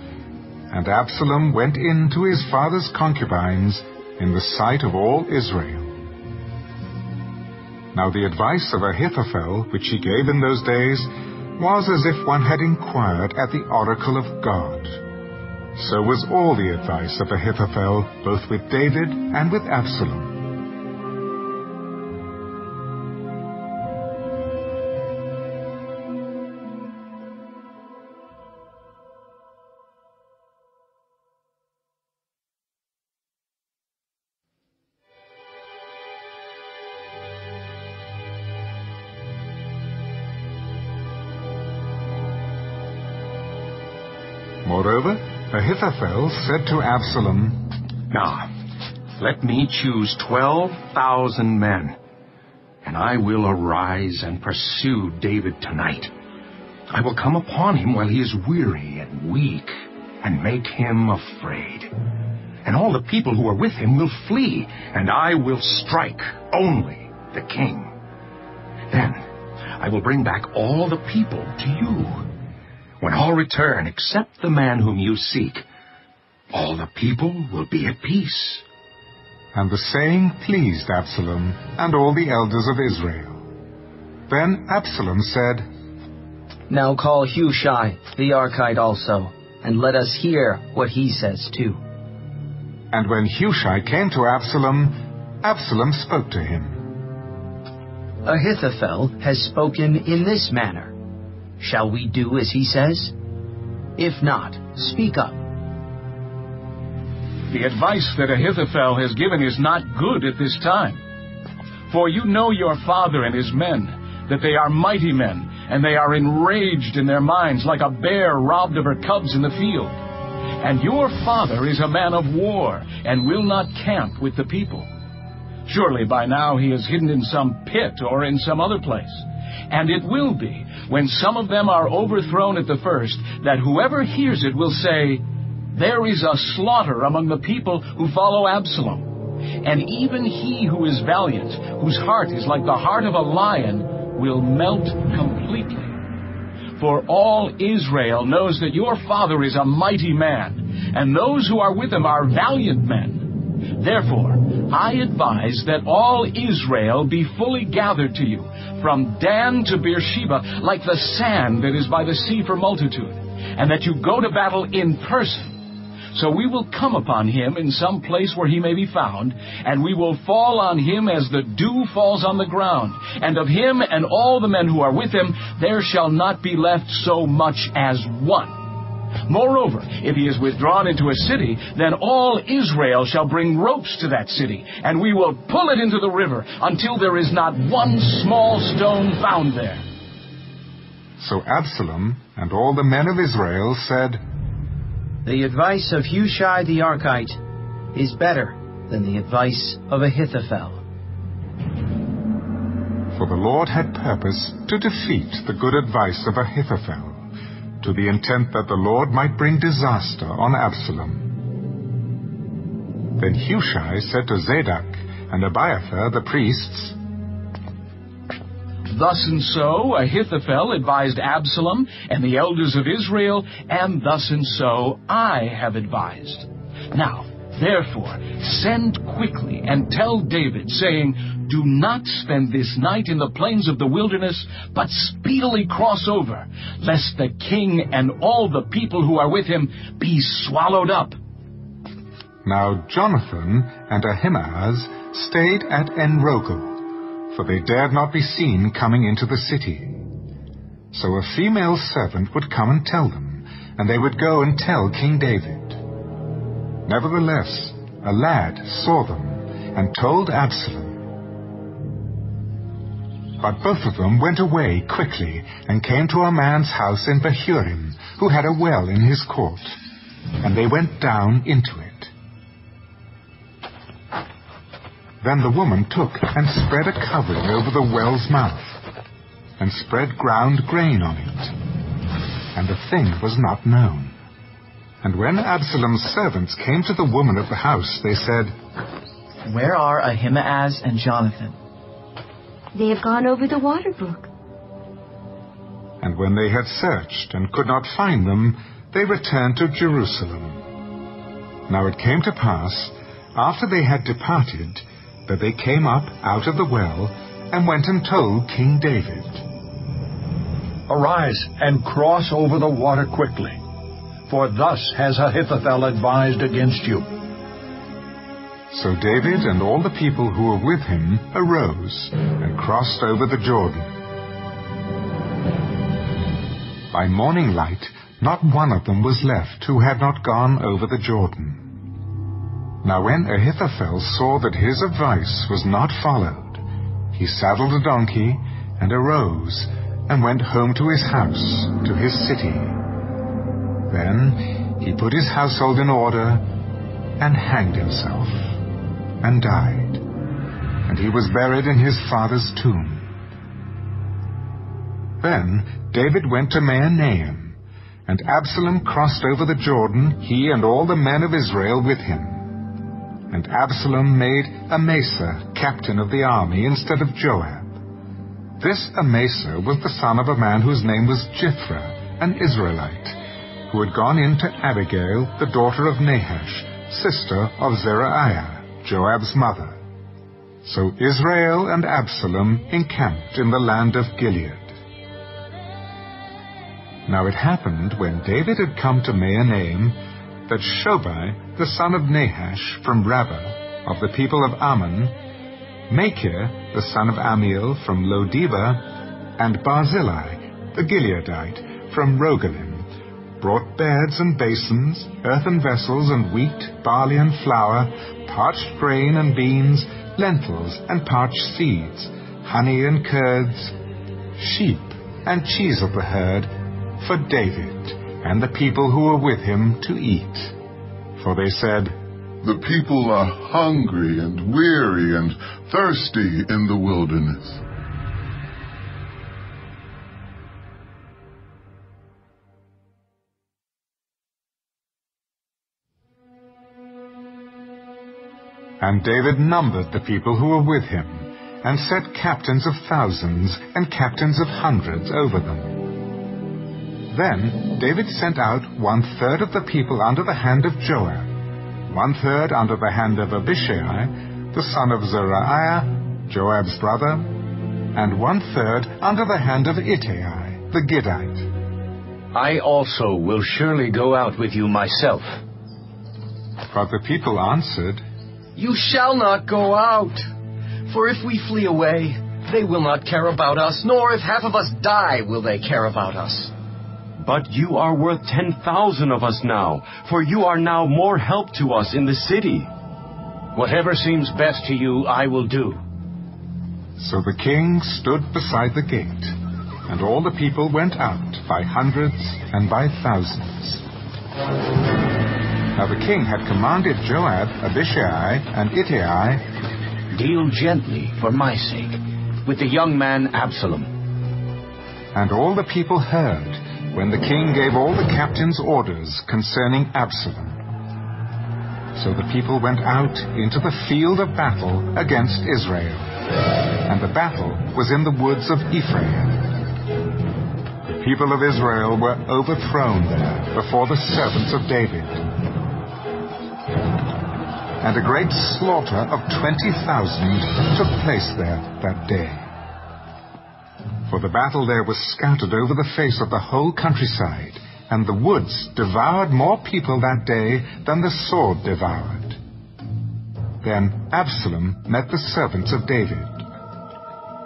And Absalom went in to his father's concubines in the sight of all Israel. Now the advice of Ahithophel, which he gave in those days, was as if one had inquired at the oracle of God. So was all the advice of Ahithophel, both with David and with Absalom. Ahithophel said to Absalom, Now, let me choose twelve thousand men, and I will arise and pursue David tonight. I will come upon him while he is weary and weak, and make him afraid. And all the people who are with him will flee, and I will strike only the king. Then I will bring back all the people to you. When all return except the man whom you seek, all the people will be at peace. And the saying pleased Absalom and all the elders of Israel. Then Absalom said, Now call Hushai the Archite also, and let us hear what he says too. And when Hushai came to Absalom, Absalom spoke to him. Ahithophel has spoken in this manner. Shall we do as he says? If not, speak up. The advice that Ahithophel has given is not good at this time. For you know your father and his men, that they are mighty men, and they are enraged in their minds like a bear robbed of her cubs in the field. And your father is a man of war, and will not camp with the people. Surely by now he is hidden in some pit or in some other place. And it will be, when some of them are overthrown at the first, that whoever hears it will say, There is a slaughter among the people who follow Absalom. And even he who is valiant, whose heart is like the heart of a lion, will melt completely. For all Israel knows that your father is a mighty man, and those who are with him are valiant men. Therefore, I advise that all Israel be fully gathered to you, from Dan to Beersheba, like the sand that is by the sea for multitude, and that you go to battle in person. So we will come upon him in some place where he may be found, and we will fall on him as the dew falls on the ground. And of him and all the men who are with him, there shall not be left so much as one. Moreover, if he is withdrawn into a city, then all Israel shall bring ropes to that city, and we will pull it into the river until there is not one small stone found there. So Absalom and all the men of Israel said, The advice of Hushai the Archite is better than the advice of Ahithophel. For the Lord had purpose to defeat the good advice of Ahithophel to the intent that the Lord might bring disaster on Absalom. Then Hushai said to Zadok and Abiathar the priests, Thus and so Ahithophel advised Absalom and the elders of Israel, and thus and so I have advised. Now, therefore, send quickly and tell David, saying, do not spend this night in the plains of the wilderness, but speedily cross over, lest the king and all the people who are with him be swallowed up. Now Jonathan and Ahimaaz stayed at En Rogel, for they dared not be seen coming into the city. So a female servant would come and tell them, and they would go and tell King David. Nevertheless, a lad saw them and told Absalom. But both of them went away quickly and came to a man's house in Bahurim, who had a well in his court. And they went down into it. Then the woman took and spread a covering over the well's mouth, and spread ground grain on it. And the thing was not known. And when Absalom's servants came to the woman of the house, they said, Where are Ahimaaz and Jonathan? They have gone over the water brook. And when they had searched and could not find them, they returned to Jerusalem. Now it came to pass, after they had departed, that they came up out of the well and went and told King David. Arise and cross over the water quickly, for thus has Ahithophel advised against you. So David and all the people who were with him arose and crossed over the Jordan. By morning light, not one of them was left who had not gone over the Jordan. Now when Ahithophel saw that his advice was not followed, he saddled a donkey and arose and went home to his house, to his city. Then he put his household in order and hanged himself and died, and he was buried in his father's tomb. Then David went to Mahanaim, and Absalom crossed over the Jordan, he and all the men of Israel with him. And Absalom made Amasa captain of the army instead of Joab. This Amasa was the son of a man whose name was Jithra, an Israelite, who had gone in to Abigail, the daughter of Nahash, sister of Zeruiah, Joab's mother. So Israel and Absalom encamped in the land of Gilead. Now it happened when David had come to Mahanaim that Shobi, the son of Nahash from Rabbah, of the people of Ammon, Machir, the son of Ammiel from Lo-debar, and Barzillai, the Gileadite, from Rogelim, brought beds and basins, earthen vessels and wheat, barley and flour, parched grain and beans, lentils and parched seeds, honey and curds, sheep and cheese of the herd, for David and the people who were with him to eat. For they said, The people are hungry and weary and thirsty in the wilderness. And David numbered the people who were with him, and set captains of thousands and captains of hundreds over them. Then David sent out one third of the people under the hand of Joab, one third under the hand of Abishai, the son of Zeruiah, Joab's brother, and one third under the hand of Ittai, the Gittite. I also will surely go out with you myself. But the people answered, You shall not go out. For if we flee away, they will not care about us, nor if half of us die will they care about us. But you are worth ten thousand of us now, for you are now more help to us in the city. Whatever seems best to you, I will do. So the king stood beside the gate, and all the people went out by hundreds and by thousands. Now the king had commanded Joab, Abishai, and Ittai, Deal gently, for my sake, with the young man Absalom. And all the people heard when the king gave all the captains orders concerning Absalom. So the people went out into the field of battle against Israel, and the battle was in the woods of Ephraim. The people of Israel were overthrown there before the servants of David. And a great slaughter of 20,000 took place there that day. For the battle there was scattered over the face of the whole countryside, and the woods devoured more people that day than the sword devoured. Then Absalom met the servants of David.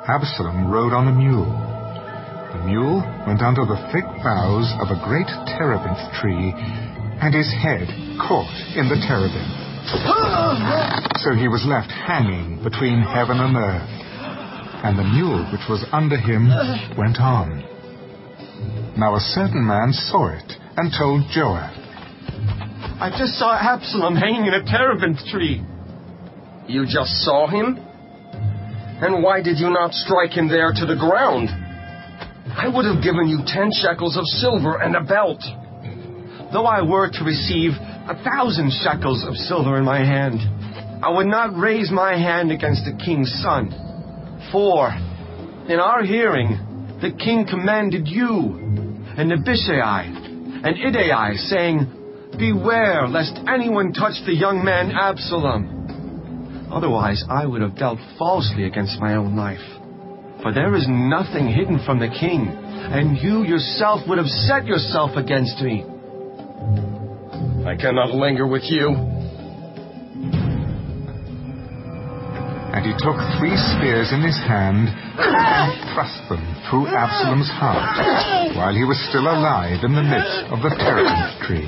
Absalom rode on a mule. The mule went under the thick boughs of a great terebinth tree, and his head caught in the terebinth. So he was left hanging between heaven and earth, and the mule which was under him went on. Now a certain man saw it and told Joab. I just saw Absalom hanging in a terebinth tree. You just saw him? And why did you not strike him there to the ground? I would have given you ten shekels of silver and a belt. Though I were to receive a thousand shekels of silver in my hand, I would not raise my hand against the king's son. For, in our hearing, the king commanded you and Abishai and Ittai, saying, Beware lest anyone touch the young man Absalom. Otherwise, I would have dealt falsely against my own life. For there is nothing hidden from the king, and you yourself would have set yourself against me. I cannot linger with you. And he took three spears in his hand and thrust them through Absalom's heart while he was still alive in the midst of the terebinth tree.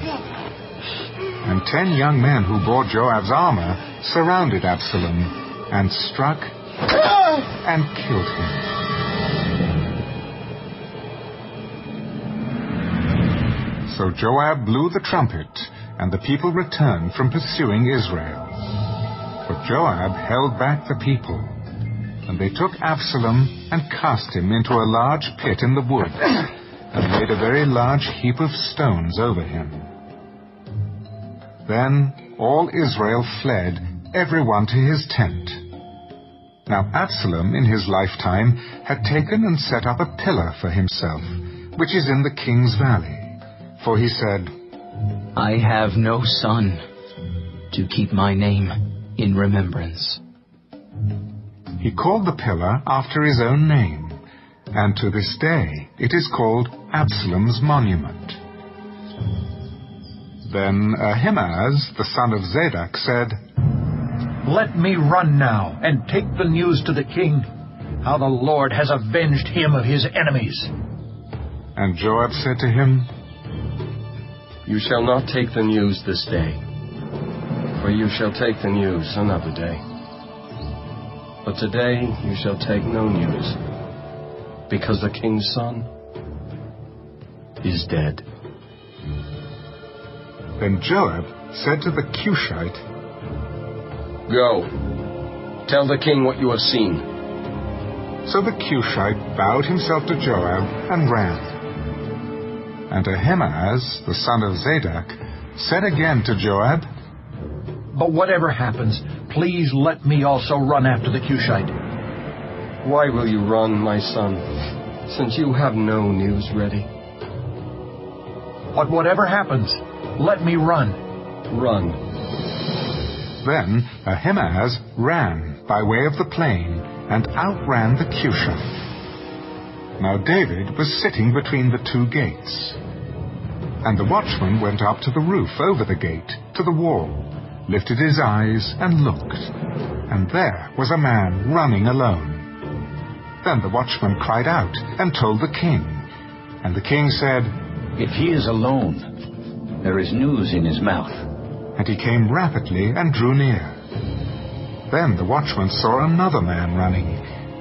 And ten young men who bore Joab's armor surrounded Absalom and struck and killed him. So Joab blew the trumpet, and the people returned from pursuing Israel. But Joab held back the people, and they took Absalom and cast him into a large pit in the wood, and made a very large heap of stones over him. Then all Israel fled, every one to his tent. Now Absalom in his lifetime had taken and set up a pillar for himself, which is in the king's valley. For he said, I have no son to keep my name in remembrance. He called the pillar after his own name, and to this day it is called Absalom's monument. Then Ahimaaz, the son of Zadok, said, Let me run now and take the news to the king, how the Lord has avenged him of his enemies. And Joab said to him, You shall not take the news this day, for you shall take the news another day. But today you shall take no news, because the king's son is dead. Then Joab said to the Cushite, Go, tell the king what you have seen. So the Cushite bowed himself to Joab and ran. And Ahimaaz, the son of Zadok, said again to Joab, But whatever happens, please let me also run after the Cushite. Why will you run, my son, since you have no news ready? But whatever happens, let me run. Run. Then Ahimaaz ran by way of the plain and outran the Cushite. Now David was sitting between the two gates. And the watchman went up to the roof over the gate, to the wall, lifted his eyes and looked. And there was a man running alone. Then the watchman cried out and told the king. And the king said, If he is alone, there is news in his mouth. And he came rapidly and drew near. Then the watchman saw another man running,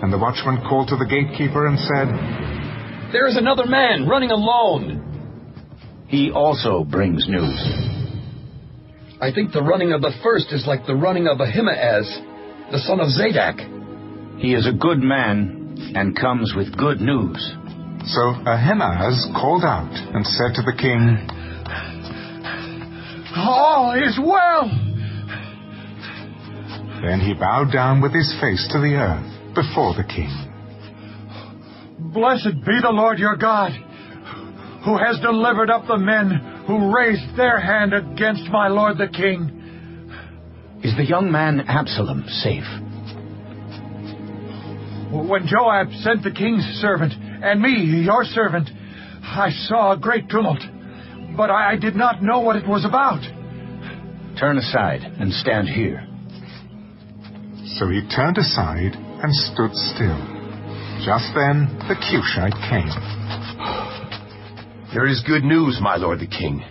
and the watchman called to the gatekeeper and said, There is another man running alone. He also brings news. I think the running of the first is like the running of Ahimaaz, the son of Zadok. He is a good man and comes with good news. So Ahimaaz called out and said to the king, All is well. Then he bowed down with his face to the earth before the king. Blessed be the Lord your God, who has delivered up the men who raised their hand against my lord the king. Is the young man Absalom safe? When Joab sent the king's servant and me, your servant, I saw a great tumult, but I did not know what it was about. Turn aside and stand here. So he turned aside and stood still. Just then the Cushite came. There is good news, my lord the king.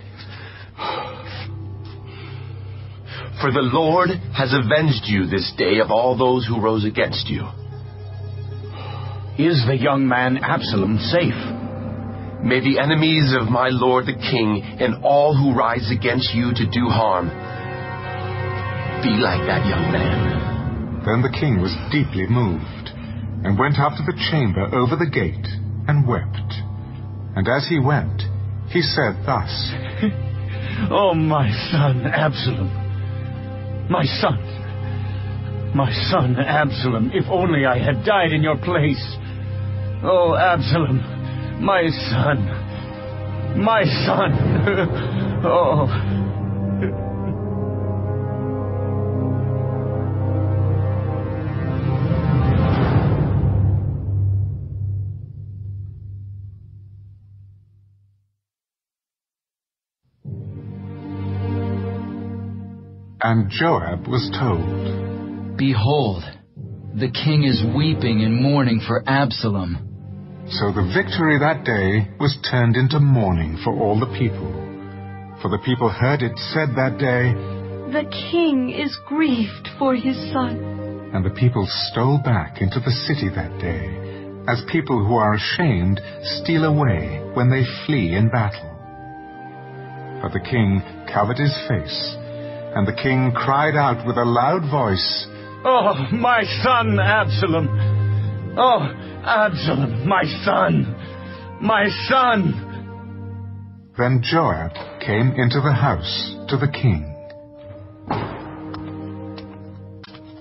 For the Lord has avenged you this day of all those who rose against you. Is the young man Absalom safe? May the enemies of my lord the king and all who rise against you to do harm be like that young man. Then the king was deeply moved, and went up to the chamber over the gate, and wept. And as he wept, he said thus, Oh, my son Absalom, my son, my son Absalom, if only I had died in your place. Oh, Absalom, my son, my son. oh. And Joab was told, Behold, the king is weeping and mourning for Absalom. So the victory that day was turned into mourning for all the people. For the people heard it said that day, The king is grieved for his son. And the people stole back into the city that day, as people who are ashamed steal away when they flee in battle. But the king covered his face, and the king cried out with a loud voice, Oh, my son Absalom! Oh, Absalom, my son! My son! Then Joab came into the house to the king.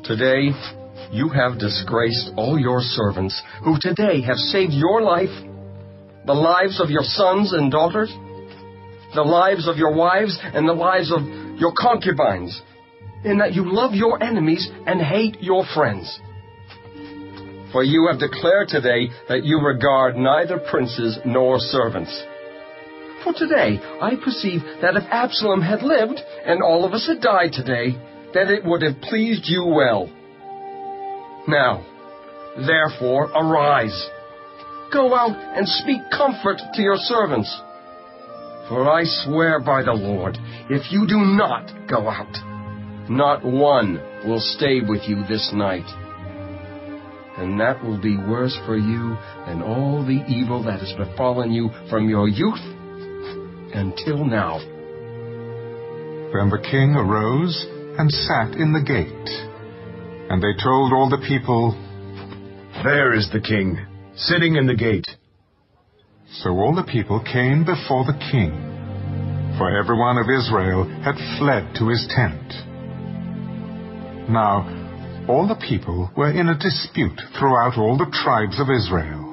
Today, you have disgraced all your servants, who today have saved your life, the lives of your sons and daughters, the lives of your wives, and the lives of your concubines, in that you love your enemies and hate your friends. For you have declared today that you regard neither princes nor servants. For today I perceive that if Absalom had lived, and all of us had died today, that it would have pleased you well. Now, therefore, arise. Go out and speak comfort to your servants. For I swear by the Lord, if you do not go out, not one will stay with you this night. And that will be worse for you than all the evil that has befallen you from your youth until now. Then the king arose and sat in the gate. And they told all the people, There is the king, sitting in the gate. So all the people came before the king, for every one of Israel had fled to his tent. Now, all the people were in a dispute throughout all the tribes of Israel.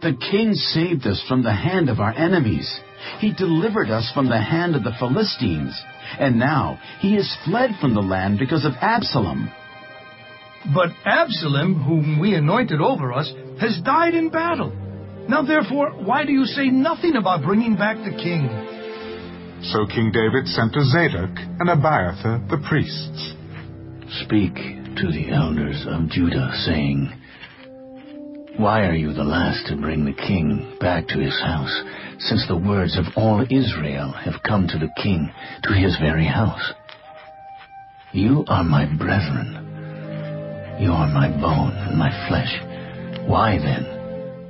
The king saved us from the hand of our enemies He delivered us from the hand of the Philistines, and now he has fled from the land because of Absalom. But Absalom, whom we anointed over us, has died in battle. Now therefore, why do you say nothing about bringing back the king? So King David sent to Zadok and Abiathar the priests. Speak to the elders of Judah, saying, Why are you the last to bring the king back to his house, since the words of all Israel have come to the king, to his very house? You are my brethren. You are my bone and my flesh. Why then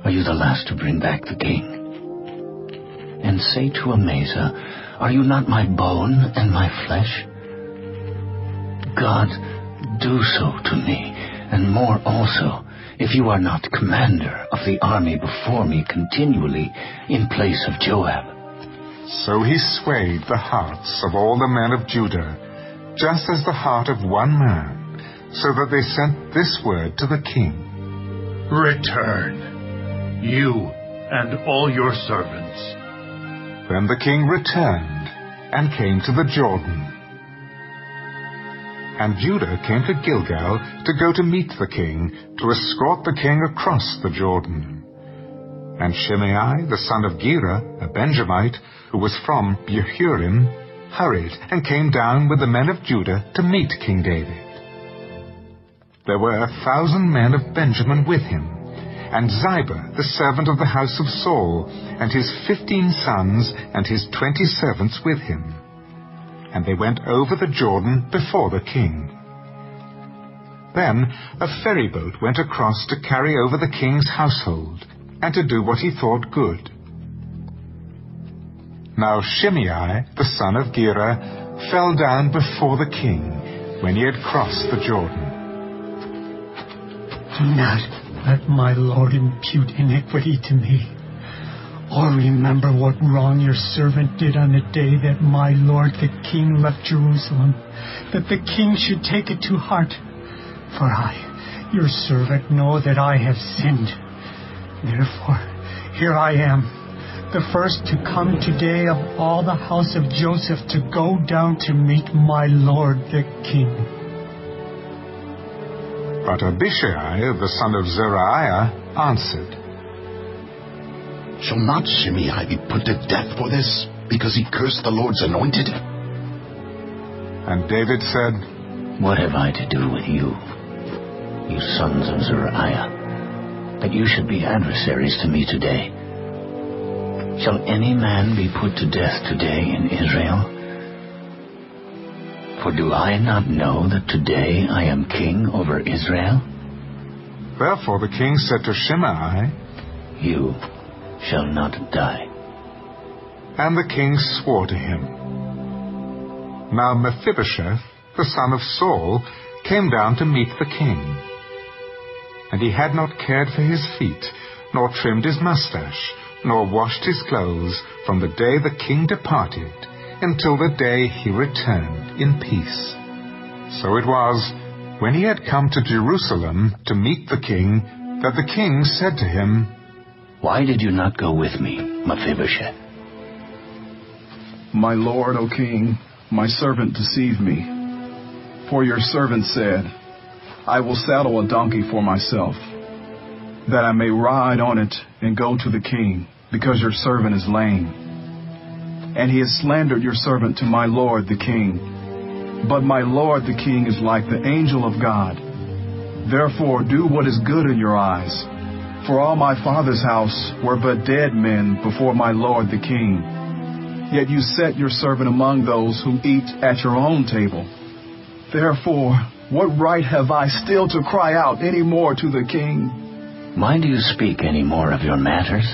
are you the last to bring back the king? And say to Amasa, Are you not my bone and my flesh? God, do so to me, and more also, if you are not commander of the army before me continually in place of Joab. So he swayed the hearts of all the men of Judah, just as the heart of one man so that they sent this word to the king Return, you and all your servants. Then the king returned and came to the Jordan. And Judah came to Gilgal to go to meet the king, to escort the king across the Jordan. And Shimei, the son of Gera, a Benjamite, who was from Bahurim, hurried and came down with the men of Judah to meet King David. There were a thousand men of Benjamin with him, and Ziba, the servant of the house of Saul, and his fifteen sons and his twenty servants with him. And they went over the Jordan before the king. Then a ferry boat went across to carry over the king's household, and to do what he thought good. Now Shimei, the son of Gera, fell down before the king when he had crossed the Jordan. Do not let my Lord impute iniquity to me. Or remember what wrong your servant did on the day that my Lord the King left Jerusalem, that the King should take it to heart. For I, your servant, know that I have sinned. Therefore, here I am, the first to come today of all the house of Joseph to go down to meet my Lord the King. But Abishai, the son of Zeruiah, answered, Shall not Shimei be put to death for this, because he cursed the Lord's anointed? And David said, What have I to do with you, you sons of Zeruiah, that you should be adversaries to me today? Shall any man be put to death today in Israel? For do I not know that today I am king over Israel? Therefore the king said to Shimei, You shall not die. And the king swore to him. Now Mephibosheth, the son of Saul, came down to meet the king. And he had not cared for his feet, nor trimmed his mustache, nor washed his clothes from the day the king departed until the day he returned in peace. So it was, when he had come to Jerusalem to meet the king, that the king said to him, Why did you not go with me, Mephibosheth? My lord, O king, my servant deceived me. For your servant said, I will saddle a donkey for myself, that I may ride on it and go to the king, because your servant is lame and he has slandered your servant to my lord the king. But my lord the king is like the angel of God. Therefore do what is good in your eyes. For all my father's house were but dead men before my lord the king. Yet you set your servant among those who eat at your own table. Therefore, what right have I still to cry out any more to the king? Why do you speak any more of your matters?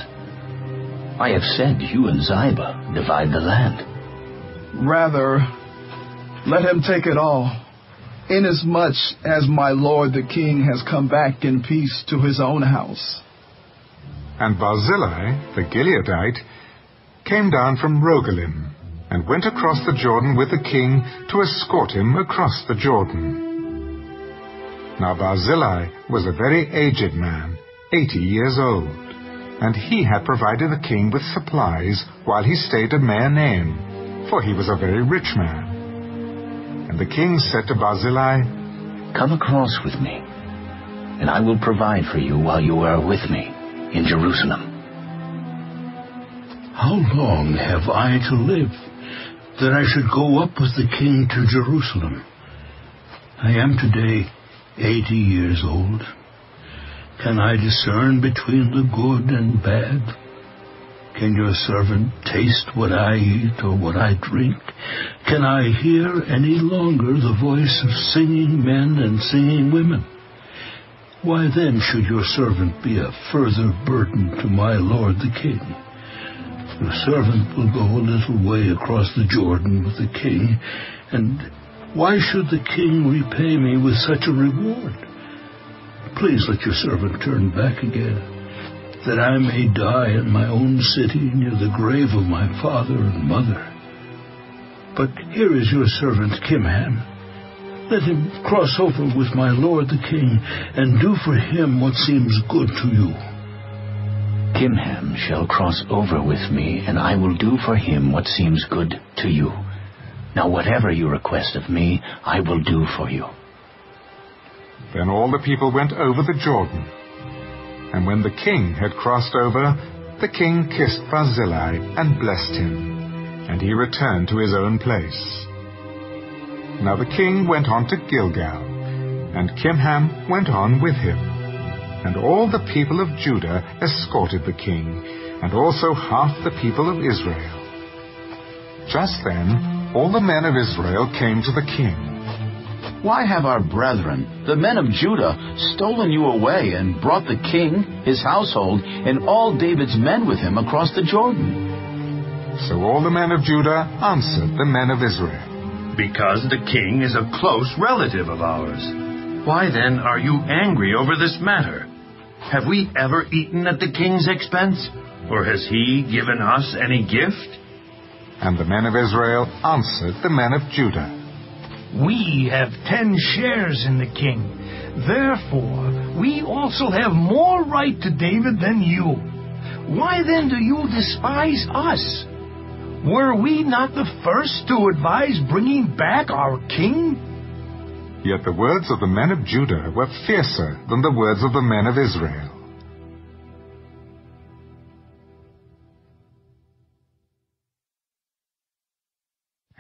I have said you and Ziba divide the land. Rather, let him take it all, inasmuch as my lord the king has come back in peace to his own house. And Barzillai, the Gileadite, came down from Rogelim, and went across the Jordan with the king to escort him across the Jordan. Now Barzillai was a very aged man, eighty years old and he had provided the king with supplies while he stayed at Mahanaim, for he was a very rich man. And the king said to Barzillai, Come across with me, and I will provide for you while you are with me in Jerusalem. How long have I to live that I should go up with the king to Jerusalem? I am today eighty years old. Can I discern between the good and bad? Can your servant taste what I eat or what I drink? Can I hear any longer the voice of singing men and singing women? Why then should your servant be a further burden to my lord the king? Your servant will go a little way across the Jordan with the king, and why should the king repay me with such a reward? Please let your servant turn back again, that I may die in my own city near the grave of my father and mother. But here is your servant Chimham. Let him cross over with my lord the king, and do for him what seems good to you. Chimham shall cross over with me, and I will do for him what seems good to you. Now whatever you request of me, I will do for you. Then all the people went over the Jordan. And when the king had crossed over, the king kissed Barzillai and blessed him, and he returned to his own place. Now the king went on to Gilgal, and Chimham went on with him. And all the people of Judah escorted the king, and also half the people of Israel. Just then all the men of Israel came to the king. Why have our brethren, the men of Judah, stolen you away and brought the king, his household, and all David's men with him across the Jordan? So all the men of Judah answered the men of Israel. Because the king is a close relative of ours. Why then are you angry over this matter? Have we ever eaten at the king's expense? Or has he given us any gift? And the men of Israel answered the men of Judah. We have ten shares in the king. Therefore, we also have more right to David than you. Why then do you despise us? Were we not the first to advise bringing back our king? Yet the words of the men of Judah were fiercer than the words of the men of Israel.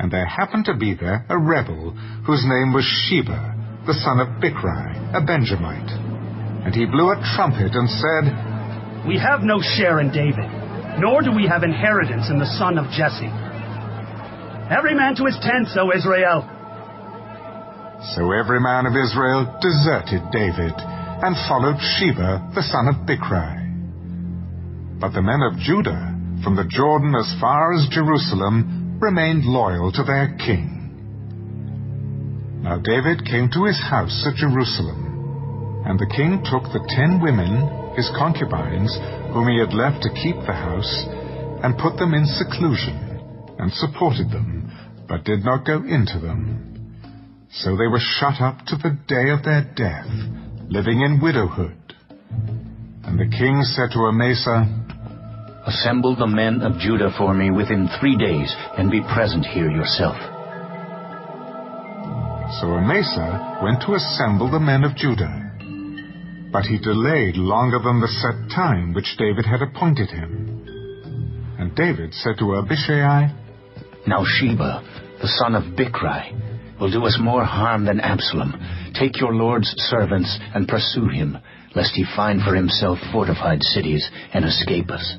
And there happened to be there a rebel whose name was Sheba, the son of Bichri, a Benjamite. And he blew a trumpet and said, We have no share in David, nor do we have inheritance in the son of Jesse. Every man to his tent, O Israel. So every man of Israel deserted David and followed Sheba, the son of Bichri. But the men of Judah, from the Jordan as far as Jerusalem, remained loyal to their king. Now David came to his house at Jerusalem, and the king took the ten women, his concubines, whom he had left to keep the house, and put them in seclusion, and supported them, but did not go into them. So they were shut up to the day of their death, living in widowhood. And the king said to Amasa, Assemble the men of Judah for me within three days, and be present here yourself. So Amasa went to assemble the men of Judah. But he delayed longer than the set time which David had appointed him. And David said to Abishai, Now Sheba, the son of Bichri, will do us more harm than Absalom. Take your lord's servants and pursue him, lest he find for himself fortified cities and escape us.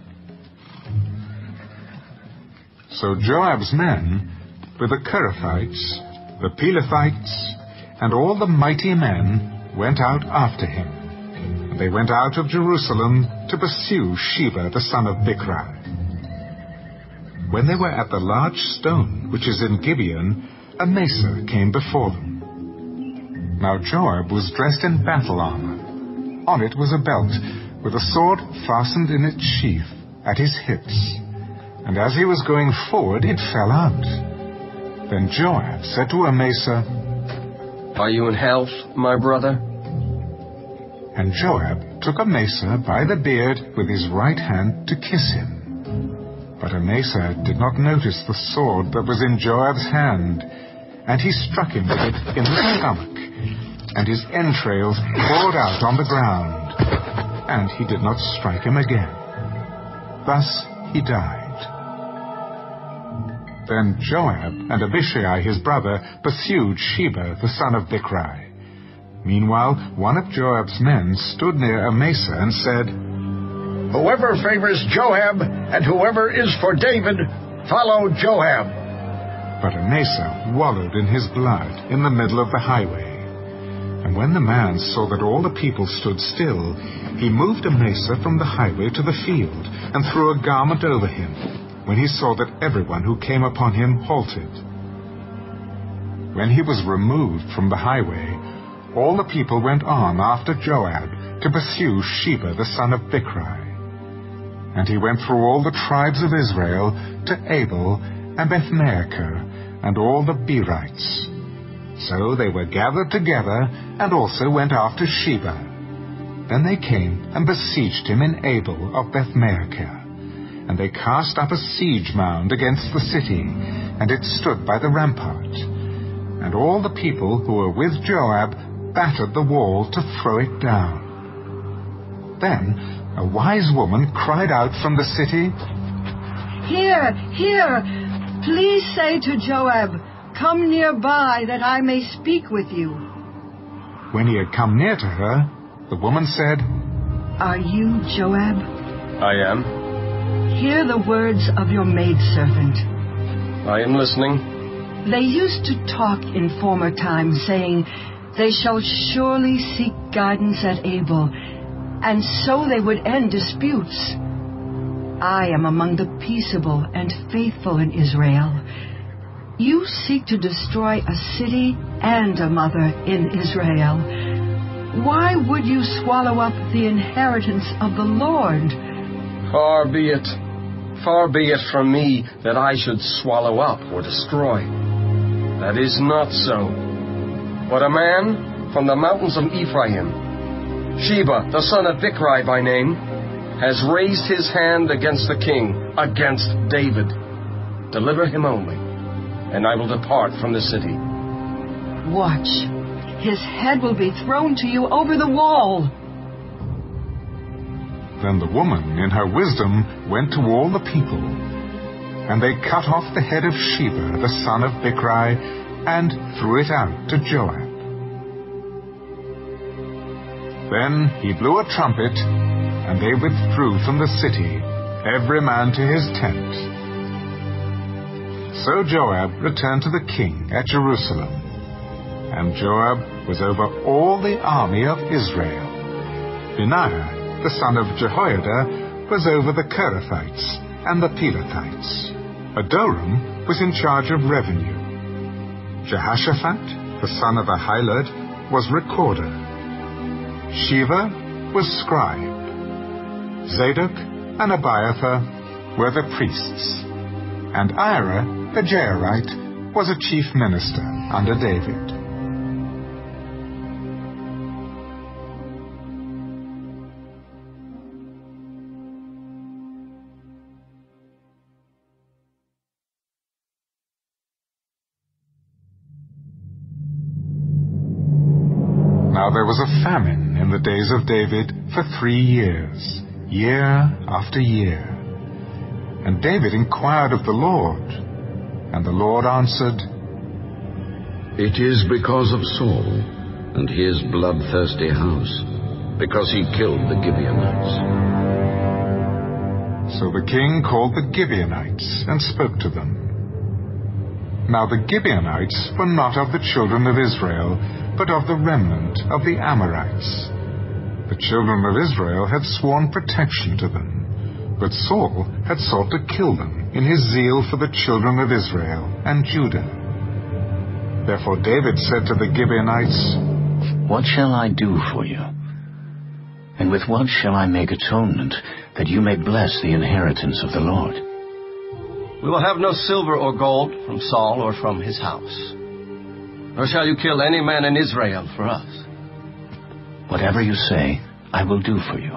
So Joab's men, with the Cherethites, the Pelethites, and all the mighty men, went out after him. And they went out of Jerusalem to pursue Sheba the son of Bichri. When they were at the large stone which is in Gibeon, Amasa came before them. Now Joab was dressed in battle armor. On it was a belt, with a sword fastened in its sheath at his hips. And as he was going forward, it fell out. Then Joab said to Amasa, Are you in health, my brother? And Joab took Amasa by the beard with his right hand to kiss him. But Amasa did not notice the sword that was in Joab's hand, and he struck him with it in the stomach, and his entrails poured out on the ground, and he did not strike him again. Thus he died. Then Joab and Abishai his brother pursued Sheba the son of Bichri. Meanwhile, one of Joab's men stood near Amasa and said, Whoever favors Joab and whoever is for David, follow Joab. But Amasa wallowed in his blood in the middle of the highway. And when the man saw that all the people stood still, he moved Amasa from the highway to the field and threw a garment over him, when he saw that everyone who came upon him halted. When he was removed from the highway, all the people went on after Joab to pursue Sheba the son of Bichri. And he went through all the tribes of Israel to Abel and Bethmaachah and all the Berites. So they were gathered together and also went after Sheba. Then they came and besieged him in Abel of Bethmaachah. And they cast up a siege mound against the city, and it stood by the rampart. And all the people who were with Joab battered the wall to throw it down. Then a wise woman cried out from the city, Here, here, please say to Joab, Come nearby that I may speak with you. When he had come near to her, the woman said, Are you Joab? I am. Hear the words of your maidservant. I am listening. They used to talk in former times, saying, They shall surely seek guidance at Abel, and so they would end disputes. I am among the peaceable and faithful in Israel. You seek to destroy a city and a mother in Israel. Why would you swallow up the inheritance of the Lord? Far be it, far be it from me that I should swallow up or destroy. That is not so. But a man from the mountains of Ephraim, Sheba, the son of Bichri by name, has raised his hand against the king, against David. Deliver him only, and I will depart from the city. Watch. His head will be thrown to you over the wall. Then the woman, in her wisdom, went to all the people. And they cut off the head of Sheba, the son of Bichri, and threw it out to Joab. Then he blew a trumpet, and they withdrew from the city, every man to his tent. So Joab returned to the king at Jerusalem. And Joab was over all the army of Israel. Benaiah, the son of Jehoiada, was over the Kerethites and the Pelethites. Adoram was in charge of revenue. Jehoshaphat, the son of Ahilud, was recorder. Sheva was scribe. Zadok and Abiathar were the priests. And Ira, the Jairite, was a chief minister under David. Was a famine in the days of David for three years, year after year. And David inquired of the Lord, and the Lord answered, It is because of Saul and his bloodthirsty house, because he killed the Gibeonites. So the king called the Gibeonites and spoke to them. Now the Gibeonites were not of the children of Israel, but of the remnant of the Amorites. The children of Israel had sworn protection to them, but Saul had sought to kill them in his zeal for the children of Israel and Judah. Therefore David said to the Gibeonites, What shall I do for you? And with what shall I make atonement, that you may bless the inheritance of the Lord? We will have no silver or gold from Saul or from his house. Nor shall you kill any man in Israel for us. Whatever you say, I will do for you.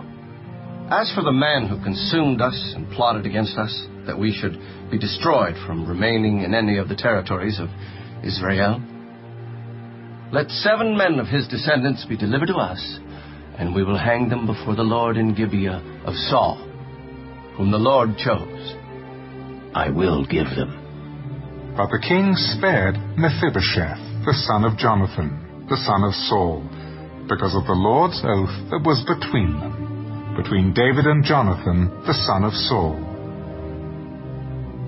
As for the man who consumed us and plotted against us, that we should be destroyed from remaining in any of the territories of Israel, let seven men of his descendants be delivered to us, and we will hang them before the Lord in Gibeah of Saul, whom the Lord chose. I will give them. But the king spared Mephibosheth, the son of Jonathan, the son of Saul, because of the Lord's oath that was between them, between David and Jonathan, the son of Saul.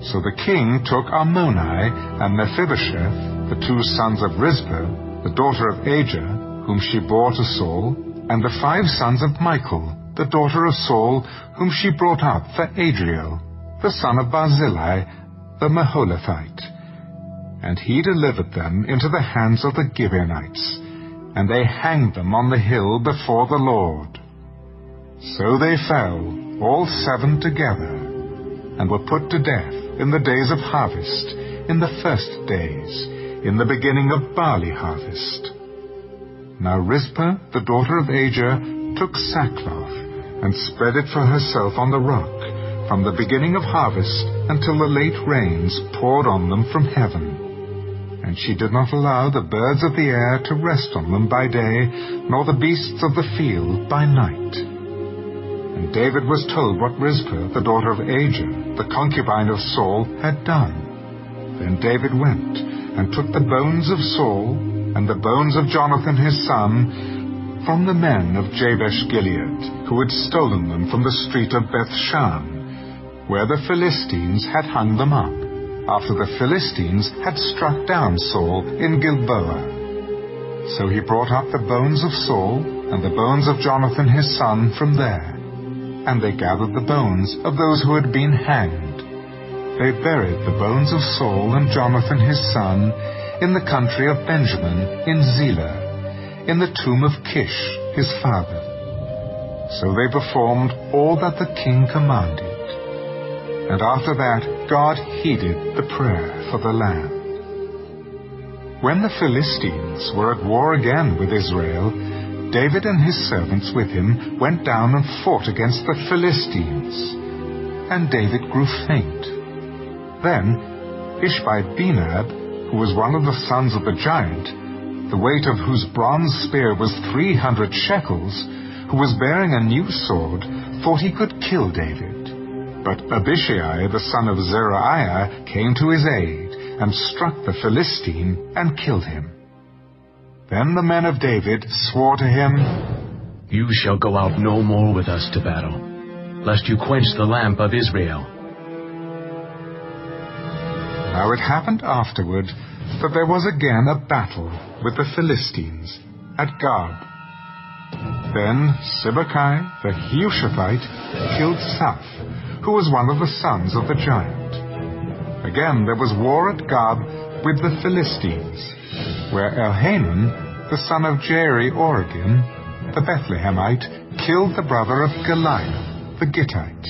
So the king took Armoni and Mephibosheth, the two sons of Rizpah, the daughter of Aiah, whom she bore to Saul, and the five sons of Michal, the daughter of Saul, whom she brought up for Adriel, the son of Barzillai, the Meholathite. And he delivered them into the hands of the Gibeonites, and they hanged them on the hill before the Lord. So they fell, all seven together, and were put to death in the days of harvest, in the first days, in the beginning of barley harvest. Now Rizpah, the daughter of Aiah, took sackcloth, and spread it for herself on the rock, from the beginning of harvest until the late rains poured on them from heaven and she did not allow the birds of the air to rest on them by day, nor the beasts of the field by night. And David was told what Rizpah, the daughter of Aiah, the concubine of Saul, had done. Then David went and took the bones of Saul and the bones of Jonathan his son from the men of Jabesh Gilead, who had stolen them from the street of Bethshan, where the Philistines had hung them up after the Philistines had struck down Saul in Gilboa. So he brought up the bones of Saul and the bones of Jonathan his son from there, and they gathered the bones of those who had been hanged. They buried the bones of Saul and Jonathan his son in the country of Benjamin in Zelah, in the tomb of Kish his father. So they performed all that the king commanded. And after that, God heeded the prayer for the land. When the Philistines were at war again with Israel, David and his servants with him went down and fought against the Philistines. And David grew faint. Then Ishbi-Benob, who was one of the sons of the giant, the weight of whose bronze spear was three hundred shekels, who was bearing a new sword, thought he could kill David. But Abishai, the son of Zeruiah, came to his aid, and struck the Philistine, and killed him. Then the men of David swore to him, You shall go out no more with us to battle, lest you quench the lamp of Israel. Now it happened afterward that there was again a battle with the Philistines at Gob. Then Sibbecai the Hushathite killed Saph, who was one of the sons of the giant. Again there was war at Gob with the Philistines, where Elhanan, the son of Jaare-Oregim, the Bethlehemite, killed the brother of Goliath, the Gittite,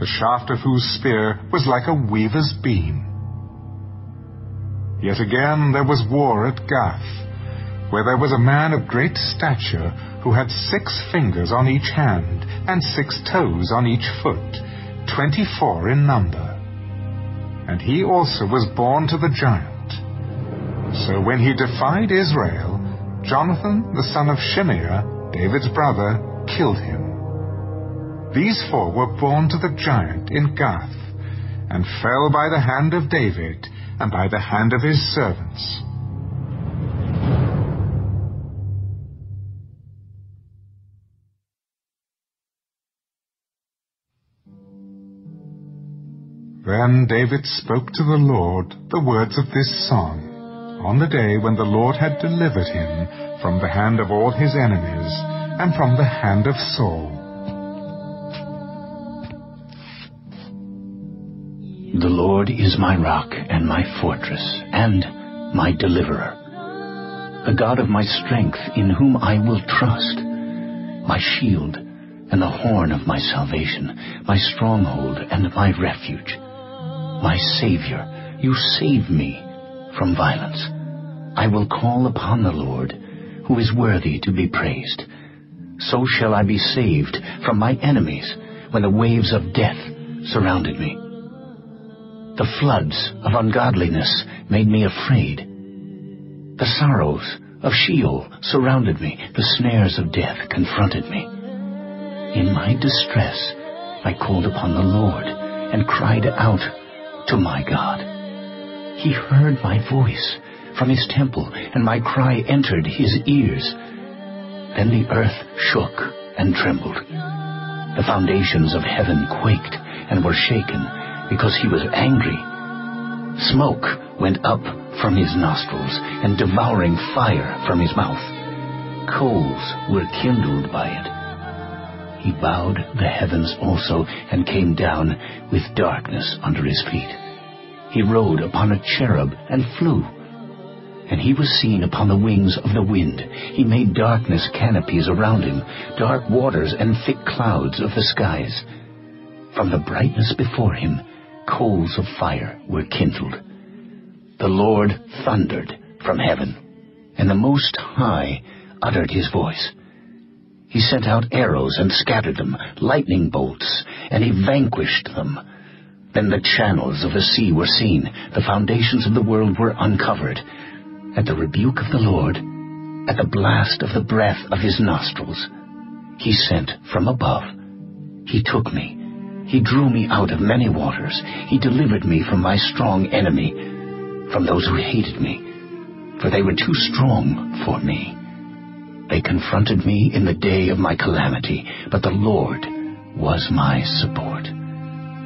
the shaft of whose spear was like a weaver's beam. Yet again there was war at Gath, where there was a man of great stature who had six fingers on each hand and six toes on each foot, twenty-four in number. And he also was born to the giant. So when he defied Israel, Jonathan the son of Shimeah, David's brother, killed him. These four were born to the giant in Gath, and fell by the hand of David and by the hand of his servants. Then David spoke to the Lord the words of this song on the day when the Lord had delivered him from the hand of all his enemies and from the hand of Saul. The Lord is my rock and my fortress and my deliverer, the God of my strength in whom I will trust, my shield and the horn of my salvation, my stronghold and my refuge my Savior, you save me from violence. I will call upon the Lord, who is worthy to be praised. so shall I be saved from my enemies when the waves of death surrounded me. The floods of ungodliness made me afraid. The sorrows of Sheol surrounded me. The snares of death confronted me. In my distress, I called upon the Lord and cried out to my God. He heard my voice from his temple, and my cry entered his ears. Then the earth shook and trembled. The foundations of heaven quaked and were shaken because he was angry. Smoke went up from his nostrils and devouring fire from his mouth. Coals were kindled by it. He bowed the heavens also and came down with darkness under his feet. He rode upon a cherub and flew and he was seen upon the wings of the wind. He made darkness canopies around him, dark waters and thick clouds of the skies. From the brightness before him, coals of fire were kindled. The Lord thundered from heaven, and the Most High uttered his voice. He sent out arrows and scattered them, lightning bolts, and he vanquished them. Then the channels of the sea were seen, the foundations of the world were uncovered. At the rebuke of the Lord, at the blast of the breath of his nostrils, he sent from above. He took me. He drew me out of many waters. He delivered me from my strong enemy, from those who hated me, for they were too strong for me. They confronted me in the day of my calamity, but the Lord was my support.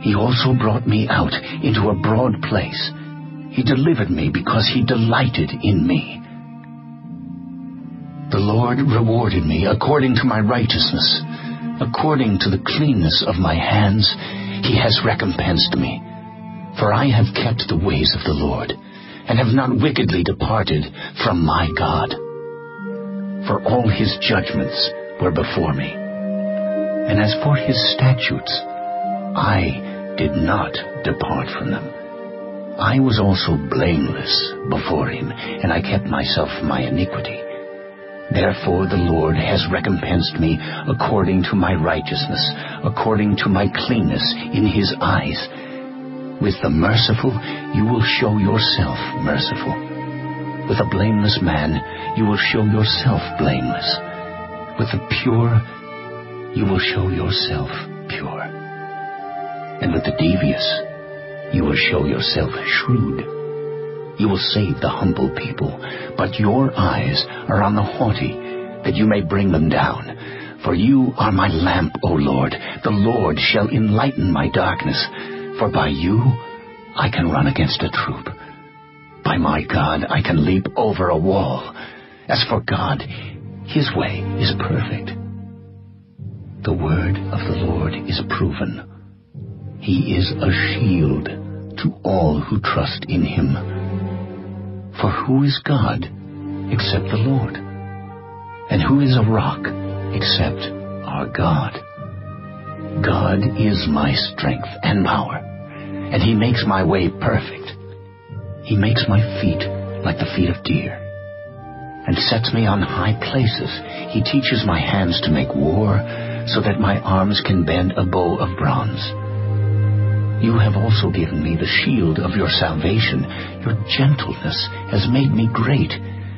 He also brought me out into a broad place he delivered me because he delighted in me. The Lord rewarded me according to my righteousness. According to the cleanness of my hands, he has recompensed me. For I have kept the ways of the Lord, and have not wickedly departed from my God. For all his judgments were before me. And as for his statutes, I did not depart from them. I was also blameless before him, and I kept myself from my iniquity. Therefore the Lord has recompensed me according to my righteousness, according to my cleanness in his eyes. With the merciful you will show yourself merciful. With a blameless man you will show yourself blameless. With the pure you will show yourself pure. And with the devious you will show yourself shrewd. You will save the humble people, but your eyes are on the haughty, that you may bring them down. For you are my lamp, O Lord. The Lord shall enlighten my darkness. For by you I can run against a troop. By my God I can leap over a wall. As for God, his way is perfect. The word of the Lord is proven. He is a shield to all who trust in him. For who is God except the Lord? And who is a rock except our God? God is my strength and power, and he makes my way perfect. He makes my feet like the feet of deer, and sets me on high places. He teaches my hands to make war, so that my arms can bend a bow of bronze. You have also given me the shield of your salvation. Your gentleness has made me great.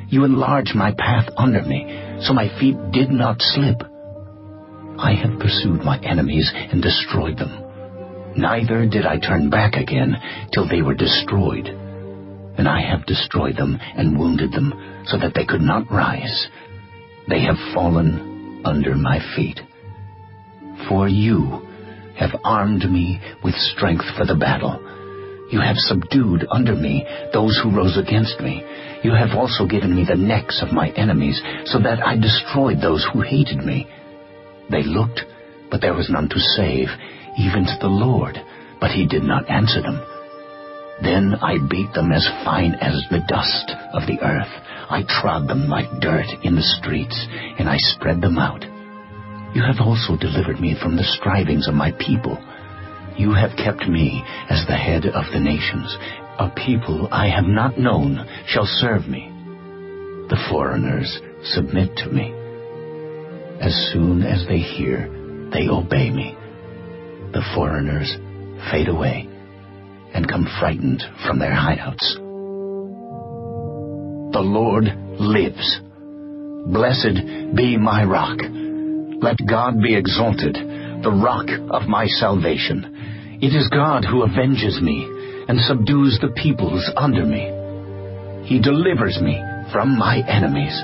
You enlarged my path under me, so my feet did not slip. I have pursued my enemies and destroyed them. Neither did I turn back again till they were destroyed. And I have destroyed them and wounded them, so that they could not rise. They have fallen under my feet. For you have armed me with strength for the battle. You have subdued under me those who rose against me. You have also given me the necks of my enemies, so that I destroyed those who hated me. They looked, but there was none to save, even to the Lord, but he did not answer them. Then I beat them as fine as the dust of the earth. I trod them like dirt in the streets, and I spread them out. You have also delivered me from the strivings of my people. You have kept me as the head of the nations. A people I have not known shall serve me. The foreigners submit to me. As soon as they hear, they obey me. The foreigners fade away and come frightened from their hideouts. The Lord lives. Blessed be my rock. Let God be exalted, the rock of my salvation. It is God who avenges me and subdues the peoples under me. He delivers me from my enemies.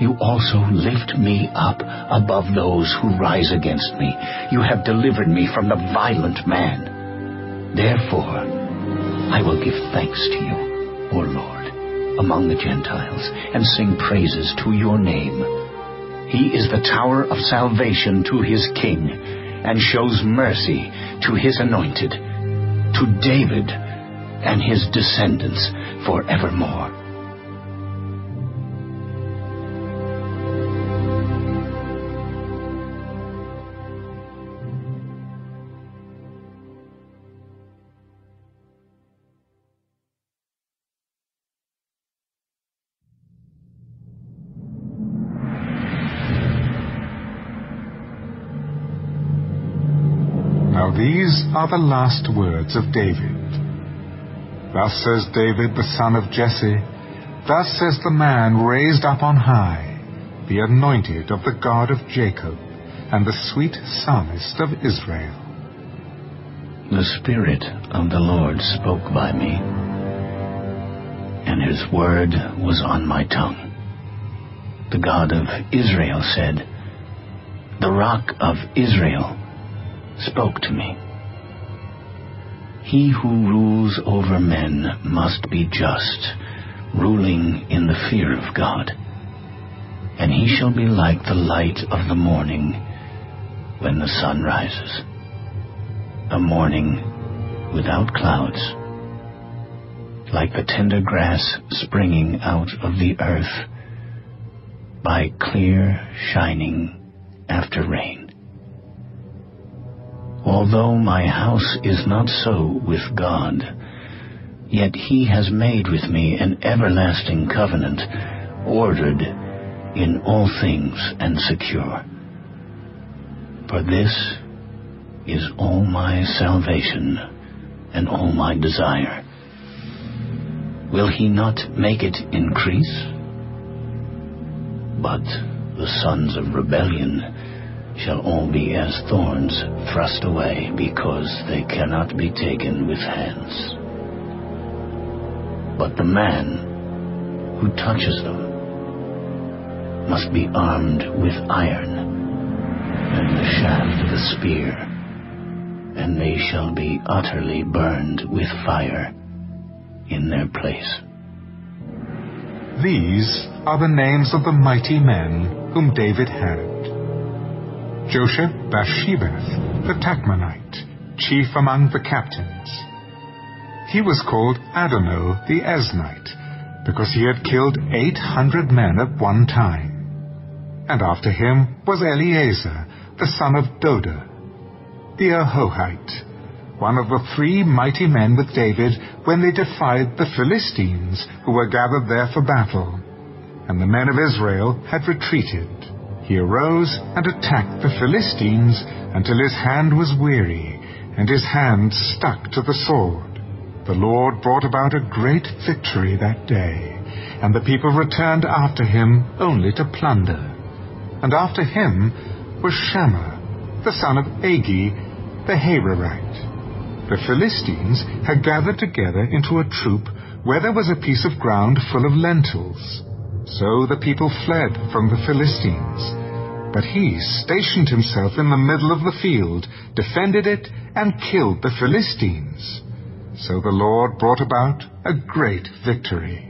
You also lift me up above those who rise against me. You have delivered me from the violent man. Therefore, I will give thanks to you, O Lord, among the Gentiles, and sing praises to your name. He is the tower of salvation to his king, and shows mercy to his anointed, to David and his descendants forevermore. These are the last words of David. Thus says David the son of Jesse, Thus says the man raised up on high, the anointed of the God of Jacob, and the sweet psalmist of Israel. The Spirit of the Lord spoke by me, and his word was on my tongue. The God of Israel said, The rock of Israel spoke to me. He who rules over men must be just, ruling in the fear of God. And he shall be like the light of the morning when the sun rises. A morning without clouds, like the tender grass springing out of the earth by clear shining after rain. Although my house is not so with God, yet he has made with me an everlasting covenant, ordered in all things and secure. For this is all my salvation and all my desire. Will he not make it increase? But the sons of rebellion shall all be as thorns thrust away because they cannot be taken with hands. But the man who touches them must be armed with iron and the shaft of the spear, and they shall be utterly burned with fire in their place. These are the names of the mighty men whom David had. Josheb-Basshebeth, the Tachmonite, chief among the captains. He was called Adino the Eznite, because he had killed eight hundred men at one time. And after him was Eleazar, the son of Dodo, the Ahohite, one of the three mighty men with David when they defied the Philistines who were gathered there for battle. And the men of Israel had retreated. He arose and attacked the Philistines until his hand was weary, and his hand stuck to the sword. The Lord brought about a great victory that day, and the people returned after him only to plunder. And after him was Shammah, the son of Agee, the Hararite. The Philistines had gathered together into a troop where there was a piece of ground full of lentils. So the people fled from the Philistines. But he stationed himself in the middle of the field, defended it, and killed the Philistines. So the Lord brought about a great victory.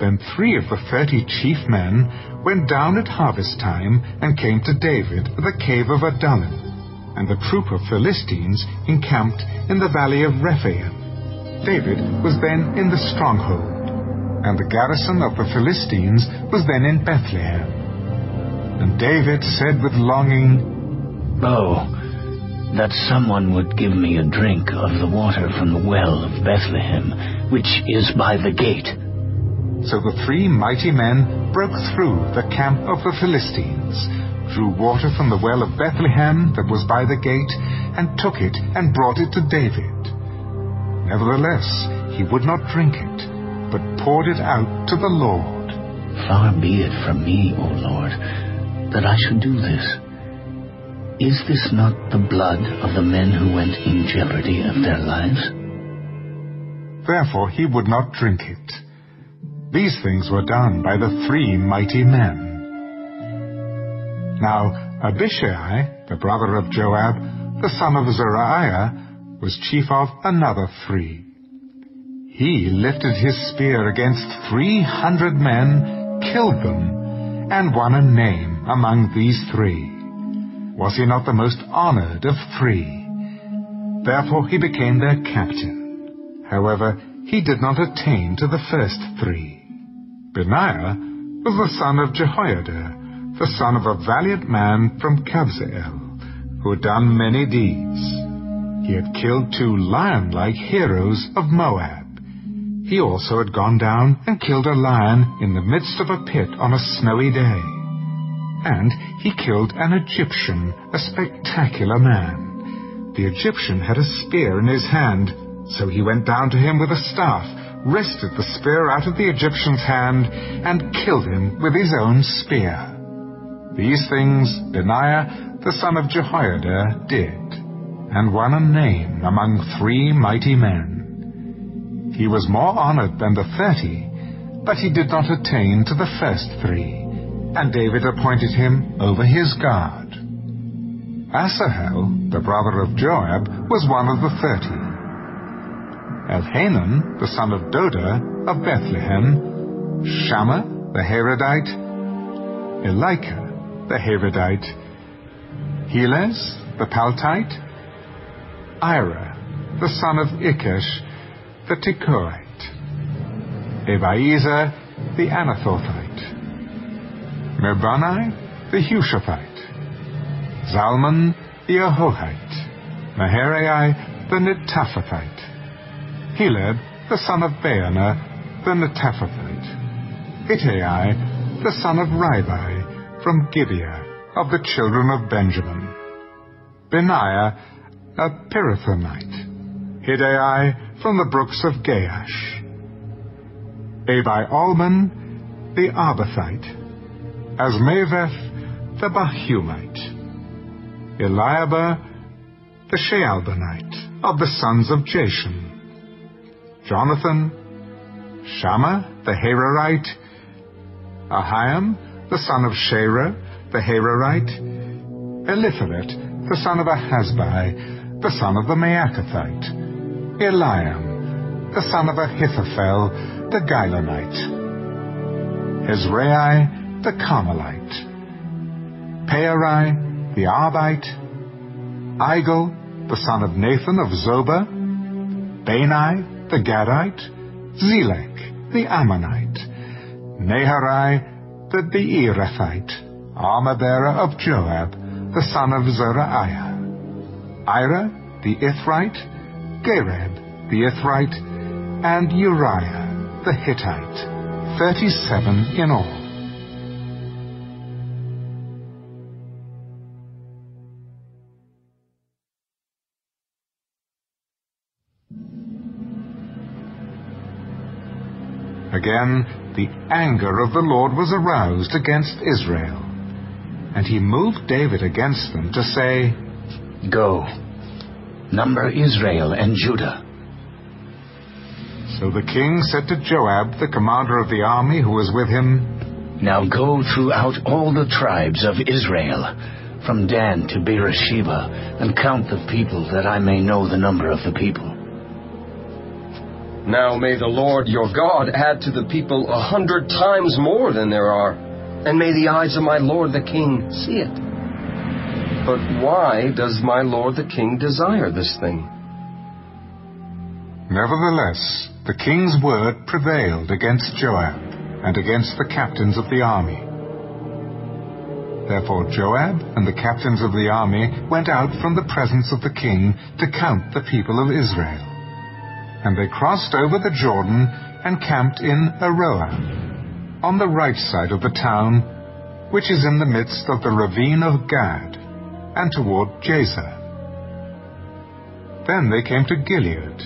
Then three of the thirty chief men went down at harvest time and came to David at the cave of Adullam. And the troop of Philistines encamped in the valley of Rephaim. David was then in the stronghold, and the garrison of the Philistines was then in Bethlehem. And David said with longing, Oh, that someone would give me a drink of the water from the well of Bethlehem, which is by the gate. So the three mighty men broke through the camp of the Philistines, drew water from the well of Bethlehem that was by the gate, and took it and brought it to David. Nevertheless, he would not drink it, but poured it out to the Lord. Far be it from me, O Lord, that I should do this. Is this not the blood of the men who went in jeopardy of their lives? Therefore he would not drink it. These things were done by the three mighty men. Now Abishai, the brother of Joab, the son of Zeruiah, was chief of another three. He lifted his spear against three hundred men, killed them, and won a name among these three. Was he not the most honored of three? Therefore he became their captain. However, he did not attain to the first three. Benaiah was the son of Jehoiada, the son of a valiant man from Kabzeel, who had done many deeds. He had killed two lion-like heroes of Moab. He also had gone down and killed a lion in the midst of a pit on a snowy day. And he killed an Egyptian, a spectacular man. The Egyptian had a spear in his hand, so he went down to him with a staff, wrested the spear out of the Egyptian's hand, and killed him with his own spear. These things Benaiah, the son of Jehoiada, did, and won a name among three mighty men. He was more honored than the thirty, but he did not attain to the first three, and David appointed him over his guard. Asahel, the brother of Joab, was one of the thirty. Elhanan, the son of Dodo of Bethlehem, Shammah, the Harodite, Elika, the Harodite, Helez, the Paltite, Ira, the son of Ikkesh, the Tekoite, Abiezer, the Anathothite, Mebunnai, the Hushathite, Zalmon, the Ahohite, Maharai, the Netophathite, Heleb, the son of Baanah, the Netophathite, Ittai, the son of Ribai, from Gibeah, of the children of Benjamin, Benaiah, a Pirathonite, Hiddai, from the brooks of Gaash, Abi-Albon, the Arbathite, Azmaveth, the Barhumite, Eliahba, the Shaalbonite, of the sons of Jashen, Jonathan, Shammah, the Hararite, Ahiam, the son of Sharar, the Hararite, Eliphalet, the son of Ahasbai, the son of the Maacathite, Eliam, the son of Ahithophel, the Gilonite, Ezrai, the Carmelite, Paarai, the Arbite, Igal, the son of Nathan of Zobah, Bani, the Gadite, Zelek, the Ammonite, Naharai, the Beerothite, armor-bearer of Joab, the son of Zeruiah, Ira, the Ithrite, Gareb, the Ithrite, and Uriah, the Hittite, thirty-seven in all. Again, the anger of the Lord was aroused against Israel. And he moved David against them to say, Go, number Israel and Judah. So the king said to Joab, the commander of the army who was with him, Now go throughout all the tribes of Israel, from Dan to Beersheba, and count the people, that I may know the number of the people. Now may the Lord your God add to the people a hundred times more than there are, and may the eyes of my lord the king see it. But why does my lord the king desire this thing? Nevertheless, the king's word prevailed against Joab and against the captains of the army. Therefore Joab and the captains of the army went out from the presence of the king to count the people of Israel. And they crossed over the Jordan and camped in Aroer, on the right side of the town, which is in the midst of the ravine of Gad, and toward Jazer. Then they came to Gilead,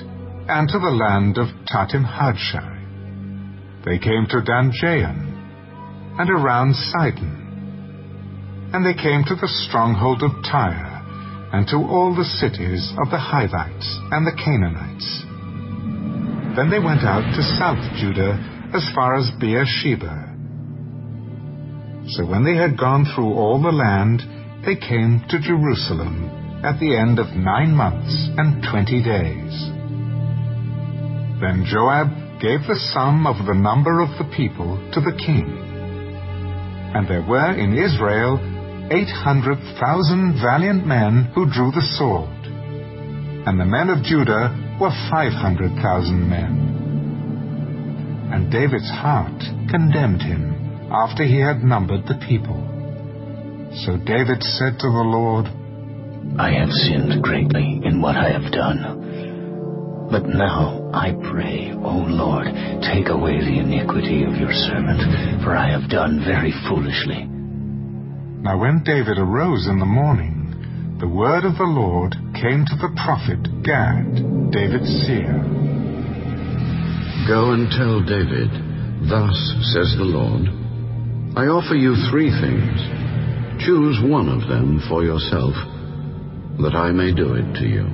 and to the land of Tahtim Hodshi. They came to Danjaan, and around Sidon. And they came to the stronghold of Tyre, and to all the cities of the Hivites and the Canaanites. Then they went out to south Judah as far as Beersheba. So when they had gone through all the land, they came to Jerusalem at the end of nine months and twenty days. Then Joab gave the sum of the number of the people to the king. And there were in Israel eight hundred thousand valiant men who drew the sword, and the men of Judah were five hundred thousand men. And David's heart condemned him after he had numbered the people. So David said to the Lord, I have sinned greatly in what I have done. But now I pray, O Lord, take away the iniquity of your servant, for I have done very foolishly. Now when David arose in the morning, the word of the Lord came to the prophet Gad, David's seer. Go and tell David, Thus says the Lord, I offer you three things. Choose one of them for yourself, that I may do it to you.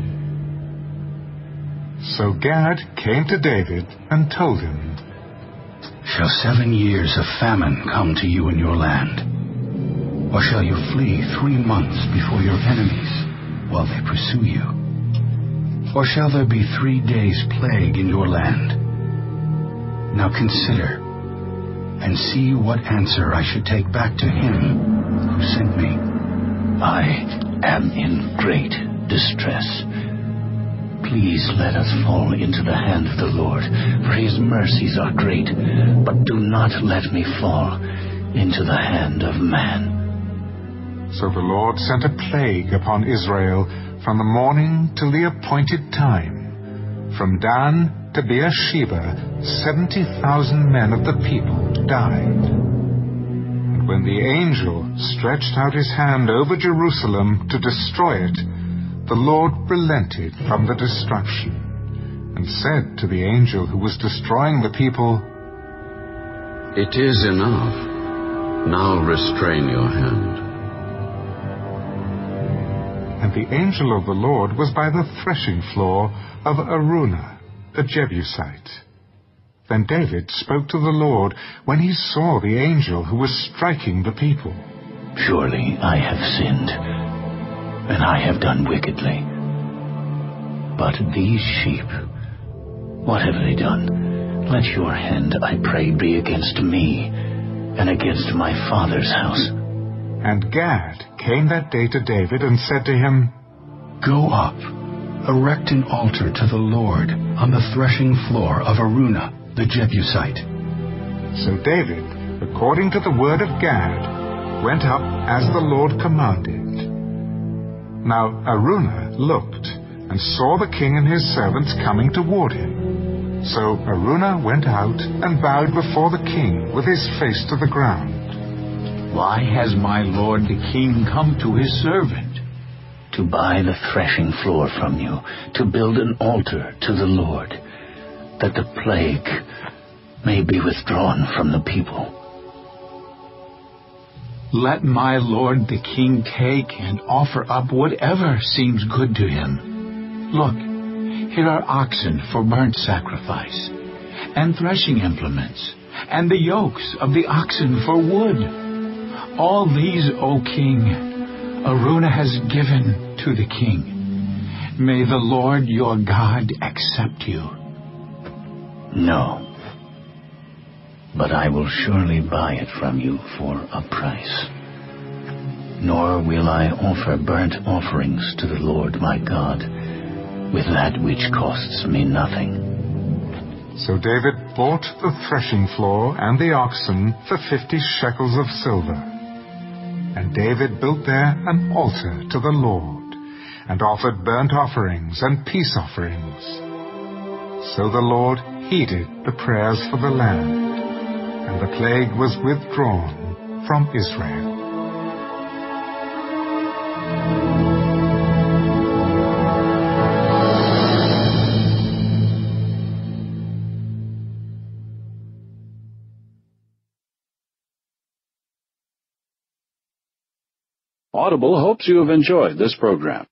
So Gad came to David and told him, Shall seven years of famine come to you in your land? Or shall you flee three months before your enemies while they pursue you? Or shall there be three days' plague in your land? Now consider and see what answer I should take back to him who sent me. I am in great distress. Please let us fall into the hand of the Lord, for his mercies are great, but do not let me fall into the hand of man. So the Lord sent a plague upon Israel from the morning till the appointed time. From Dan to Beersheba, seventy thousand men of the people died. And when the angel stretched out his hand over Jerusalem to destroy it, the Lord relented from the destruction, and said to the angel who was destroying the people, It is enough. Now restrain your hand. And the angel of the Lord was by the threshing floor of Araunah, the Jebusite. Then David spoke to the Lord when he saw the angel who was striking the people. Surely I have sinned, and I have done wickedly. But these sheep, what have they done? Let your hand, I pray, be against me and against my father's house. And Gad came that day to David and said to him, Go up, erect an altar to the Lord on the threshing floor of Araunah the Jebusite. So David, according to the word of Gad, went up as the Lord commanded. Now Araunah looked and saw the king and his servants coming toward him. So Araunah went out and bowed before the king with his face to the ground. Why has my lord the king come to his servant? To buy the threshing floor from you, to build an altar to the Lord, that the plague may be withdrawn from the people. Let my lord the king take and offer up whatever seems good to him. Look, here are oxen for burnt sacrifice, and threshing implements, and the yokes of the oxen for wood. All these, O king, Araunah has given to the king. May the Lord your God accept you. No. But I will surely buy it from you for a price. Nor will I offer burnt offerings to the Lord my God with that which costs me nothing. So David bought the threshing floor and the oxen for fifty shekels of silver. And David built there an altar to the Lord, and offered burnt offerings and peace offerings. So the Lord heeded the prayers for the land, and the plague was withdrawn from Israel. Audible hopes you have enjoyed this program.